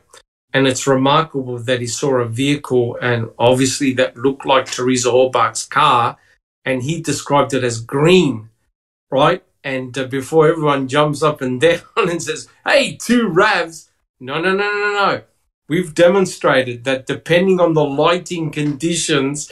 B: And it's remarkable that he saw a vehicle and obviously that looked like Teresa Halbach's car, and he described it as green, right? And uh, before everyone jumps up and down and says, hey, two RAVs. No, no, no, no, no. We've demonstrated that depending on the lighting conditions,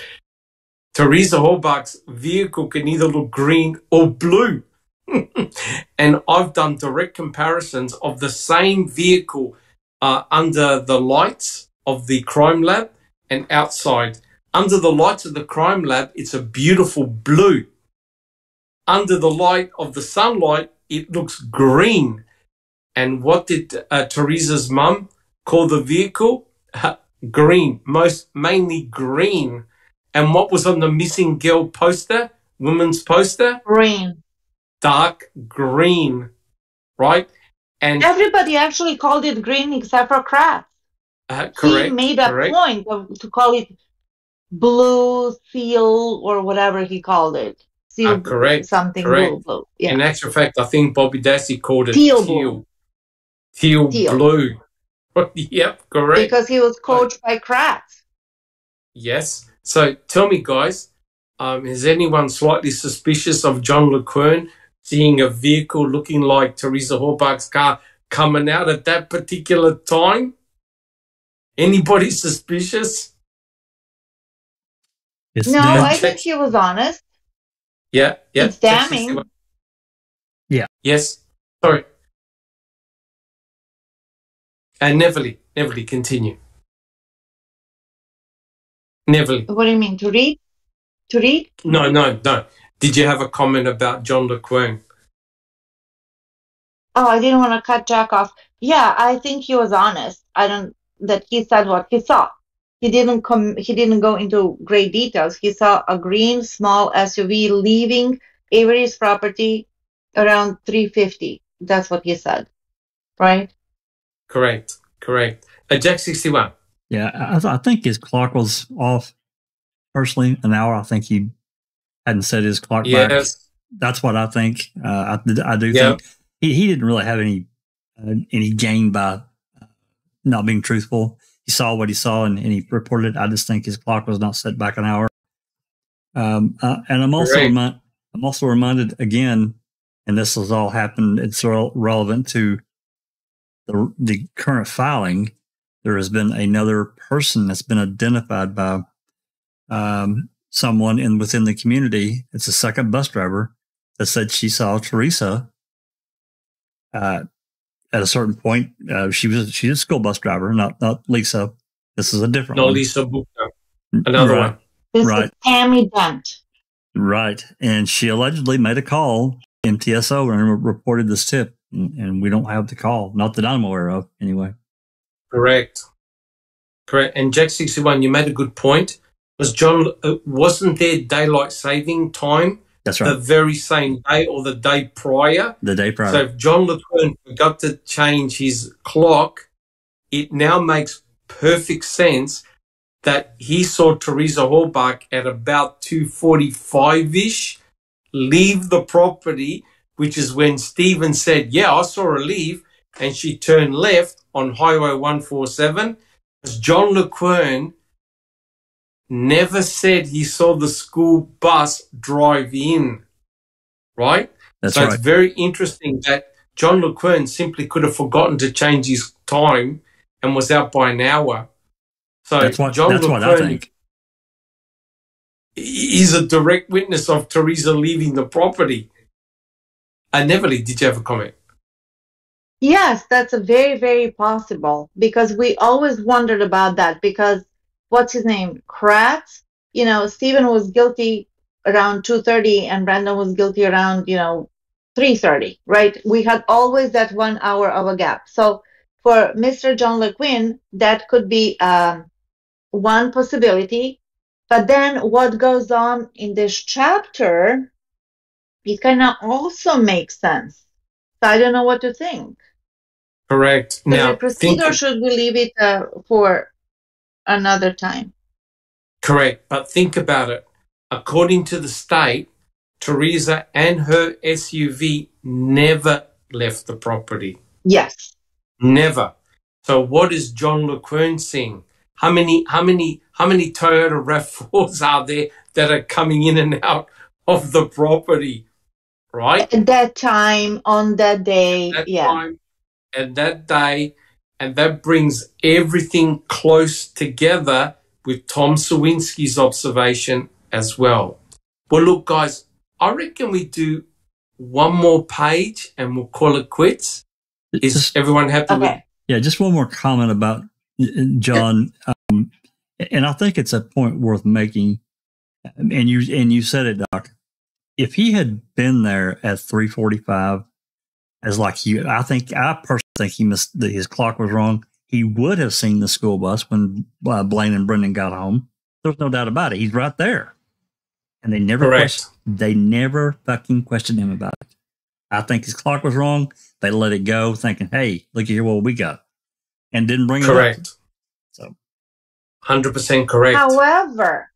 B: Teresa Halbach's vehicle can either look green or blue. and I've done direct comparisons of the same vehicle uh, under the lights of the crime lab and outside. Under the lights of the crime lab, it's a beautiful blue under the light of the sunlight, it looks green. And what did uh, Teresa's mum call the vehicle? green, most mainly green. And what was on the missing girl poster, woman's poster?
A: Green.
B: Dark green, right? And
A: Everybody actually called it green except for Kratz.
B: uh, correct,
A: he made a
B: correct.
A: point of, to call it blue seal or whatever he called it. Seal
B: Ah, correct,
A: something
B: correct.
A: blue, blue. Yeah.
B: In actual fact, I think Bobby Dassey called it
A: Teal
B: teal.
A: blue.
B: Teal,
A: Teal.
B: blue. yep, correct.
A: because he was coached by Kratz.
B: Yes. So tell me, guys, um, is anyone slightly suspicious of John Lurquin seeing a vehicle looking like Teresa Halbach's car coming out at that particular time? Anybody suspicious?
C: It's
A: No,
C: damn-
A: I think he was honest.
B: Yeah, yeah.
A: It's damning.
C: Yeah.
B: Yes. Sorry. And Neverly, Neverly, continue. Neverly.
A: What do you mean to read? To read?
B: No, no, no. Did you have a comment about John Lurquin?
A: Oh, I didn't want to cut Jack off. Yeah, I think he was honest. I don't that he said what he saw. He didn't come. He didn't go into great details. He saw a green small SUV leaving Avery's property around 350. That's what he said, right?
B: Correct, correct. Uh, Jack 61.
C: Yeah, I, I th- I think his clock was off. Personally, an hour. I think he hadn't set his clock back.
B: Yes.
C: That's what I think. Uh, I, I do
B: Yeah.
C: think he, he didn't really have any uh, any gain by uh, not being truthful. He saw what he saw and, and he reported. it. I just think his clock was not set back an hour. Um, uh, and I'm also
B: Right.
C: remind, I'm also reminded again, and this has all happened. It's rel- relevant to the the current filing. There has been another person that's been identified by um, someone in within the community. It's a second bus driver that said she saw Teresa uh, at a certain point. Uh, she was she's a school bus driver, not not Lisa. This is a different
B: No,
C: one.
B: Lisa Booker. Another
C: Right.
B: one.
A: This
C: Right.
A: is Tammy Dent.
C: Right. And she allegedly made a call, MTSO, and reported this tip. And, and we don't have the call. Not that I'm aware of, anyway.
B: Correct. Correct. And Jack 61, you made a good point. Was John, uh, wasn't there daylight saving time
C: That's right.
B: the very same day or the day prior?
C: the day prior.
B: So if John Lurquin forgot to change his clock, it now makes perfect sense that he saw Teresa Halbach at about 2.45ish leave the property, which is when Steven said, yeah, I saw her leave, and she turned left on Highway 147. Because John Lurquin never said he saw the school bus drive in, right?
C: That's
B: so
C: right.
B: it's very interesting that John Lurquin simply could have forgotten to change his time and was out by an hour. So
C: That's what,
B: John
C: that's what I
B: Lurquin
C: think.
B: is a direct witness of Teresa leaving the property. And Neverly, did you have a comment?
A: Yes, that's a very, very possible because we always wondered about that because what's his name? Kratz? You know, Steven was guilty around 2.30 and Brendan was guilty around, you know, 3.30, right? We had always that one hour of a gap. So for Mr. John Lurquin, that could be um, one possibility. But then what goes on in this chapter, it kind of also makes sense. So I don't know what to think.
B: Correct.
A: Should
B: now,
A: we proceed
B: think,
A: or should we leave it uh, for another time?
B: correct, but think about it. According to the state, Teresa and her SUV never left the property.
A: Yes.
B: Never. So what is John Lurquin seeing? How many, how many, how many Toyota RAV4s are there that are coming in and out of the property? Right?
A: At that time, on that day,
B: That
A: yeah.
B: time and that day, and that brings everything close together with Tom Sowinski's observation as well. Well, look, guys, I reckon we do one more page and we'll call it quits. Is
C: Just-
B: everyone happy with
A: Okay.
C: Yeah, just one more comment about John, um, and I think it's a point worth making. And you and you said it, Doc. If he had been there at three forty-five, as like you, I think I personally think he missed that his clock was wrong. He would have seen the school bus when uh, Blaine and Brendan got home. There's no doubt about it. He's right there, and they never
B: Correct.
C: questioned, they never fucking questioned him about it. I think his clock was wrong. They let it go, thinking, "Hey, look at here what we got," and didn't bring it up.
B: Correct.
C: So
B: 100% correct.
A: However,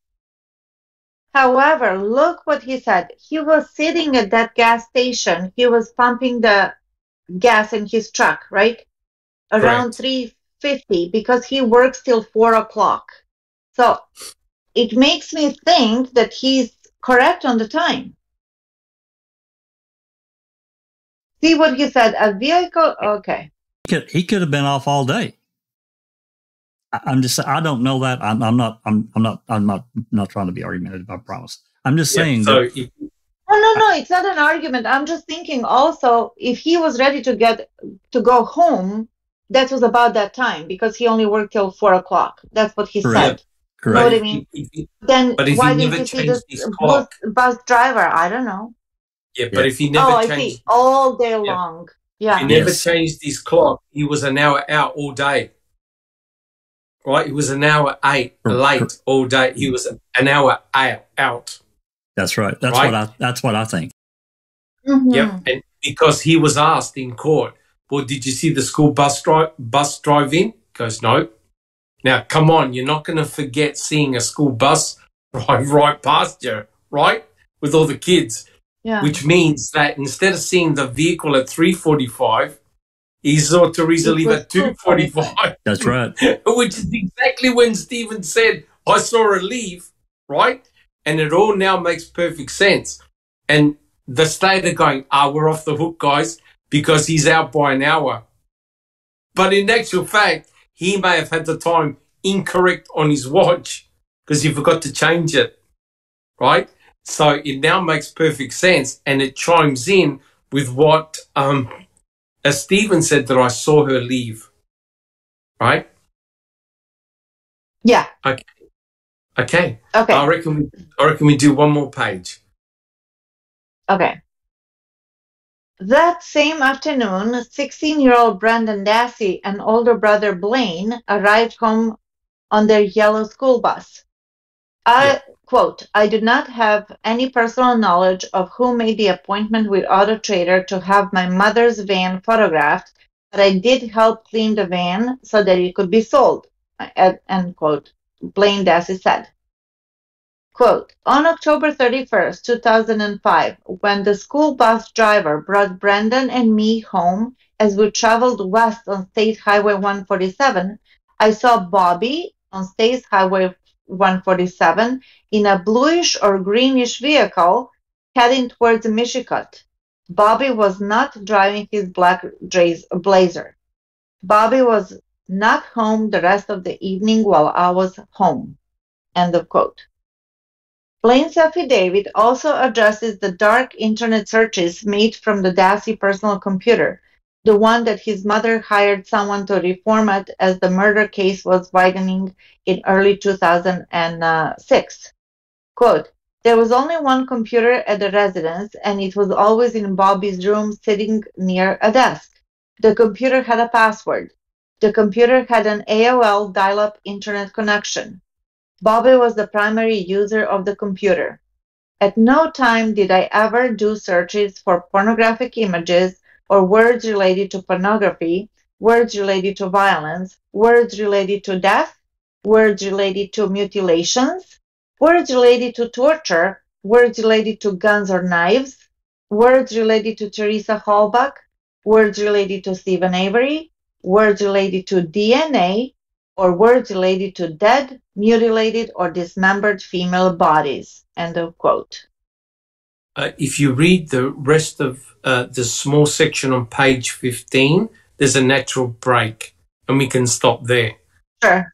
A: however, look what he said. He was sitting at that gas station. He was pumping the gas in his truck, right? Around
B: Correct.
A: 350 because he works till four o'clock. So it makes me think that he's correct on the time. See what he said. A vehicle. Okay.
C: could he could have been off all day. I, am just I don't know that. I'm, I'm not I'm I'm not I'm not not trying to be argumentative. I promise. I'm just yeah, saying. So that,
A: no, no, no. It's not an argument. I'm just thinking. Also, if he was ready to get to go home, that was about that time because he only worked till four o'clock. That's what he Correct. said. Correct. You know what I mean? If, if, then why didn't you see this bus, bus, driver? I don't know.
B: Yeah, but if he oh, never oh, changed, I see.
A: all day yeah. long. Yeah.
B: He never yes. changed his clock. He was an hour out all day. Right? He was an hour eight late all day. He was an hour out. out.
C: That's right. That's right? what I. That's what I think.
B: Mm-hmm. Yep. And because he was asked in court, well, did you see the school bus drive bus drive in? Goes no. Now, come on, you're not going to forget seeing a school bus drive right past you, right? With all the kids. Yeah. Which means that instead of seeing the vehicle at 345, he saw Teresa leave at 245.
C: That's right.
B: Which is exactly when Steven said, I saw her leave, right? And it all now makes perfect sense. And the state are going, ah, we're off the hook, guys, because he's out by an hour. But in actual fact, he may have had the time incorrect on his watch because he forgot to change it, right? So it now makes perfect sense and it chimes in with what, um, as Steven said, that I saw her leave, right?
A: Yeah.
B: Okay. Okay.
A: Okay. I
B: reckon we, I reckon we do one more page.
A: Okay. That same afternoon, 16 year old Brendan Dassey and older brother Blaine arrived home on their yellow school bus. I yeah. quote, I do not have any personal knowledge of who made the appointment with Auto Trader to have my mother's van photographed, but I did help clean the van so that it could be sold. End quote. Blaine Dassey said. Quote, on October 31st, 2005, when the school bus driver brought Brendan and me home as we traveled west on State Highway 147, I saw Bobby on State Highway 147 in a bluish or greenish vehicle heading towards Mishicot. Bobby was not driving his black blazer. Bobby was not home the rest of the evening while I was home. End of quote. Blaine's affidavit also addresses the dark internet searches made from the Dassey personal computer, the one that his mother hired someone to reformat as the murder case was widening in early 2006. Quote, there was only one computer at the residence, and it was always in Bobby's room sitting near a desk. The computer had a password. The computer had an AOL dial up internet connection. Bobby was the primary user of the computer. At no time did I ever do searches for pornographic images or words related to pornography, words related to violence, words related to death, words related to mutilations, words related to torture, words related to guns or knives, words related to Teresa Halbach, words related to Steven Avery, words related to DNA, or words related to dead, mutilated, or dismembered female bodies. End of quote.
B: Uh, if you read the rest of uh, the small section on page 15, there's a natural break, and we can stop there.
A: Sure.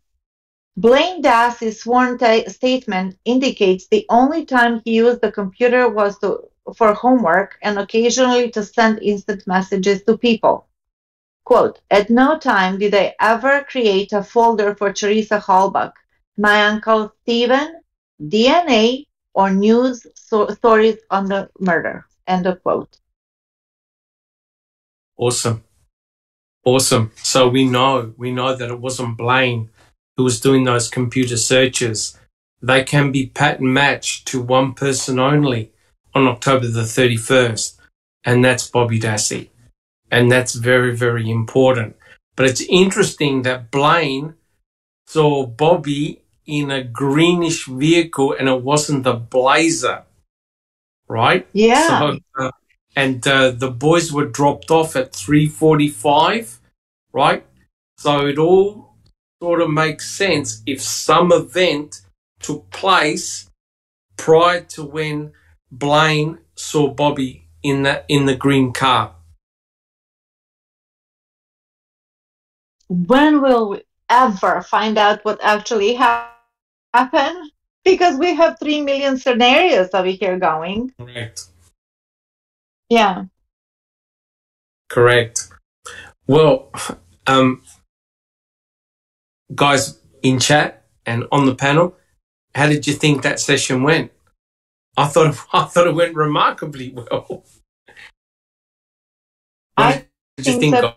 A: Blaine Dassey's sworn t- statement indicates the only time he used the computer was to, for homework and occasionally to send instant messages to people. Quote, At no time did I ever create a folder for Teresa Halbach, my uncle Steven, DNA, or news stories on the murder. End of quote.
B: Awesome. Awesome. So we know, we know that it wasn't Blaine who was doing those computer searches. They can be pattern matched to one person only on October the 31st, and that's Bobby Dassey. And that's very, very important. But it's interesting that Blaine saw Bobby in a greenish vehicle and it wasn't the blazer, right?
A: Yeah. So,
B: uh, and uh, the boys were dropped off at 3.45, right? So it all sort of makes sense if some event took place prior to when Blaine saw Bobby in that in the green car.
A: when will we ever find out what actually ha- happened? Because we have 3 million scenarios over here going.
B: Correct.
A: Yeah.
B: Correct. Well, um, guys in chat and on the panel, how did you think that session went? I thought I thought it went remarkably well. What
A: I
B: did you
A: think
B: think?
A: so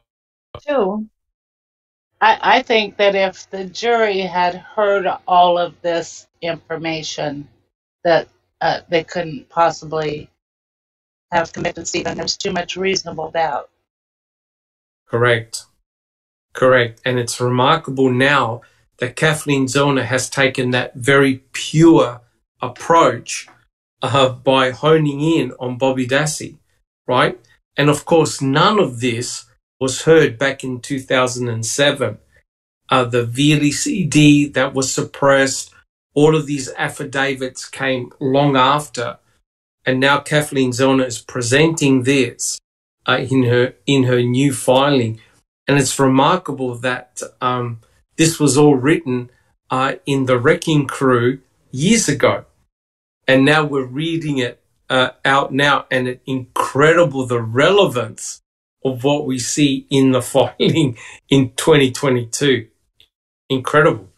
A: too.
F: I, I think that if the jury had heard all of this information, that uh, they couldn't possibly have convicted Steven. There's too much reasonable doubt.
B: Correct. Correct. And it's remarkable now that Kathleen Zellner has taken that very pure approach uh, by honing in on Bobby Dassey, right? And of course, none of this was heard back in 2007. Uh, the VLE CD that was suppressed, all of these affidavits came long after. And now Kathleen Zellner is presenting this uh, in her in her new filing, and it's remarkable that um, this was all written uh, in the Wrecking Crew years ago, and now we're reading it uh, out now, and it's incredible the relevance of what we see in the filing in 2022. Incredible.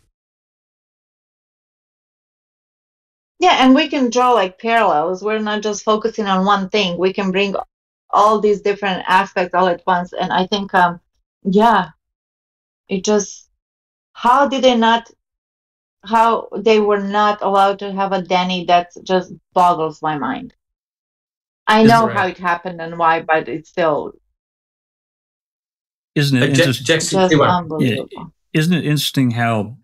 A: Yeah, and we can draw like parallels. We're not just focusing on one thing. We can bring all these different aspects all at once. And I think, um, yeah, it just, how did they not, how they were not allowed to have a Denny that just boggles my mind. I know
B: Right.
A: how it happened and why, but it's still
C: Isn't
B: Uh,
C: it
B: Jack,
C: interesting?
B: Jack
A: just
B: 61.
C: Isn't it interesting how,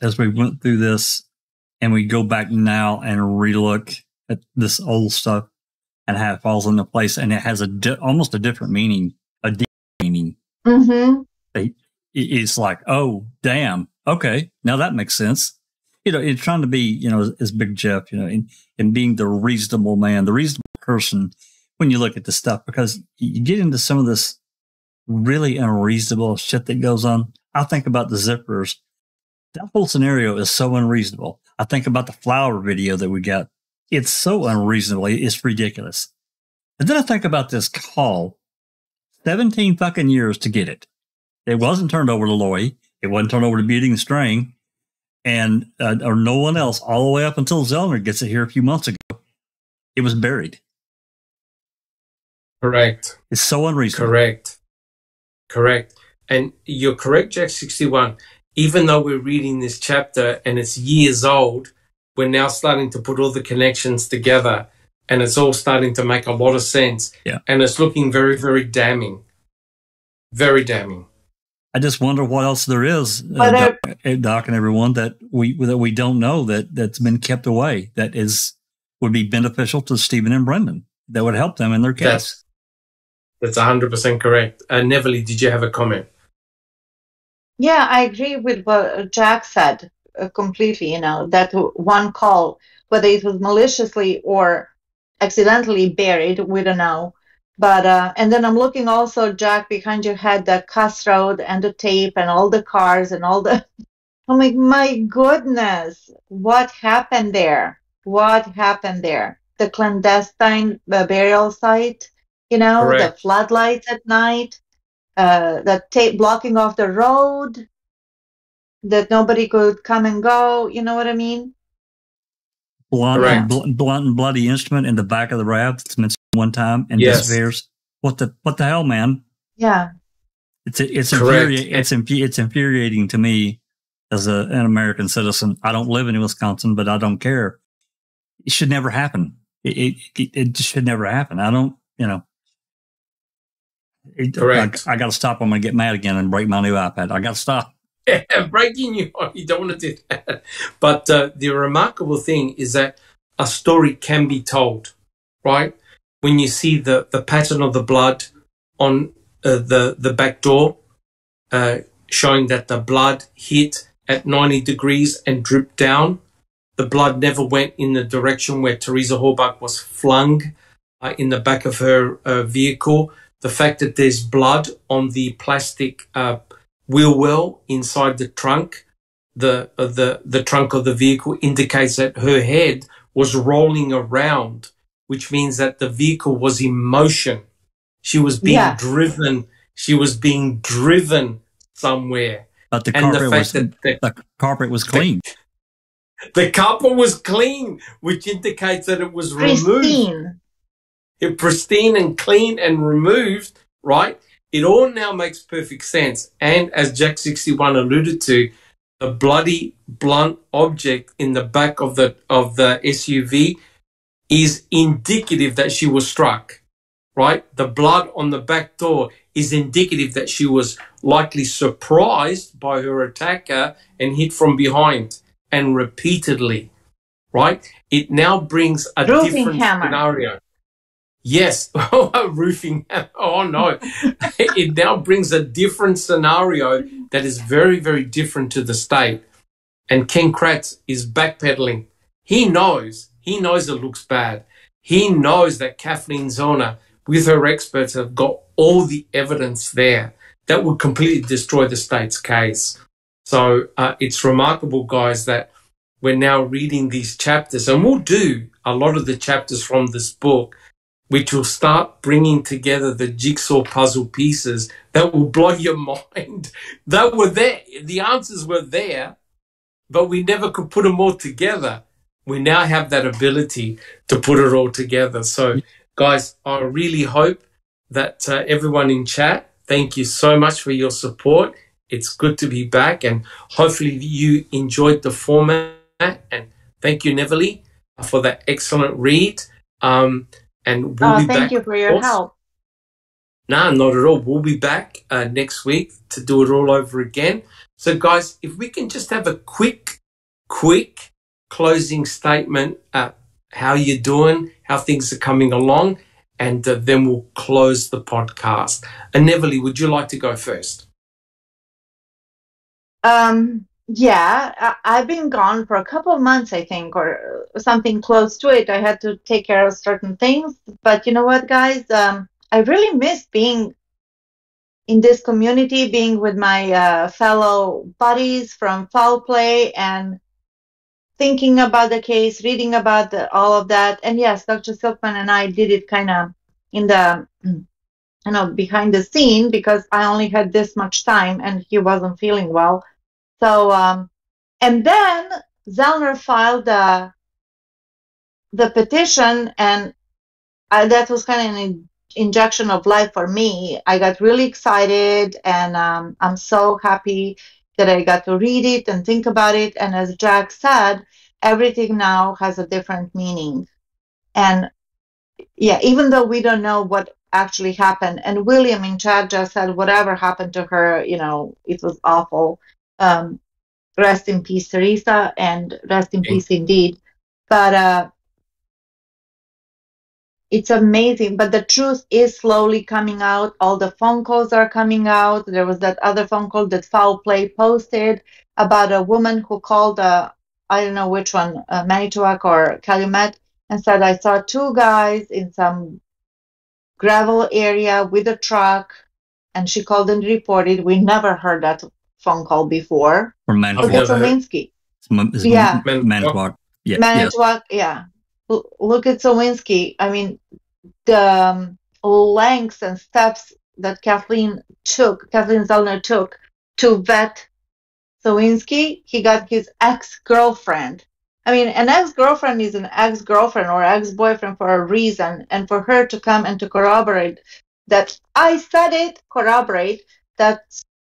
C: as we went through this, and we go back now and relook at this old stuff, and how it falls into place, and it has a di- almost a different meaning, a deep meaning.
A: Mm-hmm.
C: It- It's like, oh, damn, okay, now that makes sense. You know, in trying to be, you know, as, as Big Jeff, you know, in, in being the reasonable man, the reasonable person when you look at the stuff, because you get into some of this really unreasonable shit that goes on. I think about the zippers. That whole scenario is so unreasonable. I think about the flower video that we got. It's so unreasonable. It's ridiculous. And then I think about this call. 17 fucking years to get it. It wasn't turned over to Loy. It wasn't turned over to Buting the Strang and, uh, or no one else all the way up until Zellner gets it here a few months ago. It was buried.
B: Correct.
C: It's so unreasonable.
B: Correct. Correct. And you're correct, Jack 61. Even though we're reading this chapter and it's years old, we're now starting to put all the connections together and it's all starting to make a lot of sense.
C: Yeah.
B: And it's looking very, very damning. Very damning.
C: I just wonder what else there is, uh,
A: uh,
C: Doc, uh, Doc and everyone that we that we don't know that that's been kept away that is would be beneficial to Steven and Brendan that would help them in their case.
B: That's that's 100% correct. Uh, Neville, did you have a comment?
A: Yeah, I agree with what Jack said uh, completely. You know, that one call, whether it was maliciously or accidentally buried, we don't know. But, uh, and then I'm looking also, Jack, behind your head, the Kuss Road and the tape and all the cars and all the. I'm like, my goodness, what happened there? What happened there? The clandestine uh, burial site, you know, the floodlights at night uh, the tape blocking off the road that nobody could come and go. You know what I mean?
C: Blunt, and bl- blunt and bloody instrument in the back of the raft that's mentioned one time and
B: Yes.
C: disappears. What the what the hell, man?
A: Yeah.
C: It's it's
B: Correct.
C: infuri- it's infu- it's infuriating to me as a, an American citizen. I don't live in Wisconsin, but I don't care. It should never happen. It it, it, it just should never happen. I don't, you know. It,
B: Correct.
C: I, I got to stop. I'm going to get mad again and break my new iPad. I got to stop.
B: breaking you you don't want to do that but uh, the remarkable thing is that a story can be told right when you see the the pattern of the blood on uh, the the back door uh, showing that the blood hit at 90 degrees and dripped down the blood never went in the direction where Teresa Halbach was flung uh, in the back of her uh, vehicle the fact that there's blood on the plastic uh, wheel well inside the trunk. The, uh, the, the trunk of the vehicle indicates that her head was rolling around, which means that the vehicle was in motion. She was being
A: Yeah.
B: driven. She was being driven somewhere.
C: But the
B: and the
C: carpet
B: fact
C: was
B: that the,
C: the carpet was clean.
B: the carpet was clean, which indicates that it was removed. It pristine and clean and removed, right? It all now makes perfect sense. And as Jack 61 alluded to, the bloody blunt object in the back of the of the SUV is indicative that she was struck, right? The blood on the back door is indicative that she was likely surprised by her attacker and hit from behind and repeatedly, right? It now brings a different
A: hammer.
B: scenario. Yes, a roofing. Oh no, it now brings a different scenario that is very, very different to the state. And Ken Kratz is backpedaling. He knows, he knows it looks bad. He knows that Kathleen Zellner, with her experts, have got all the evidence there that would completely destroy the state's case. So uh, it's remarkable, guys, that we're now reading these chapters, and we'll do a lot of the chapters from this book, which will start bringing together the jigsaw puzzle pieces that will blow your mind. That were there, the answers were there, but we never could put them all together. We now have that ability to put it all together. So, guys, I really hope that uh, everyone in chat, thank you so much for your support. It's good to be back, and hopefully, you enjoyed the format. And thank you, Neverly, for that excellent read. Um, and we'll
A: oh, thank you for your help.
B: Nah, not at all. We'll be back uh, next week to do it all over again. So, guys, if we can just have a quick, quick closing statement, uh, how you're doing, how things are coming along, and uh, then we'll close the podcast. And Neverly, would you like to go first?
A: Um, yeah, I, I've been gone for a couple of months, I think, or something close to it. I had to take care of certain things, but you know what, guys? Um, I really miss being in this community, being with my uh, fellow buddies from Foul Play, and thinking about the case, reading about the, all of that. And yes, Dr. Silkman and I did it kind of in the you know behind the scene because I only had this much time and he wasn't feeling well. So um, and then Zellner filed the the petition, and uh, that was kind of an in- injection of life for me. I got really excited, and um, I'm so happy that I got to read it and think about it. And as Jack said, everything now has a different meaning. And yeah, even though we don't know what actually happened, and William in chat just said whatever happened to her, you know, it was awful. Um, rest in peace, Teresa, and rest in
B: Okay.
A: peace indeed. But uh, it's amazing. But the truth is slowly coming out. All the phone calls are coming out. There was that other phone call that Foul Play posted about a woman who called, uh, I don't know which one, uh, Manitowoc or Calumet, and said, I saw two guys in some gravel area with a truck, and she called and reported. We never heard that phone call before.
C: From
B: I've
A: Look
C: Manitowoc.
A: at Sowinski.
C: It's- it's
A: Yeah.
C: Manitowoc. Yeah, yes.
A: Manitowoc, yeah. Look at Sowinski. I mean, the um, lengths and steps that Kathleen took, Kathleen Zellner took to vet Sowinski. He got his ex-girlfriend. I mean, an ex-girlfriend is an ex-girlfriend or ex-boyfriend for a reason, and for her to come and to corroborate that I said it, corroborate that,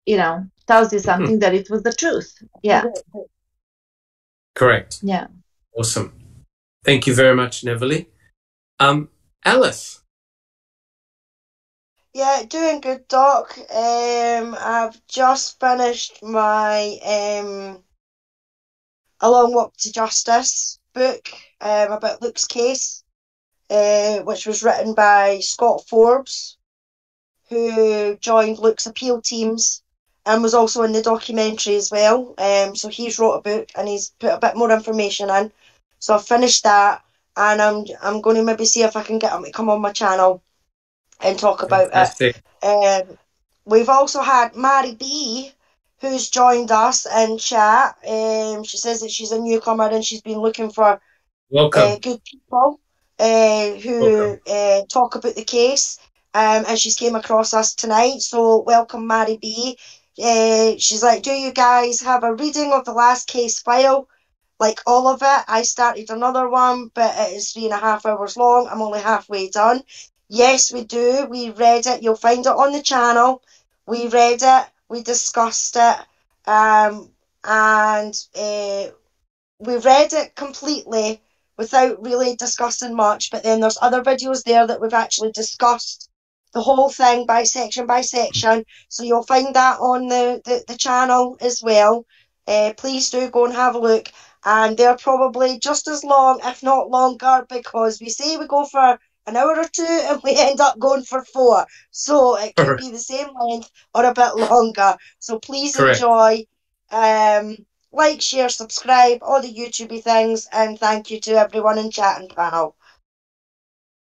A: you know, tells you something that it was the truth. Yeah,
B: Correct.
A: yeah.
B: Awesome. Thank you very much, Neverly. Um, Alice.
D: Yeah, doing good, Doc. Um, I've just finished my um, A Long Walk to Justice book um, about Luke's case, uh, which was written by Scott Forbes, who joined Luke's appeal teams and was also in the documentary as well. Um, so he's wrote a book and he's put a bit more information in. So I've finished that, and I'm I'm going to maybe see if I can get him to come on my channel and talk about it.
B: Fantastic.
D: Um, we've also had Mary B who's joined us in chat. Um, she says that she's a newcomer and she's been looking for
B: Welcome.
D: uh, good people uh, who uh, talk about the case. Um, and she's came across us tonight. So welcome, Mary B. She's like, do you guys have a reading of the last case file? Like all of it. I started another one, but it is three and a half hours long. I'm only halfway done. Yes, we do. We read it. You'll find it on the channel. We read it. We discussed it. Um, and uh, we read it completely without really discussing much. But then there's other videos there that we've actually discussed the whole thing by section by section. So you'll find that on the, the, the channel as well. Uh, please do go and have a look. And they're probably just as long, if not longer, because we say we go for an hour or two and we end up going for four. So it could be the same length or a bit longer. So please
B: Correct.
D: enjoy. Um, like, share, subscribe, all the YouTubey things, and thank you to everyone in chat and panel.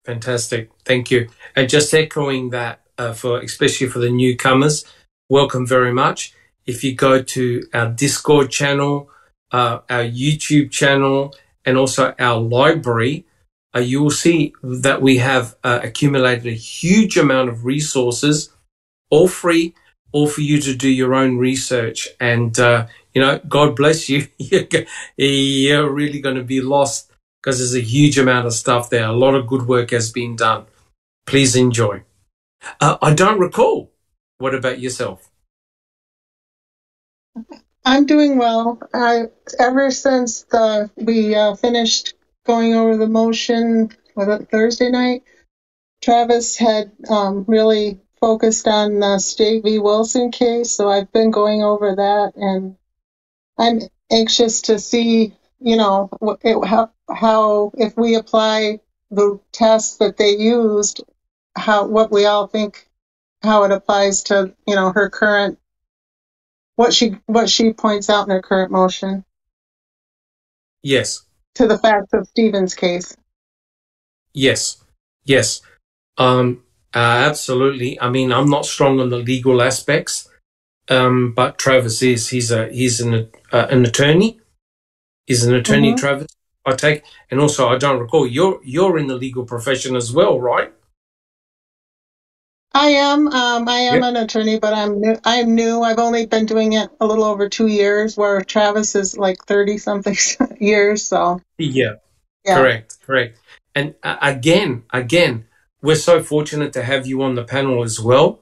B: Fantastic. Thank you. And just echoing that uh, for especially for the newcomers, welcome very much. If you go to our Discord channel, uh, our YouTube channel, and also our library, uh, you will see that we have uh, accumulated a huge amount of resources, all free, all for you to do your own research. And, uh, you know, God bless you. You're You're really going to be lost because there's a huge amount of stuff there. A lot of good work has been done. Please enjoy. Uh, I don't recall. What about yourself?
E: I'm doing well. I, ever since the we uh, finished going over the motion was it Thursday night, Travis had um, really focused on the State v. Wilson case, so I've been going over that, and I'm anxious to see, you know, it, how, how if we apply the tests that they used, how what we all think how it applies to you know her current what she what she points out in her current motion
B: Yes,
E: to the facts of Steven's case.
B: yes, yes. Um, uh, absolutely. I mean, I'm not strong on the legal aspects, um, but Travis is. He's a he's an uh, an attorney. He's an attorney,
E: Mhm.
B: Travis. I take, and also I don't recall you're you're in the legal profession as well, right?
E: I am um, I am
B: Yep.
E: an attorney, but I'm new. I'm new. I've only been doing it a little over two years, where Travis is like thirty something years. So
B: Yeah.
E: yeah,
B: Correct, correct. And uh, again, again, we're so fortunate to have you on the panel as well,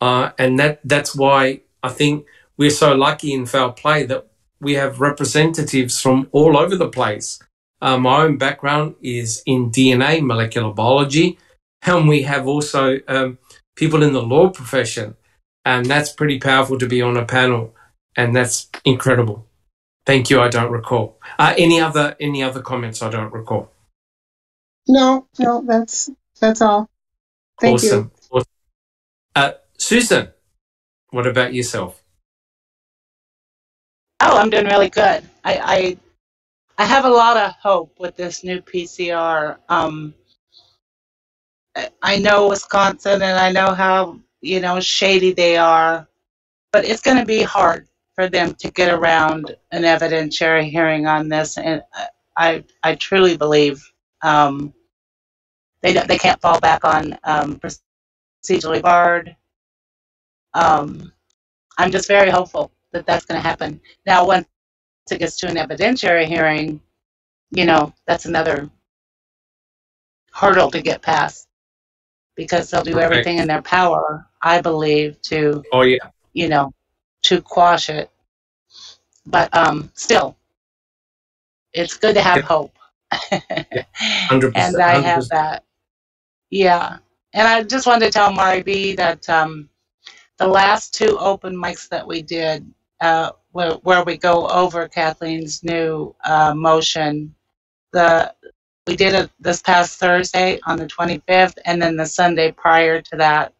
B: uh, and that that's why I think we're so lucky in foul play that we have representatives from all over the place. Uh, my own background is in DNA, molecular biology, and we have also um, people in the law profession, and that's pretty powerful to be on a panel, and that's incredible. Thank you. I don't recall uh, any other any other comments. I don't recall.
E: no, no, that's that's all. Thank you.
B: awesome. Awesome. Uh, Susan, what about yourself?
F: Oh, I'm doing really good. I, I I have a lot of hope with this new PCR. Um, I- know Wisconsin, and I know how you know shady they are, but it's going to be hard for them to get around an evidentiary hearing on this, and I I, truly believe um, they they can't fall back on um, procedurally barred. Um, I'm just very hopeful that that's going to happen. Now, once it gets to an evidentiary hearing, you know, that's another hurdle to get past because they'll do
B: Right.
F: everything in their power, I believe, to,
B: Oh yeah,
F: you know, to quash it. But um, still, it's good to have
B: Yeah.
F: hope.
B: hundred
F: and. I have that. Yeah. And I just wanted to tell Mari B that um, the last two open mics that we did, uh, where, where we go over Kathleen's new uh, motion, the we did it this past Thursday on the 25th, and then the Sunday prior to that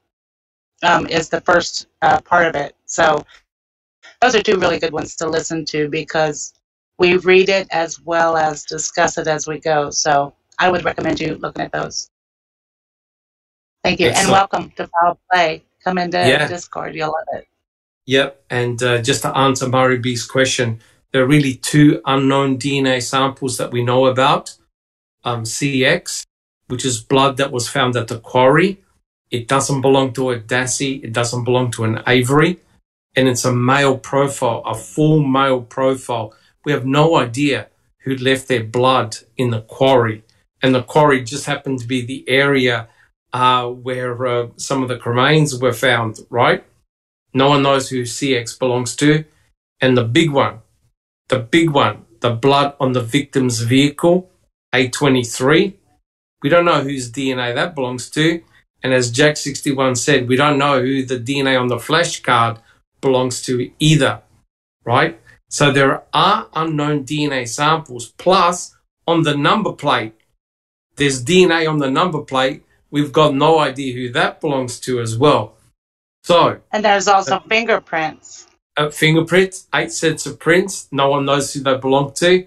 F: um, is the first uh, part of it. So those are two really good ones to listen to because we read it as well as discuss it as we go. So I would recommend you looking at those. Thank you, and welcome to Foul Play. Come into
B: Yeah.
F: Discord, you'll love it.
B: Yep. And uh, just to answer Murray B's question, there are really two unknown DNA samples that we know about. Um, CX, which is blood that was found at the quarry. It doesn't belong to a Dassey. It doesn't belong to an Avery. And it's a male profile, a full male profile. We have no idea who left their blood in the quarry. And the quarry just happened to be the area uh, where uh, some of the remains were found, right? No one knows who CX belongs to. And the big one, the big one, the blood on the victim's vehicle, A23. We don't know whose DNA that belongs to. And as Jack61 said, we don't know who the DNA on the flash card belongs to either, right? So there are unknown DNA samples. Plus, on the number plate, there's DNA on the number plate. We've got no idea who that belongs to as well. So,
F: And there's also fingerprints.
B: uh, fingerprints, eight sets of prints. No one knows who they belong to,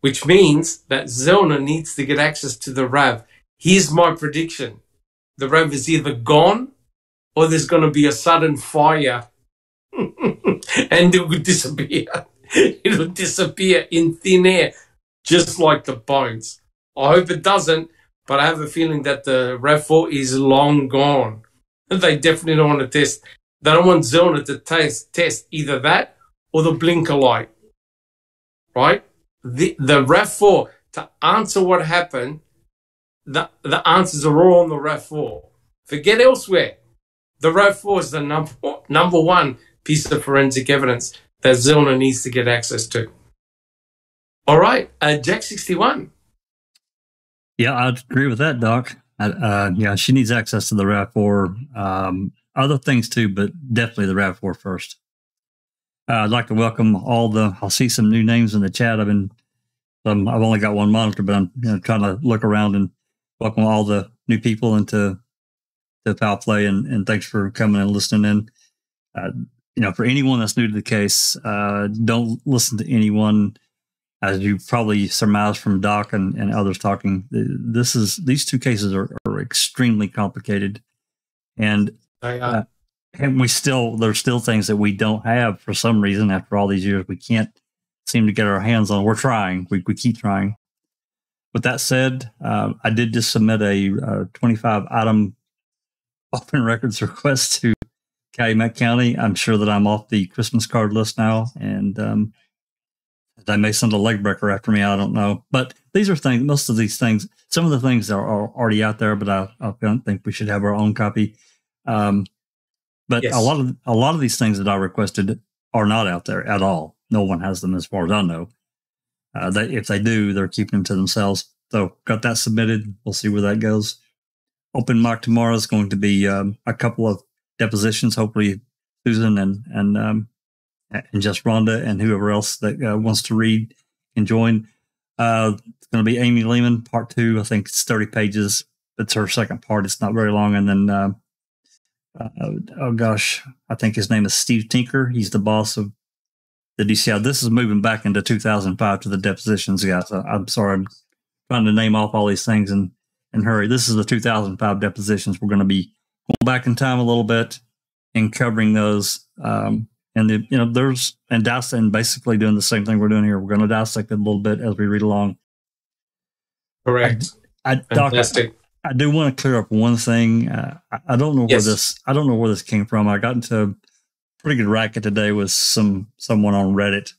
B: which means that Zellner needs to get access to the RAV. Here's my prediction. The RAV is either gone or there's going to be a sudden fire and it will disappear. It'll disappear in thin air, just like the bones. I hope it doesn't, but I have a feeling that the RAV4 is long gone. They definitely don't want to test they don't want Zellner to test, test either that or the blinker light. Right? The, the RAV4, to answer what happened, the, the answers are all on the RAV4. Forget elsewhere. The RAV4 is the number, number one piece of forensic evidence that Zellner needs to get access to. All right, uh, Jack 61.
C: Yeah, I'd agree with that, Doc. Uh, uh, yeah, she needs access to the RAV4. Um, other things too, but definitely the RAV4 first. Uh, I'd like to welcome all the. I'll see some new names in the chat. I've been, um, I've only got one monitor, but I'm you know, trying to look around and welcome all the new people into the Foul Play, and, and thanks for coming and listening in. Uh, you know, for anyone that's new to the case, uh, don't listen to anyone as you probably surmised from Doc and, and others talking, this is these two cases are, are extremely complicated, and. Uh, and we still there's still things that we don't have for some reason after all these years we can't seem to get our hands on. We're trying, we we keep trying. With that said, uh, I did just submit a uh, 25 item open records request to Calumet County. I'm sure that I'm off the Christmas card list now, and um, they may send a leg breaker after me. I don't know. But these are things, most of these things, some of the things are, are already out there, but I, I don't think we should have our own copy. Um, but
B: Yes.
C: a lot of a lot of these things that I requested are not out there at all. No one has them as far as I know. Uh, they, if they do, they're keeping them to themselves. So got that submitted. We'll see where that goes. Open mic tomorrow is going to be um, a couple of depositions. Hopefully, Susan and and um, and just Rhonda and whoever else that uh, wants to read can join. Uh, it's going to be Amy Lehman, part two. I think it's 30 pages. It's her second part. It's not very long. And then, uh, uh, oh gosh, I think his name is Steve Tinker. He's the boss of the DCI. This is moving back into 2005 to the depositions, guys. I, I'm sorry. I'm trying to name off all these things and, and hurry. This is the 2005 depositions. We're going to be going back in time a little bit and covering those. Um, and the, you know, there's and dissect basically doing the same thing we're doing here. We're going to dissect it a little bit as we read along.
B: Correct.
C: I, Doc,
B: Fantastic.
C: I do want to clear up one thing. Uh, I, I don't know where this. I don't know where this came from. I got into a pretty good racket today with some someone on Reddit,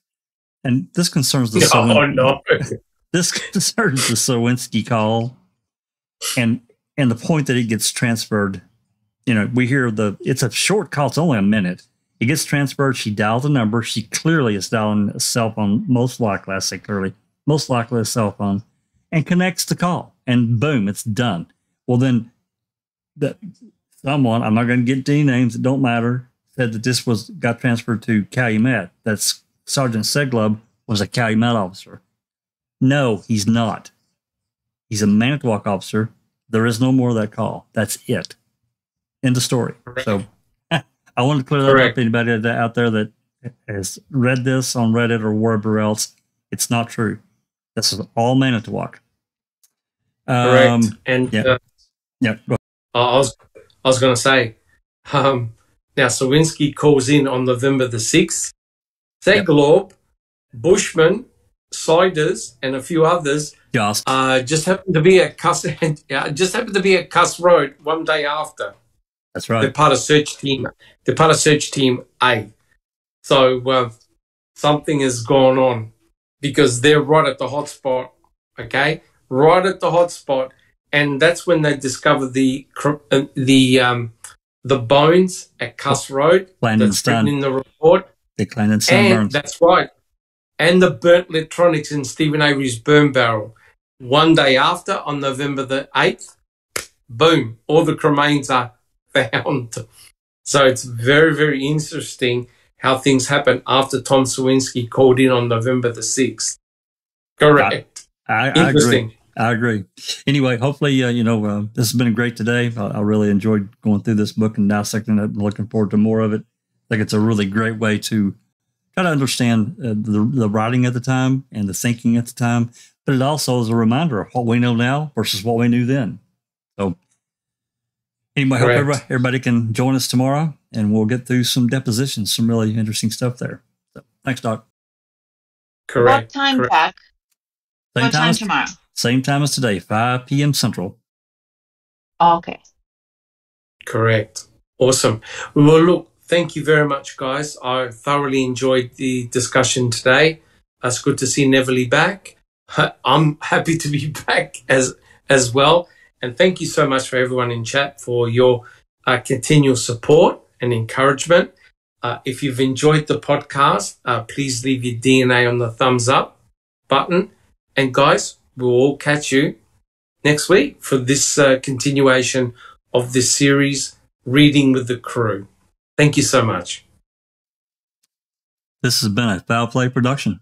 C: and this concerns the
B: Oh,
C: Sowin-
B: no.
C: this concerns the Sowinski call, and and the point that it gets transferred. You know, we hear the. It's a short call. It's only a minute. It gets transferred. She dials a number. She clearly is dialing a cell phone. Most likely, I say clearly, most likely a cell phone, and connects the call. And boom, it's done. Well, then, that someone I'm not going to get any names. It don't matter. Said that this was got transferred to Calumet. That's Sergeant Seglub was a Calumet officer. No, he's not. He's a Manitowoc officer. There is no more of that call. That's it. End of story. So I want to clear that
B: Correct.
C: up. Anybody that- out there that has read this on Reddit or wherever else, it's not true. This is all Manitowoc.
B: Correct.
C: Um,
B: and
C: yeah.
B: uh,
C: yeah.
B: I was I was going to say, um, Now, Sowinski calls in on November the 6th. Zeglob, Bushman, Siders, and a few others
C: Just
B: uh, just happened to be at Kuss, just happened to be at Kuss Road one day after.
C: That's right.
B: They're part of search team. They're part of search team A. So uh, something has gone on because they're right at the hotspot. Okay, right at the hotspot, and that's when they discovered the uh, the um, the bones at Kuss Road. That's written in the report.
C: Declan and
B: And
C: Sunburns.
B: that's right. And the burnt electronics in Steven Avery's burn barrel. One day after, on November the 8th, boom, all the cremains are found. So it's very, very interesting how things happen after Tom Sowinski called in on November the 6th. Correct.
C: I, I agree.
B: Interesting.
C: I agree. Anyway, hopefully, uh, you know, uh, this has been a great today. I, I really enjoyed going through this book and dissecting it. and looking forward to more of it. I think it's a really great way to try to understand uh, the, the writing at the time and the thinking at the time, but it also is a reminder of what we know now versus what we knew then. So, anyway, I hope everybody, everybody can join us tomorrow and we'll get through some depositions, some really interesting stuff there. So, thanks, Doc.
B: Correct.
A: What time,
B: correct.
A: Jack?
C: Same
A: What time
C: as,
A: tomorrow?
C: Same time as today, 5 p.m. Central.
A: Okay.
B: Correct. Awesome. Well, look, thank you very much, guys. I thoroughly enjoyed the discussion today. It's good to see Neverly back. I'm happy to be back as as well. And thank you so much for everyone in chat for your uh, continual support and encouragement. Uh, if you've enjoyed the podcast, uh, please leave your DNA on the thumbs up button. And guys, we'll all catch you next week for this uh, continuation of this series, Reading with the Crew. Thank you so much.
C: This has been a Foul Play production.